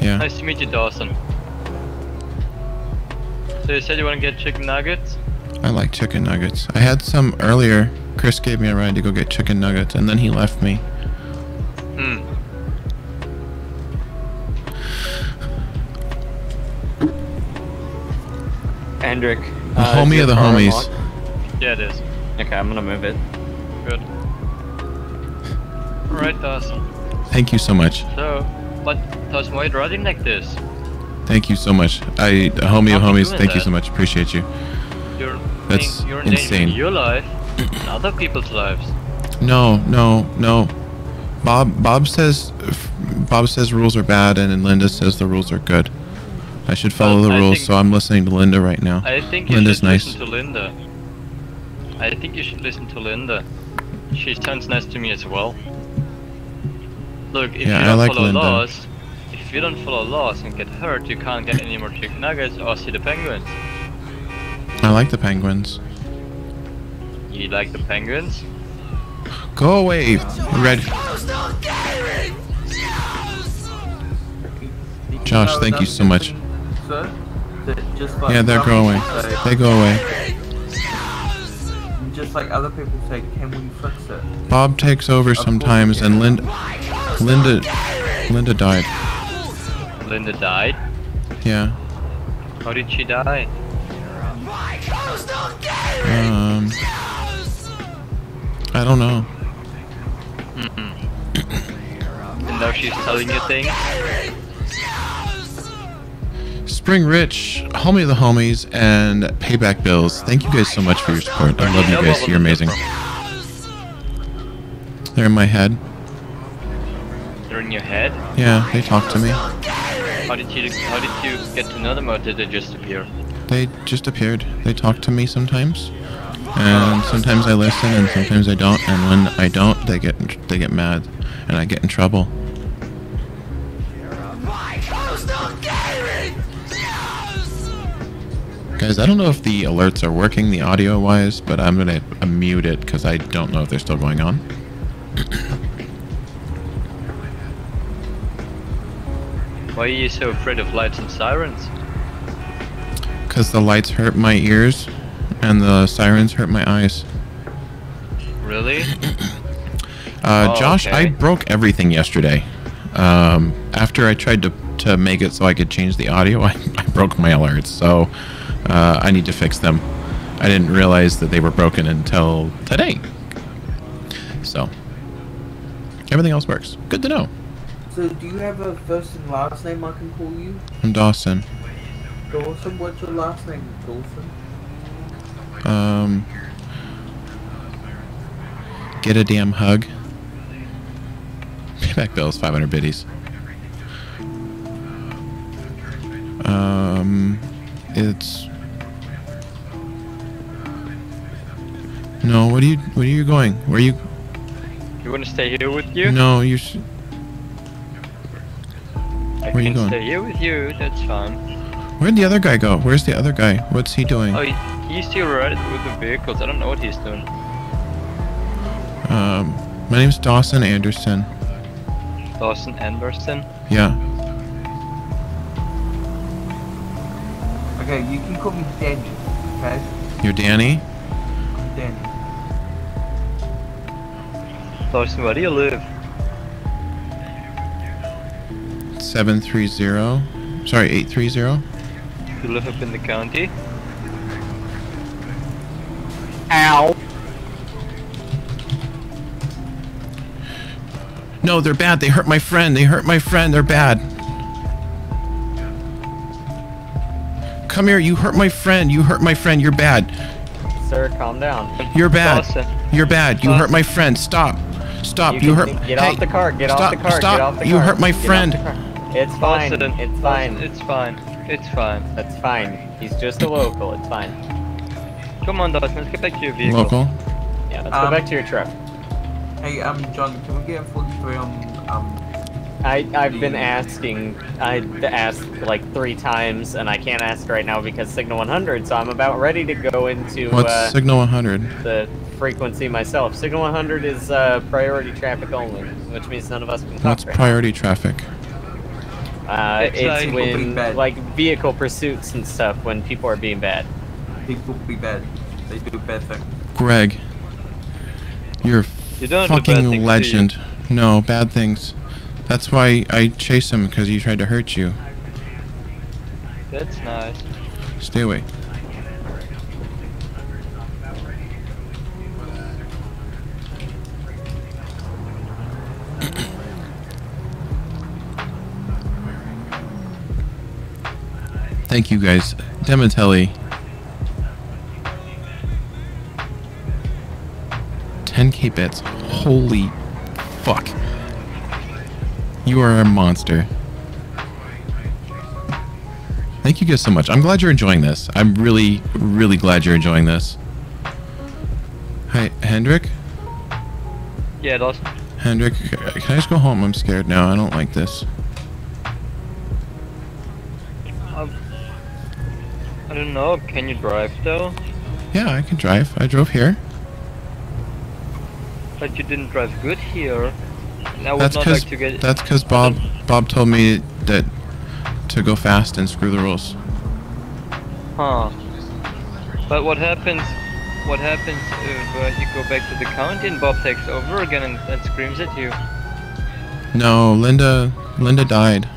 Yeah. Nice to meet you, Dawson. So you said you want to get chicken nuggets? I like chicken nuggets. I had some earlier. Chris gave me a ride to go get chicken nuggets, and then he left me. Hmm. Hendrik. The uh, homie of the homies. unlocked? Yeah, it is. Okay, I'm gonna move it. Good. Alright, Dawson. Thank you so much. So, but Dawson, why are you driving like this? Thank you so much. I, homie of homies. Thank you so much. Appreciate you. You're That's you're insane. your life and other people's lives. No, no, no. Bob, Bob says, Bob says rules are bad, and Linda says the rules are good. I should follow Well, the I rules, so I'm listening to Linda right now. I think you Linda's should nice. listen to Linda. I think you should listen to Linda. She sounds nice to me as well. Look, if Yeah, you don't like follow Linda. laws, if you don't follow laws and get hurt, you can't get any more chicken nuggets or see the penguins. I like the penguins. You like the penguins? Go away, Red. Josh, thank you so much. Sir, that just like Yeah, they're other going. people They go away. Just like other people say, can we fix it? Bob takes over sometimes, and Linda, Linda, Linda died. Linda died. Yeah. How did she die? Um. I don't know. Mm-mm. and now she's telling you things. Spring Rich, Homie of the Homies, and Payback Bills. Thank you guys so much for your support. I love you guys. You're amazing. They're in my head. In your head. Yeah, they talk to me. How did you How did you get to know them, or did they just appear? They just appeared. They talk to me sometimes, and sometimes I listen, and sometimes I don't. And when I don't, they get they get mad, and I get in trouble. Guys, I don't know if the alerts are working, the audio wise, but I'm gonna mute it because I don't know if they're still going on. Why are you so afraid of lights and sirens? Because the lights hurt my ears, and the sirens hurt my eyes. Really? Uh, Oh, Josh, I broke everything yesterday. Um, after I tried to, to make it so I could change the audio, I, I broke my alerts. So uh, I need to fix them. I didn't realize that they were broken until today. So everything else works. Good to know. So, do you have a first and last name I can call you? I'm Dawson. Dawson, what's your last name, Dawson? Um, get a damn hug. Payback bills, 500 biddies. Um, it's. No, what are you? Where are you going? Where are you? You want to stay here with you? No, you. Sh- I where you can going? stay here with you. That's fine. Where'd the other guy go? Where's the other guy? What's he doing? Oh, he's still riding with the vehicles. I don't know what he's doing. Um, my name's Dawson Albertson. Dawson Albertson. Yeah. Okay, you can call me Danny, okay? You're Danny. Danny. Dawson, where do you live? 730. Sorry, 830. You live up in the county? Ow. No, they're bad. They hurt my friend. They hurt my friend. They're bad. Come here. You hurt my friend. You hurt my friend. You're bad. Sir, calm down. You're bad. Dawson. You're bad. You hurt my friend. Stop. Stop. You You, hurt. Get hey, off the car. Get stop, off the car. Stop. Get off the you hurt my Get off friend. The car. It's fine. Dawson, It's fine. It's fine. It's fine. That's fine. He's just a local. It's fine. Come on, Dawson. Let's get back to your vehicle. Local. Yeah, let's Um, go back to your truck. Hey, um, John, can we get a 43 on, um... I, I've been asking, I asked like three times, and I can't ask right now because Signal 100, so I'm about ready to go into What's uh, signal 100? the frequency myself. Signal 100 is uh, priority traffic only, which means none of us can talk What's right priority traffic? Uh, It's it's like- People being when, like, vehicle pursuits and stuff when people are being bad. People be bad. They do bad things. Greg. You're a You don't do bad fucking things, you? legend. No, bad things. That's why I chase him because he tried to hurt you. That's nice. Stay away. Thank you guys. Dematelli. 10k bits. Holy fuck. You are a monster. Thank you guys so much. I'm glad you're enjoying this. I'm really, really glad you're enjoying this. Hi, Hendrik? Yeah, Dawson. Hendrik, can I just go home? I'm scared now. I don't like this. I don't know. Can you drive though? Yeah, I can drive. I drove here. but you didn't drive good here. That's because like get. that's because Bob Bob told me that to go fast and screw the rules. Huh. But what happens? What happens if uh, you go back to the county and Bob takes over again and, and screams at you? No, Linda Linda died,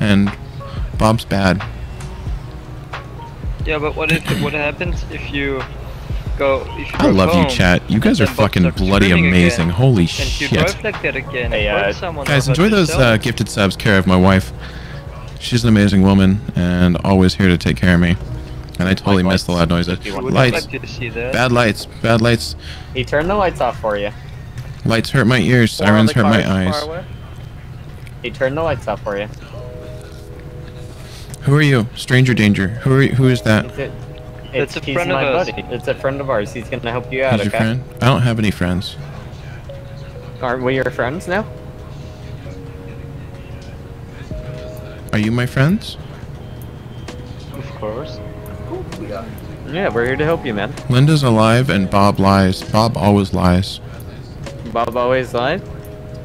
and Bob's bad. Yeah, but what if what happens if you go? If you I drive love you, chat. You guys are fucking bloody amazing. again, Holy and shit. you drive like that again. Hey, uh, Guys, enjoy those uh, gifted subs. Care of my wife. She's an amazing woman and always here to take care of me. And I totally missed the loud noises. Lights. like to see that. Bad lights. Bad lights. He turned the lights off for you. Lights hurt my ears. Sirens hurt my eyes. He turned the lights off for you. Who are you? Stranger danger. Who are you, who is that? It's, it, It's a he's friend of my ours. buddy. It's a friend of ours. He's gonna help you out. He's your okay? friend? I don't have any friends. Aren't we your friends now? Are you my friends? Of course. Yeah, we're here to help you, man. Linda's alive and Bob lies. Bob always lies. Bob always lied.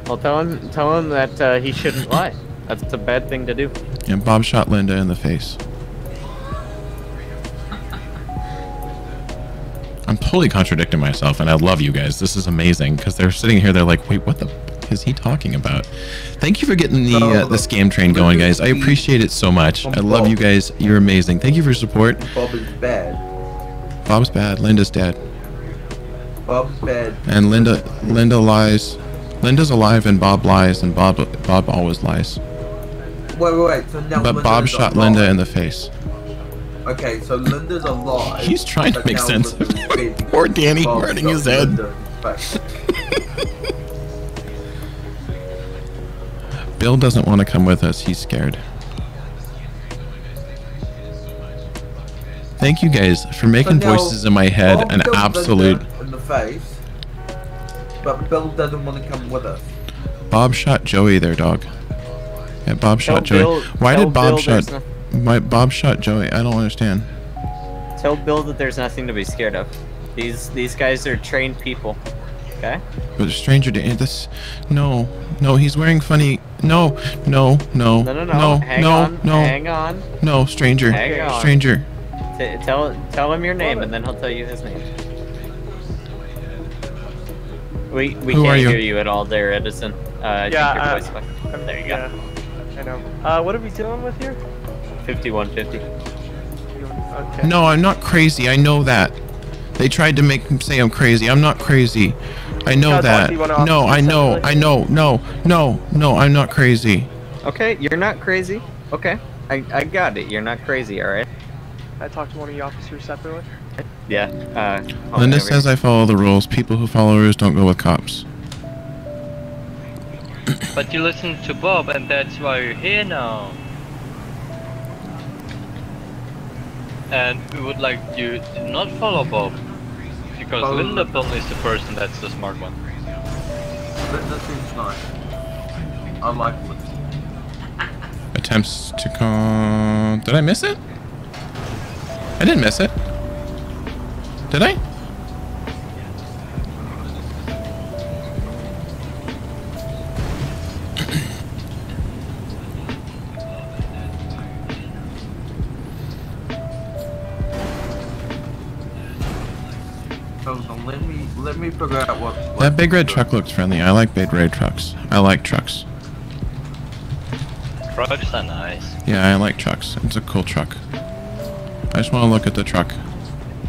Well, tell him, tell him that uh, he shouldn't lie. That's a bad thing to do. And Bob shot Linda in the face. I'm totally contradicting myself, and I love you guys. This is amazing because they're sitting here. They're like, "Wait, what the f- is he talking about?" Thank you for getting the uh, the scam train going, guys. I appreciate it so much. I love you guys. You're amazing. Thank you for your support. Bob is bad. Bob's bad. Linda's dead, Bob's bad. and Linda Linda lies. Linda's alive, and Bob lies, and Bob Bob always lies. Wait, wait, wait. So now But Linda's Bob shot lie. Linda in the face. Okay, so Linda's alive. He's trying to make sense of it. Poor Danny Bob hurting his head. Linda in the face. Bill doesn't want to come with us. He's scared. Thank you guys for making So voices in my head Bob an absolute. Linda in the face, but Bill doesn't want to come with us. Bob shot Joey there, dog. Yeah, Bob shot Joey. Bill- Why did Bob Bill shot? there's My Bob shot Joey. I don't understand. Tell Bill that there's nothing to be scared of. These these guys are trained people. Okay. But stranger to this. No, no, he's wearing funny. No, no, no, No, no, no. no, hang no, on. no, Hang on. no, stranger, Hang on. stranger. T- tell tell him your name, and then he'll tell you his name. We we Who can't you? hear you at all there, Edison. Uh, Yeah, your uh, voice There you go. I know. Uh, what are we dealing with here? Fifty-one fifty. Okay. No, I'm not crazy. I know that. They tried to make him say I'm crazy. I'm not crazy. I know Now, that. do you wanna No, I know. I know. No, no, no. I'm not crazy. Okay, you're not crazy. Okay, I I got it. You're not crazy. All right. I talked to one of the officers separately. Yeah. Uh, Linda says I follow the rules. People who follow rules don't go with cops. But you listen to Bob, and that's why you're here now. And we would like you to not follow Bob. Because Follow Linda Bond is the person that's the smart one. Linda seems nice. I like Linda. Attempts to call. Did I miss it? I didn't miss it. Did I? Me figure out what. what That big red truck looks friendly. I like big red trucks. I like trucks. Trucks are nice. Yeah, I like trucks. It's a cool truck. I just want to look at the truck.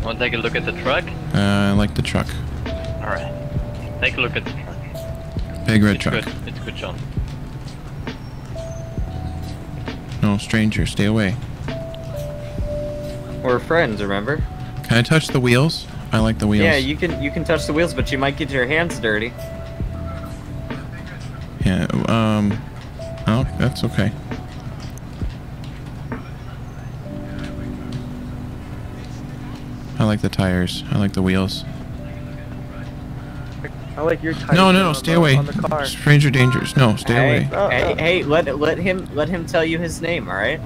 Want to take a look at the truck? Uh, I like the truck. Alright. Take a look at the truck. Big red it's truck. Good. It's good, John. No, stranger, stay away. We're friends, remember? Can I touch the wheels? I like the wheels. Yeah, you can you can touch the wheels, but you might get your hands dirty. Yeah, um, oh, that's okay. I like the tires. I like the wheels. I like your tires. No, no, no, stay the- away. On the car. Stranger dangers. No, stay hey, away. Oh, hey, oh. hey, let let him let him tell you his name, all right?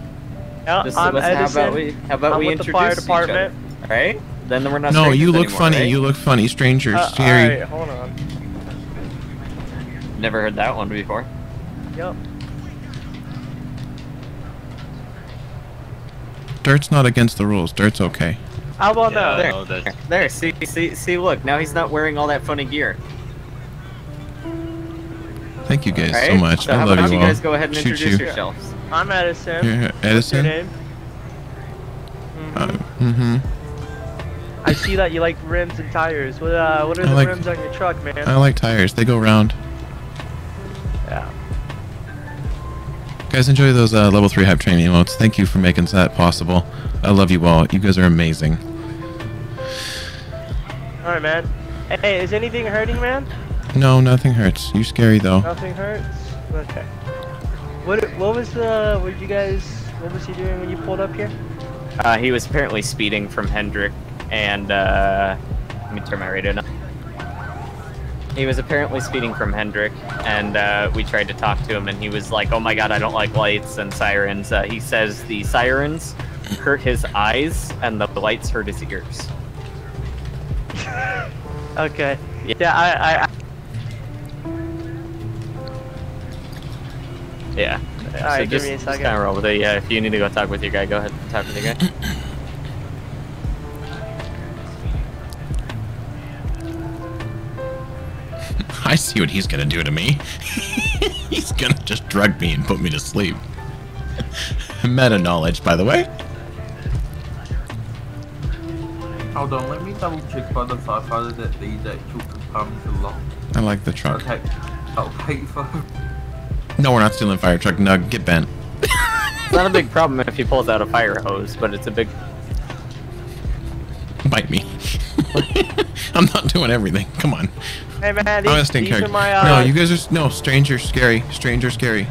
Yeah, Just I'm let's- how Edison. about we how about I'm we with the introduce fire each department. other? All right? Then we're not. No, you look anymore, funny. right? You look funny. Strangers, Uh, scary. Alright, hold on. Never heard that one before. Yep. Dirt's not against the rules. Dirt's okay. How about now? there, there. See, see, see. Look, now he's not wearing all that funny gear. Thank you guys so much. so I how love about you you all. guys go ahead and Shoot introduce you. yourselves? I'm Edison. You're What's Edison? your name? Uh, mm-hmm. I see that you like rims and tires. What uh, what are I the like- rims on your truck, man? I like tires. They go round. Yeah. Guys, enjoy those uh, level 3 hype train emotes. Thank you for making that possible. I love you all. You guys are amazing. All right, man. Hey, is anything hurting, man? No, nothing hurts. You're scary, though. Nothing hurts. Okay. What what was the what did you guys what was he doing when you pulled up here? Uh, he was apparently speeding from Hendrik, and uh, let me turn my radio down. He was apparently speeding from Hendrik, and uh, we tried to talk to him, and he was like, "Oh my god, I don't like lights and sirens." Uh, he says the sirens hurt his eyes, and the lights hurt his ears. Okay. Yeah, I I Yeah. Alright, give just, me a just kind of roll with it. Yeah, if you need to go talk with your guy, go ahead and talk with your guy. I see what he's gonna do to me. he's gonna just drug me and put me to sleep. Meta knowledge, by the way. Hold on, let me double check by the firefighter that these actual components are locked. I like the truck. Okay. I'll pay for No, we're not stealing fire truck. Nug, get bent. It's not a big problem if he pulls out a fire hose, but it's a big. Bite me. I'm not doing everything. Come on. Hey man, I'm these, gonna stay these are my uh No, you guys are no stranger scary. Stranger scary.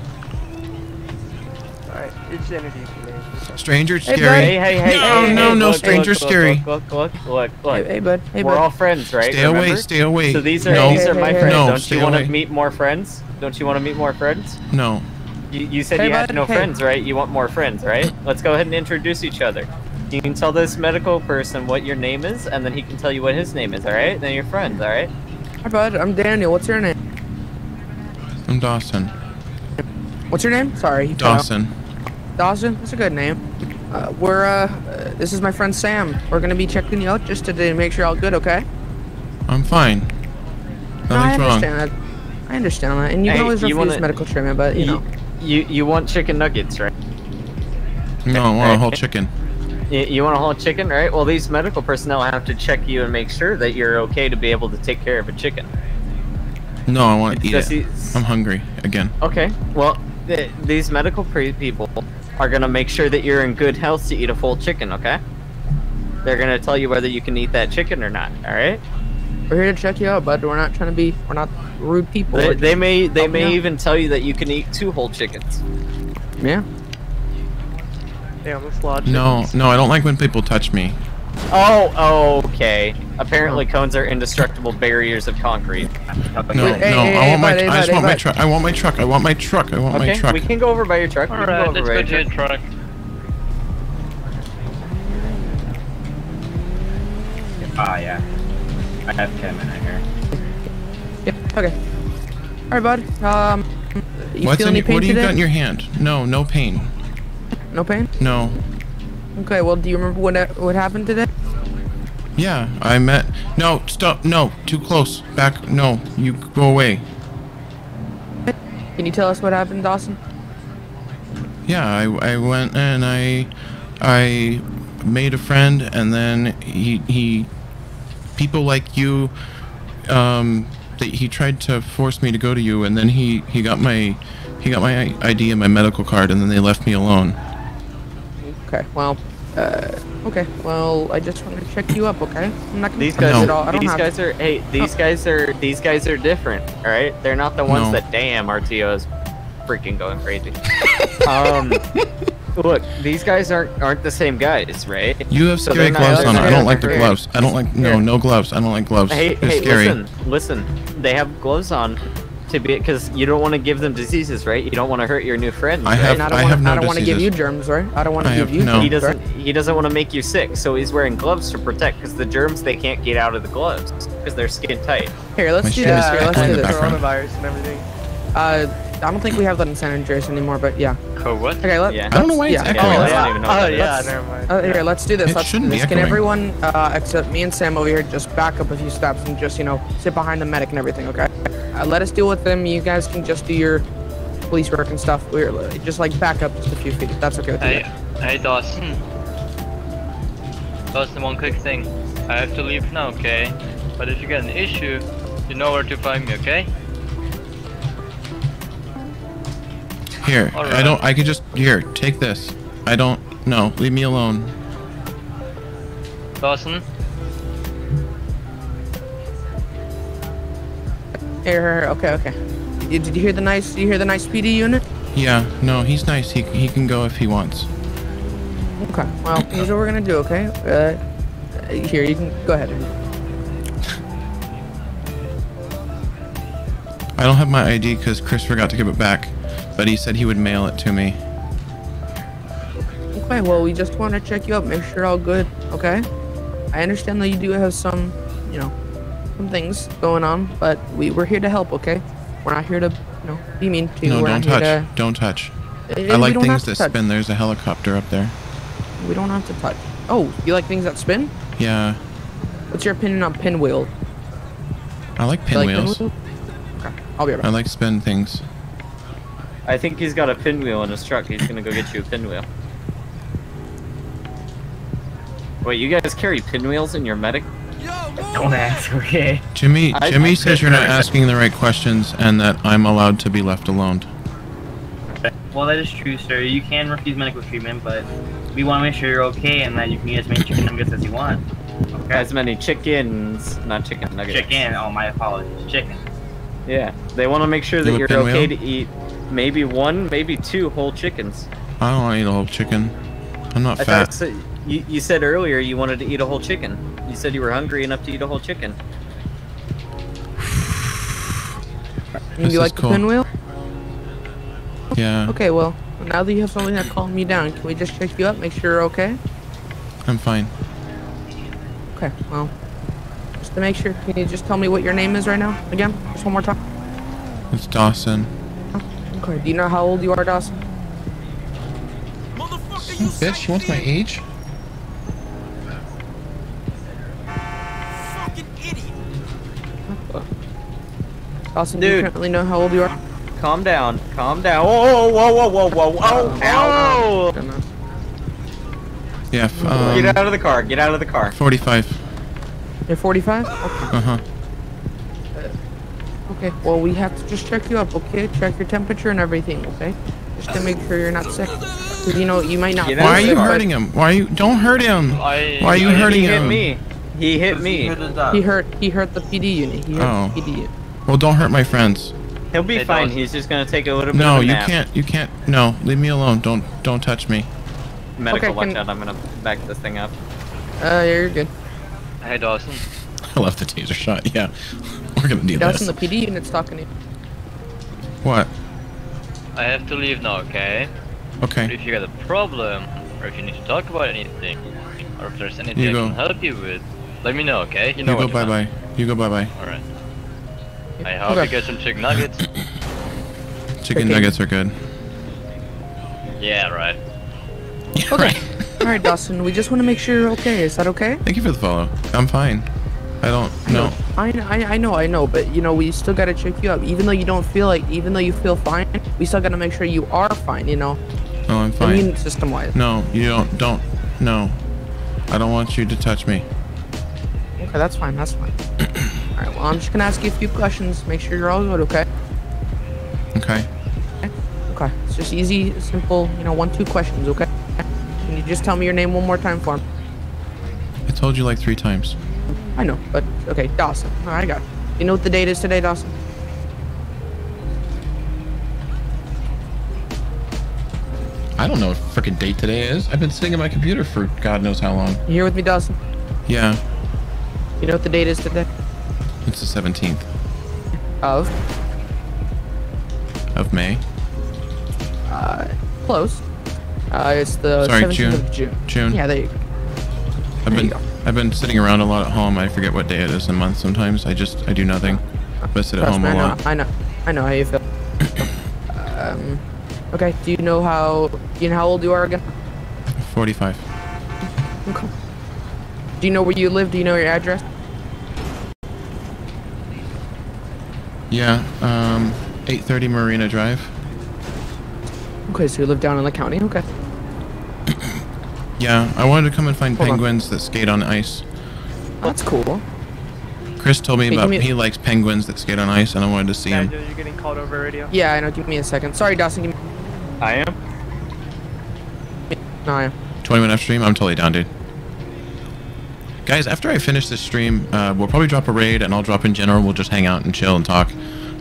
Alright, just introduce me. Stranger Hey, scary. Hey, hey, hey, no, hey, no, hey, no, look, stranger look, look, scary. Look, look, look, look, look. Hey, hey, bud. Hey, We're bud. all friends, right? Stay away, stay away. So these are No. these are my Hey, hey, friends. No, Don't stay you want to meet more friends? Don't you want to meet more friends? No. You, you said Hey, you had bud, no hey. friends, right? You want more friends, right? Let's go ahead and introduce each other. You can tell this medical person what your name is, and then he can tell you what his name is, alright? Then you're friends, alright? Hi, bud. I'm Daniel. What's your name? I'm Dawson. What's your name? Sorry. you. Dawson. Dawson. That's a good name. Uh, we're uh, uh, this is my friend Sam. We're gonna be checking you out just to, to make sure you're all good. Okay? I'm fine. No, I Nothing's wrong. understand that. I understand that, and you Hey, can always you refuse wanna- medical treatment, but you know. You you want chicken nuggets, right? No, I want a whole chicken. You, you want a whole chicken, right? Well, these medical personnel have to check you and make sure that you're okay to be able to take care of a chicken. No, I want to eat it. he- I'm hungry again. Okay. Well, th- these medical pre- people are gonna make sure that you're in good health to eat a full chicken. Okay. They're gonna tell you whether you can eat that chicken or not. All right. We're here to check you out, bud. We're not trying to be. We're not rude people. They, they may they may even tell you that you can eat two whole chickens. Yeah. Damn, this lodge. No, no, I don't like when people touch me. Oh, okay. Apparently, cones are indestructible barriers of concrete. No, Hey, no, hey, I hey, want my, bud, hey, I just bud, want hey, my truck. I want my truck. I want my truck. I want my Okay, truck. we can go over by your truck. We can go Alright, over let's by go your to your truck. truck. Ah, yeah. I have Kevin in here. Yeah. Okay. All right, bud. Um, you What's feel in, any pain what do you today? got in your hand? No, no pain. No pain. No. Okay. Well, do you remember what what happened today? Yeah, I met. No, stop. No, too close. Back. No, you go away. Can you tell us what happened, Dawson? Yeah, I, I went and I I made a friend, and then he he people like you um that he tried to force me to go to you, and then he he got my he got my ID and my medical card, and then they left me alone. Okay. Well. Uh. Okay. Well, I just wanted to check you up. Okay. I'm not gonna These touch guys, it all. I don't these have guys are. Hey, these guys are. These guys are different. All right, they're not the ones No. that. Damn, RTO is freaking going crazy. um, look, these guys aren't aren't the same guys, right? You have So scary they're gloves on. I don't like the gloves. I don't like no no gloves. I don't like gloves. Hey, They're hey, scary. listen, listen. They have gloves on to be because you don't want to give them diseases, right? You don't want to hurt your new friends. I right? have- And I don't I want have to. no I don't want to give you germs, right? I don't want to give have you. no- germs, He doesn't. right? He doesn't want to make you sick, so he's wearing gloves to protect because the germs they can't get out of the gloves because they're skin tight. Here, let's My do shit this. is Here, let's do this. Coronavirus and everything. Uh, I don't think we have that in San Andreas anymore, but yeah. Oh, what? Okay, let, Yeah. let's, I don't know why it's yeah, echoing. oh, I let's- don't even know Oh yeah, is. never mind. Uh, here, let's do this. It let's do shouldn't be this. Can everyone, uh, except me and Sam over here, just back up a few steps and just, you know, sit behind the medic and everything, okay? Uh, let us deal with them. You guys can just do your police work and stuff. We're uh, just like back up just a few feet. That's okay with you. Hey, guys. hey Dawson. Dawson, one quick thing. I have to leave now, okay? But if you get an issue, you know where to find me, okay? Here, All I don't. I could just here. Take this. I don't. No, leave me alone. Dawson? Here, here, here. Okay, okay. You- Did you hear the nice? Did you hear the nice PD unit? Yeah. No, he's nice. He he can go if he wants. Okay. Well, here's what we're gonna do. Okay. Uh, here, you can go ahead. I don't have my ID because Chris forgot to give it back, but he said he would mail it to me. Okay. Well, we just want to check you up, make sure you're all good. Okay. I understand that you do have some, you know, some things going on, but we we're here to help. Okay. We're not here to, you know, be mean to you. No, we're don't touch. here Don't touch. to. I like things that touch. spin. There's a helicopter up there. We don't have to touch. Oh, you like things that spin? Yeah, What's your opinion on pinwheel? I like You like pinwheels. pinwheel? Okay. I'll be right I like spin things. I think he's got a pinwheel in his truck. He's gonna go get you a pinwheel. Wait, you guys carry pinwheels in your medic? Don't ask, okay? Jimmy, I- Jimmy I- says you're not asking the right questions and that I'm allowed to be left alone. Well, that is true, sir. You can refuse medical treatment, but we want to make sure you're okay and that you can eat as many chicken nuggets as you want. Okay? As many chickens, not chicken nuggets. Chicken. Oh, my apologies. Chicken. Yeah, they want to make sure that you you're pinwheel? okay to eat maybe one, maybe two whole chickens. I don't want to eat a whole chicken. I'm not I fat. thought so, you, you said earlier you wanted to eat a whole chicken. You said you were hungry enough to eat a whole chicken. Do This you is like cool. the pinwheel? Yeah, Okay, well, now that you have something that calmed me down, can we just check you up, make sure you're okay? I'm fine. Okay, well, just to make sure, can you just tell me what your name is right now? Again? Just one more time? It's Dawson. Okay, do you know how old you are, Dawson? Bitch, she wants my age? Dawson, do you Dude. currently know how old you are? Calm down, calm down. Whoa, whoa, whoa, whoa, whoa, whoa, ow, ow. Yeah, um, Get out of the car, get out of the car. 45. You're 45? Okay. Uh-huh. Okay, well, we have to just check you up, okay? Check your temperature and everything, okay? Just to make sure you're not sick. 'Cause, you know, you might not Get be Why are you hurting him? Why are you? Don't hurt him. I, Why are you I- hurting He hit him? me. He hit me. He hurt, he hurt the PD unit. He hurt Oh. the PD unit. Well, don't hurt my friends. He'll be Hey, fine. Dawson. He's just gonna take a little bit No, of a you can't. You can't. No, leave me alone. Don't don't touch me. Medical, Okay, watch out. I'm gonna back this thing up. Uh, yeah, you're good. Hey, Dawson. I left the taser shot. Yeah, we're gonna do Dawson, this. the PD unit's talking to you. What? I have to leave now, okay? But Okay. if you got a problem, or if you need to talk about anything, or if there's anything You I go. can help you with, let me know, okay? You You know go bye bye. You go bye bye. Alright. I hope Okay. you get some chicken nuggets. Chicken Okay. nuggets are good. yeah, right. Okay. All right, Dawson. We just want to make sure you're okay. Is that okay? Thank you for the follow. I'm fine. I don't. know. I, I, I know, I know, but you know, we still gotta check you up. Even though you don't feel like, even though you feel fine, we still gotta make sure you are fine. You know, No, I'm fine. immune system wise. No, you don't. Don't. No. I don't want you to touch me. Okay, that's fine. That's fine. all right. Well, I'm just gonna ask you a few questions. Make sure you're all good. Okay. Okay. Okay. It's just easy, simple. You know, one, two questions. Okay. Can you just tell me your name one more time for me? I told you like three times. I know, but okay, Dawson. All right, I got. It. You know what the date is today, Dawson? I don't know what freaking date today is. I've been sitting at my computer for God knows how long. You here with me, Dawson? Yeah, You know what the date is today? it's the 17th Of of May. uh, close. Uh, it's the Sorry, 17th June. of June. June. Yeah, there you go. I've there you been go. I've been sitting around a lot at home. I forget what day it is in a month sometimes. I just I do nothing. But I sit at Trust home me, a I know, lot. I know, I know how you feel. Um, okay. Do you know how? You know how old you are again? 45. Okay. Do you know where you live? Do you know your address? Yeah, um, 830 Marina Drive. Okay, so you live down in the county. Okay. Yeah, I wanted to come and find Hold on. penguins that skate on ice. That's cool. Chris told me Hey, about me he likes penguins that skate on ice, and I wanted to see him. You're getting called over radio. Yeah, I know. Give me a second. Sorry, Dawson. Give me. I am. No, I am. 20 minute stream. I'm totally down, dude. Guys, after I finish this stream, uh, we'll probably drop a raid, and I'll drop in general. We'll just hang out and chill and talk.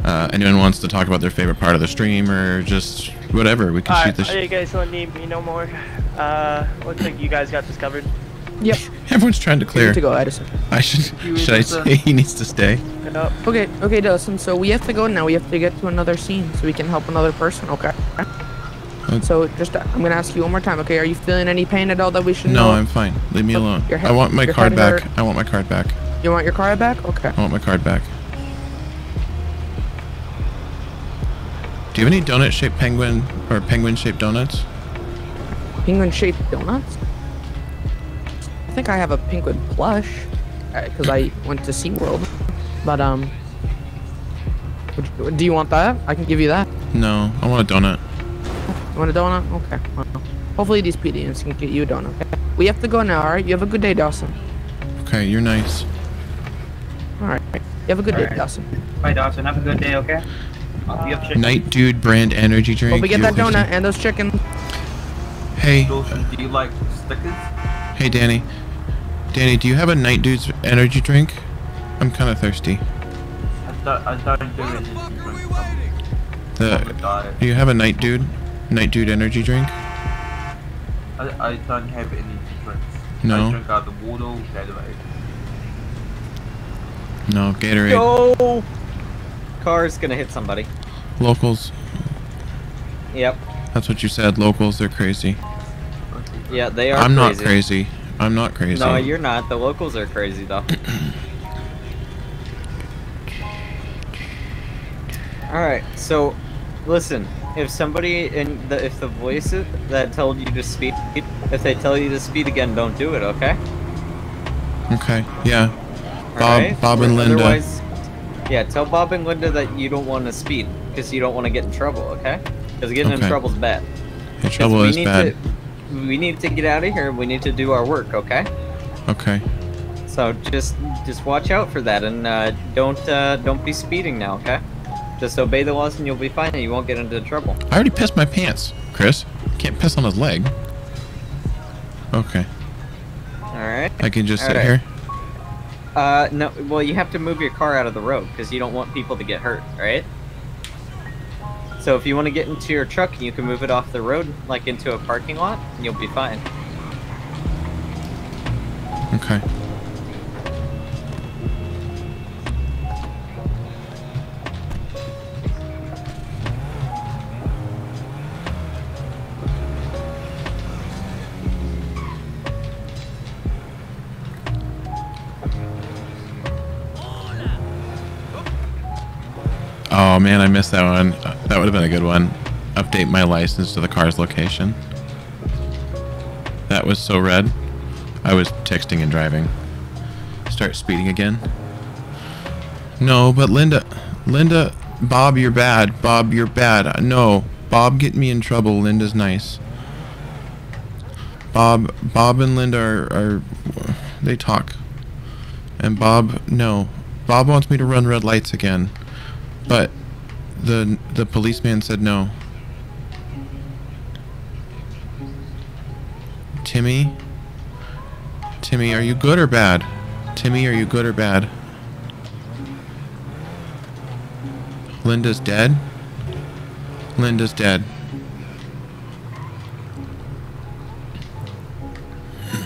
Uh, anyone wants to talk about their favorite part of the stream or just whatever, we can shoot Alright, this. you guys don't need me no more. Uh, looks like you guys got this covered. Yep. Everyone's trying to clear. need to go, Edison. I should. You Should I Edison. say he needs to stay? Okay, okay, Dawson. So we have to go now. We have to get to another scene so we can help another person. Okay. So just, uh, I'm gonna ask you one more time. Okay, are you feeling any pain at all that we should No, know? I'm fine. Leave me alone. your I want my card back. hurt. I want my card back. You want your card back? Okay. I want my card back. Do you have any donut-shaped penguin or penguin-shaped donuts? Penguin-shaped donuts. I think I have a penguin plush because I went to SeaWorld. But um, do you want that? I can give you that. No, I want a donut. You want a donut? Okay. Well, hopefully these PDNs can get you a donut. Okay? We have to go now. All right. You have a good day, Dawson. Okay, you're nice. All right. You have a good day, Alright. Dawson. Bye, Dawson. Have a good day, okay? I'll be up chicken. Night Dude brand energy drink. Hope we get that Christian. donut and those chickens. Hey, do you like stickers? hey, Danny. Danny, do you have a Night Dude's energy drink? I'm kind of thirsty. I don't, I don't do energy drinks. I'm on a The, oh do you have a Night Dude? Night Dude energy drink? I, I don't have energy drinks. No. I drink either water or Gatorade. No, Gatorade. Go! Car's gonna hit somebody. Locals. Yep. That's what you said. Locals, they're crazy. Yeah, they are I'm not crazy. crazy. I'm not crazy. No, you're not. The locals are crazy though. Alright, so listen, if somebody in the if the voices that told you to speed if they tell you to speed again, don't do it, okay? Okay, yeah. Bob, Alright? Bob and Linda. Otherwise, yeah, tell Bob and Linda that you don't want to speed because you don't want to get in trouble, okay? Because getting in Okay. trouble's bad. Hey, 'Cause trouble is bad. To, we need to get out of here. We need to do our work, okay? Okay. So just just watch out for that and uh, don't uh, don't be speeding now, okay? Just obey the laws and you'll be fine and you won't get into trouble. I already pissed my pants, Chris. Can't piss on his leg. Okay. Alright? I can just sit Alright. here. Uh, no, well, you have to move your car out of the road because you don't want people to get hurt, right? So if you want to get into your truck, you can move it off the road, like into a parking lot, and you'll be fine. Okay. Oh man, I missed that one. That would have been a good one. Update my license to the car's location. That was so red. I was texting and driving. Start speeding again. No, but Linda, Linda, Bob, you're bad. Bob, you're bad. No, Bob, get me in trouble. Linda's nice. Bob, Bob and Linda are, are they talk. And Bob, no, Bob wants me to run red lights again, but the the policeman said no. Timmy, Timmy, are you good or bad? Timmy, are you good or bad? Linda's dead? Linda's dead.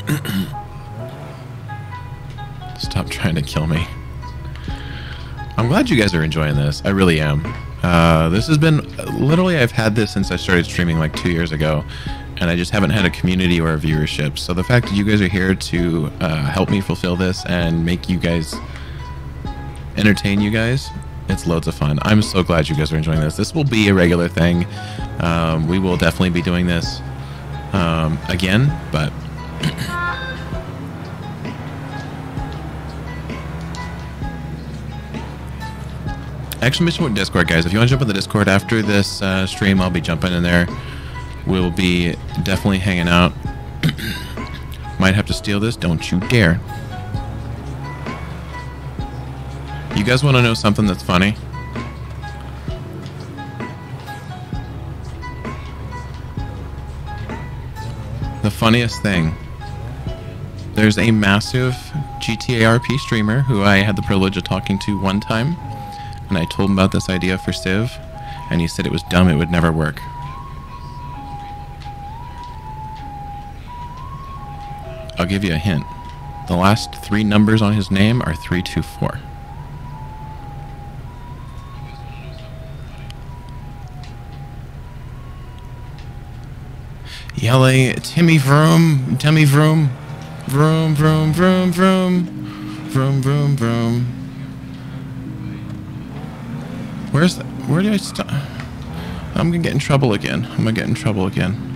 Stop trying to kill me. I'm glad you guys are enjoying this. I really am. Uh, this has been literally I've had this since I started streaming like two years ago, and I just haven't had a community or a viewership. So the fact that you guys are here to uh, help me fulfill this and make you guys entertain you guys It's loads of fun. I'm so glad you guys are enjoying this. This will be a regular thing. Um, we will definitely be doing this um, again, but Exclamation point Discord, guys. If you want to jump in the Discord after this uh, stream, I'll be jumping in there. We'll be definitely hanging out. Might have to steal this. Don't you dare. You guys want to know something that's funny? The funniest thing. There's a massive GTA RP streamer who I had the privilege of talking to one time, and I told him about this idea for Civ, and he said it was dumb, it would never work. I'll give you a hint. The last three numbers on his name are 324. Yelling, Timmy Vroom, Timmy Vroom, Vroom, Vroom, Vroom, Vroom, Vroom, Vroom, Vroom. Where's the, where do I stop? I'm gonna get in trouble again. I'm gonna get in trouble again.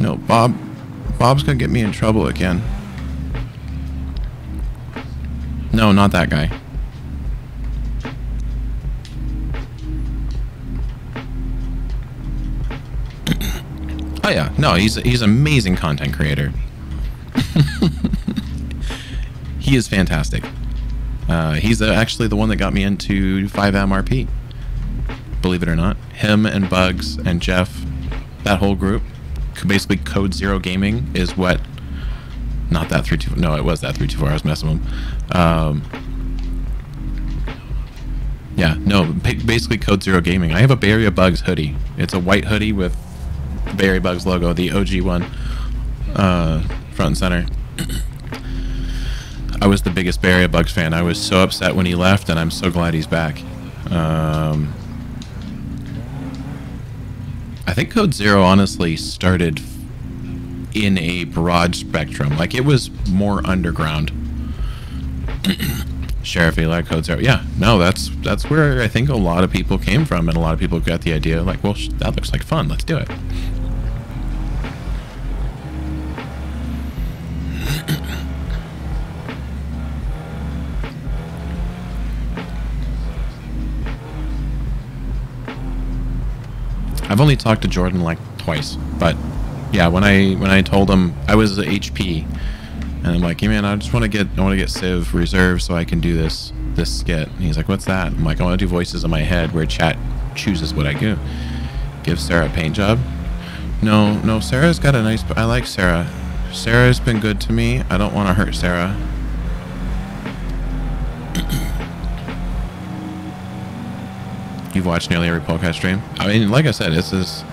No, Bob, Bob's gonna get me in trouble again. No, not that guy. Oh yeah, no, he's he's an amazing content creator. he is fantastic. Uh, he's actually the one that got me into FiveM RP. Believe it or not, him and Bugs and Jeff, that whole group, basically Code Zero Gaming is what. Not that three two. No, it was that three two four. I was messing with him. Um, yeah, no, basically Code Zero Gaming. I have a Area Bugs hoodie. It's a white hoodie with Area Bugs logo, the OG one, uh, front and center. I was the biggest Area Bugs fan. I was so upset when he left, and I'm so glad he's back. Um, I think Code Zero honestly started in a broad spectrum. Like it was more underground. Sheriff Eli Code Zero. Yeah, no, that's that's where I think a lot of people came from, and a lot of people got the idea. Like, well, that looks like fun. Let's do it. I've only talked to Jordan like twice, but yeah, when I when I told him I was a HP, and I'm like, hey man, I just want to get I want to get Civ reserved so I can do this this skit. And he's like, what's that? I'm like, I want to do voices in my head where chat chooses what I do. Give Sarah a paint job. No, no, Sarah's got a nice. I like Sarah. Sarah's been good to me. I don't want to hurt Sarah. You've watched nearly every podcast stream. I mean, like I said, this is.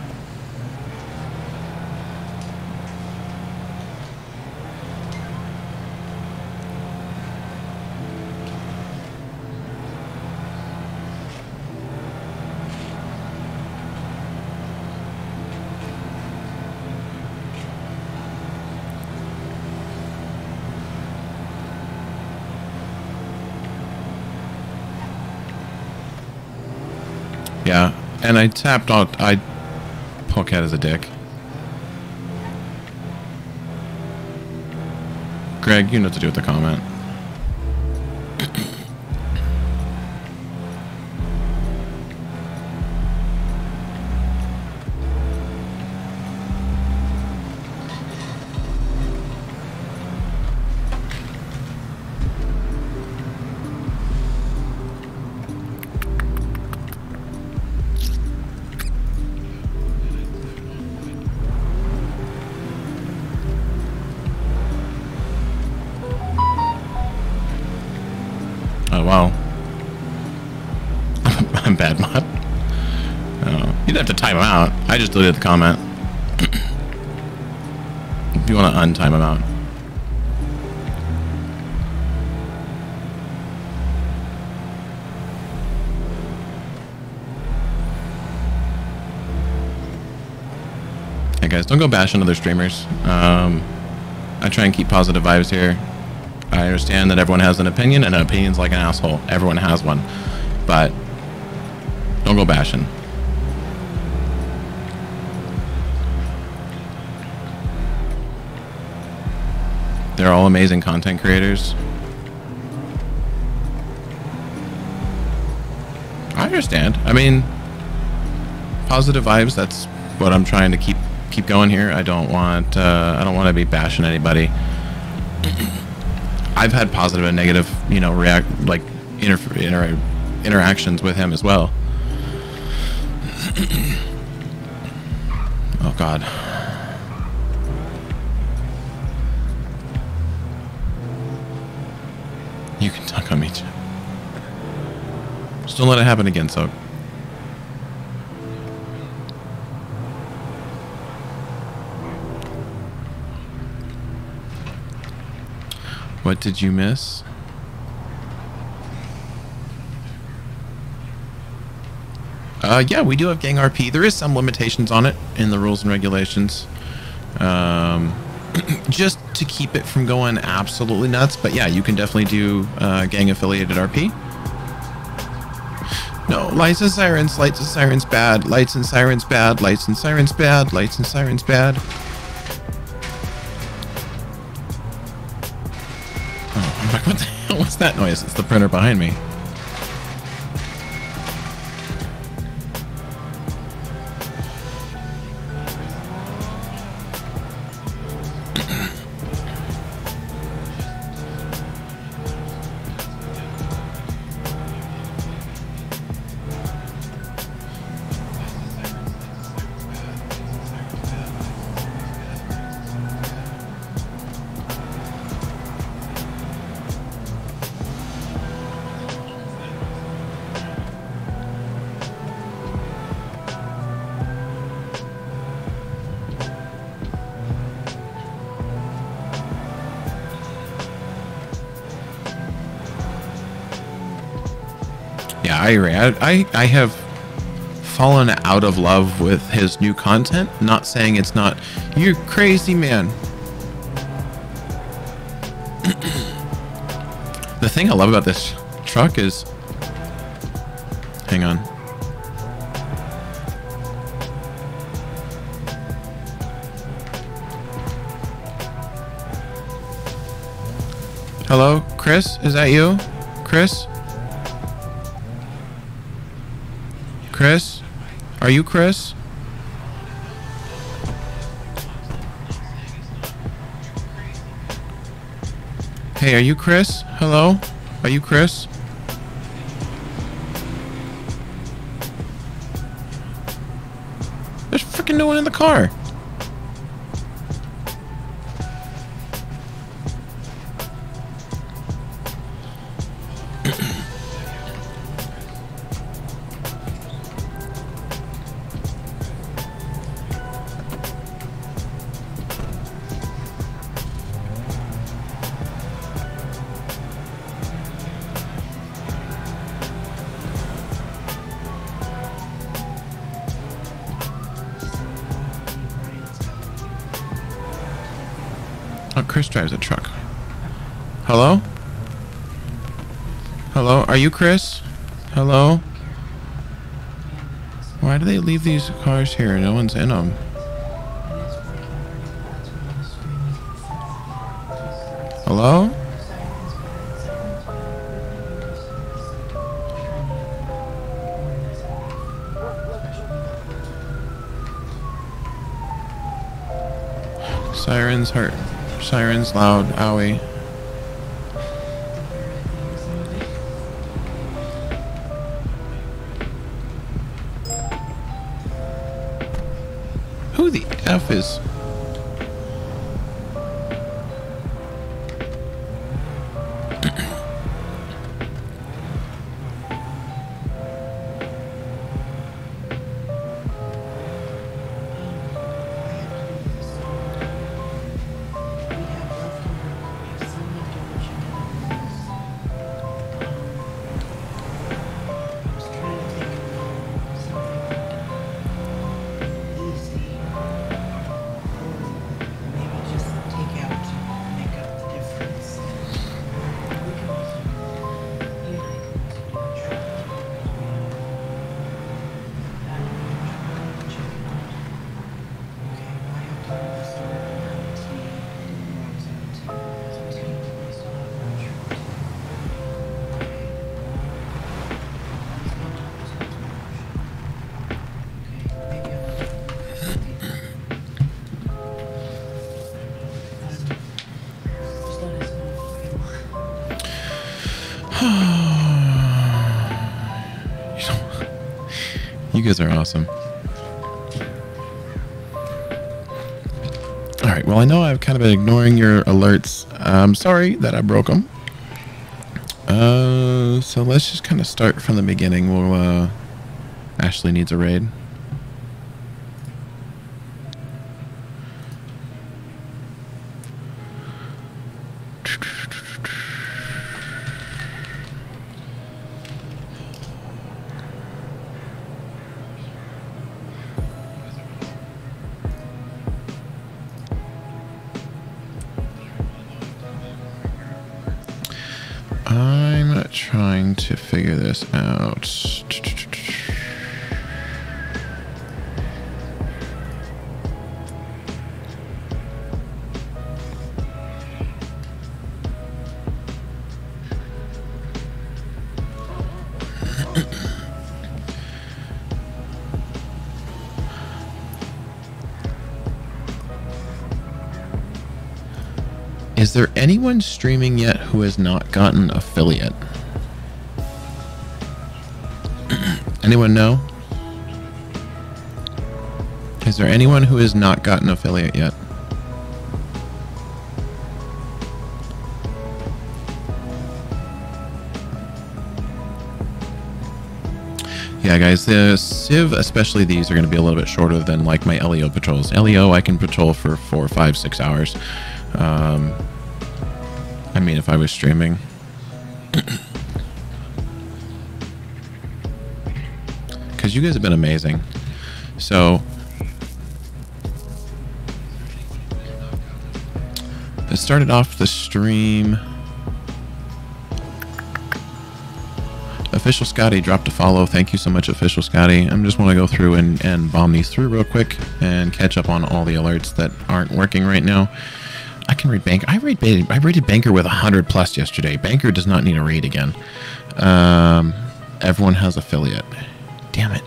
Yeah, and I tapped out. I Polecat is a dick. Greg, you know what to do with the comment. Just deleted the comment. if you want to untime him out. Hey guys, don't go bashing other streamers. Um, I try and keep positive vibes here. I understand that everyone has an opinion, and an opinion's like an asshole. Everyone has one. But don't go bashing. They're all amazing content creators. I understand. I mean, positive vibes. That's what I'm trying to keep keep going here. I don't want uh, I don't want to be bashing anybody. I've had positive and negative, you know, react like inter, inter interactions with him as well. oh God. Too. Just don't let it happen again, so. What did you miss? Uh, yeah, we do have Gang RP. There is some limitations on it in the rules and regulations. Um, just to keep it from going absolutely nuts. But yeah, you can definitely do uh, gang affiliated RP. No, lights and sirens, lights and sirens bad, lights and sirens bad, lights and sirens bad, lights and sirens bad. Oh, I'm like, what the hell was that noise? It's the printer behind me. Yeah, I. I, I, I have fallen out of love with his new content. Not saying it's not. You're crazy, man. the thing I love about this truck is. Hang on. Hello, Chris? Is that you? Chris? Chris? Are you Chris? Hey, are you Chris? Hello? Are you Chris? There's freaking no one in the car. Chris drives a truck. Hello? Hello? Are you Chris? Hello? Why do they leave these cars here? No one's in them. Sirens loud. Owie. Awesome. All right. Well, I know I've kind of been ignoring your alerts. I'm sorry that I broke them. Uh, so let's just kind of start from the beginning. We'll, uh, Ashley needs a raid. Anyone streaming yet who has not gotten affiliate? anyone know? Is there anyone who has not gotten affiliate yet? Yeah, guys, the Civ, especially these, are going to be a little bit shorter than like my LEO patrols. LEO, I can patrol for four, five, six hours. Um, mean, if I was streaming. Because you guys have been amazing. So, I started off the stream. Official Scotty dropped a follow. Thank you so much, Official Scotty. I'm just want to go through and, and bomb these through real quick and catch up on all the alerts that aren't working right now. I can read Banker. I read I raided Banker with 100 plus yesterday. Banker does not need a raid again. Um, everyone has affiliate. Damn it.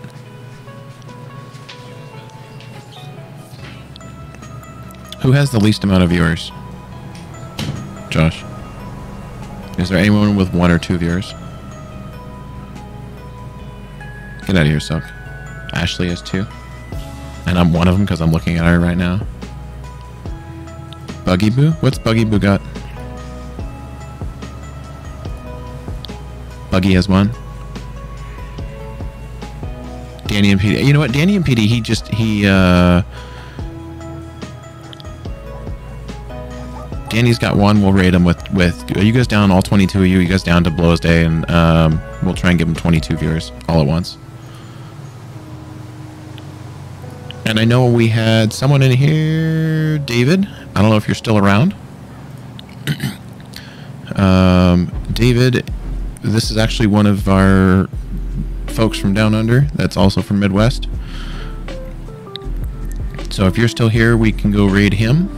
Who has the least amount of viewers? Josh. Is there anyone with one or two viewers? Get out of here, Silk. Ashley has two. And I'm one of them because I'm looking at her right now. Buggy Boo? What's Buggy Boo got? Buggy has one. Danny and PD. You know what? Danny and PD, he just, he, uh... Danny's got one. We'll raid him with, with, are you guys down, all 22 of you? You guys down to Blow's Day, and, um, we'll try and give him 22 viewers all at once. And I know we had someone in here, David. I don't know if you're still around. um, David, this is actually one of our folks from down under. That's also from Midwest. So if you're still here, we can go raid him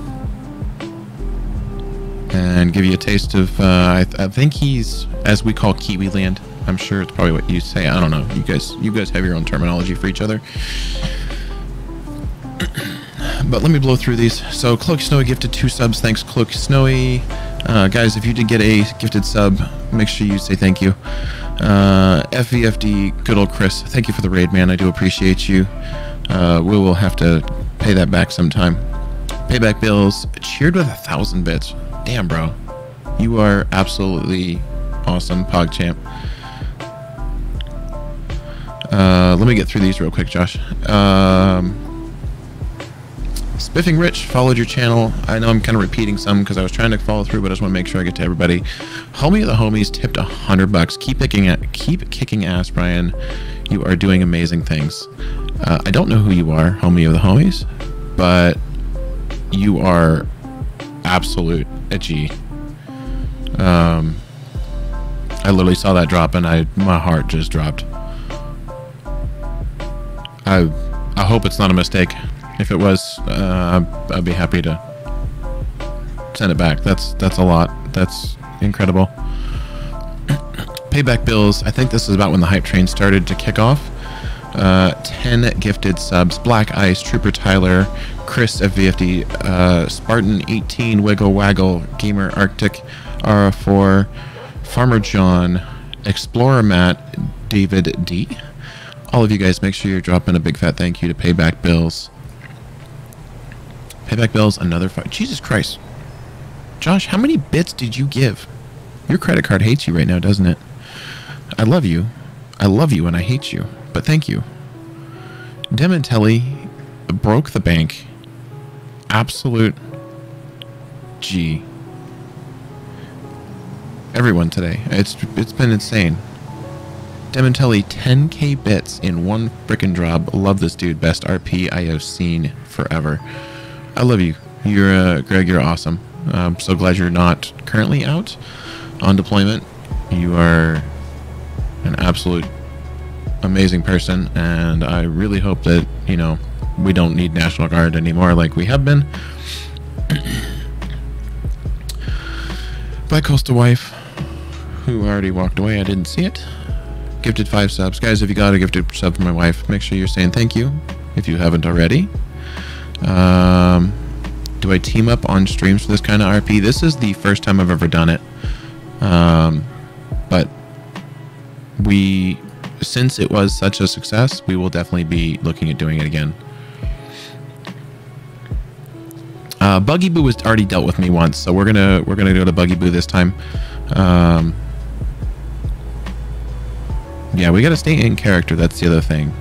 and give you a taste of. Uh, I, th I think he's, as we call Kiwi Land. I'm sure it's probably what you say. I don't know. You guys, you guys have your own terminology for each other. But let me blow through these. So Cloak Snowy gifted two subs. Thanks, Cloak Snowy. Uh, guys, if you did get a gifted sub, make sure you say thank you. Uh, FVFD, good old Chris. Thank you for the raid, man. I do appreciate you. Uh, we will have to pay that back sometime. Payback bills. Cheered with a thousand bits. Damn, bro. You are absolutely awesome, PogChamp. Uh, let me get through these real quick, Josh. Um, Spiffing Rich followed your channel. I know I'm kind of repeating some because I was trying to follow through, but I just want to make sure I get to everybody. Homie of the homies tipped a hundred bucks. Keep kicking at, keep kicking ass, Brian. You are doing amazing things. Uh, I don't know who you are, homie of the homies, but you are absolute G. Um, I literally saw that drop and I my heart just dropped. I I hope it's not a mistake. If it was, uh, I'd be happy to send it back. That's that's a lot. That's incredible. Payback bills. I think this is about when the hype train started to kick off. Uh, 10 gifted subs. Black Ice, Trooper Tyler, Chris of VFD, uh, Spartan 18, Wiggle Waggle, Gamer Arctic, RF4, Farmer John, Explorer Matt, David D, all of you guys, make sure you're dropping a big fat thank you to Payback Bills. Payback Bills, another five. Jesus Christ. Josh, how many bits did you give? Your credit card hates you right now, doesn't it? I love you. I love you and I hate you. But thank you. Dementelli broke the bank. Absolute G. Everyone today. It's it's been insane. Dementelli 10k bits in one frickin' drop. Love this dude. Best RP I have seen forever. I love you. You're uh, Greg. You're awesome. I'm so glad you're not currently out on deployment. You are an absolute amazing person, and I really hope that you know we don't need National Guard anymore like we have been. BiCoastal Wife, who already walked away, I didn't see it. Gifted five subs. Guys, if you got a gifted sub for my wife, make sure you're saying thank you if you haven't already. Um, do I team up on streams for this kind of RP? This is the first time I've ever done it. Um, but we, since it was such a success, we will definitely be looking at doing it again. Uh, Buggy Boo was already dealt with me once, so we're gonna we're gonna go to Buggy Boo this time. Um, yeah, we gotta stay in character. That's the other thing.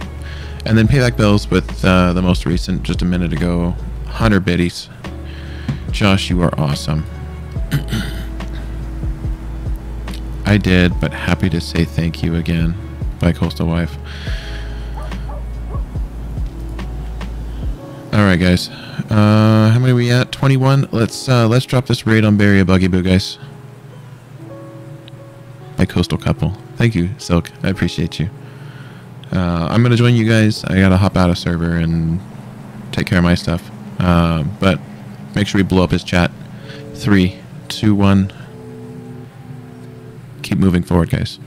And then payback bills with uh, the most recent, just a minute ago, 100 biddies. Josh, you are awesome. I did, but happy to say thank you again by Coastal Wife. All right, guys. Uh, how many are we at? 21. Let's uh, let's drop this raid on Barry a Buggy Boo, guys. BiCoastal Couple. Thank you, Silk. I appreciate you. Uh, I'm gonna join you guys. I gotta hop out of server and take care of my stuff. Uh, but make sure we blow up his chat. Three, two, one. Keep moving forward, guys.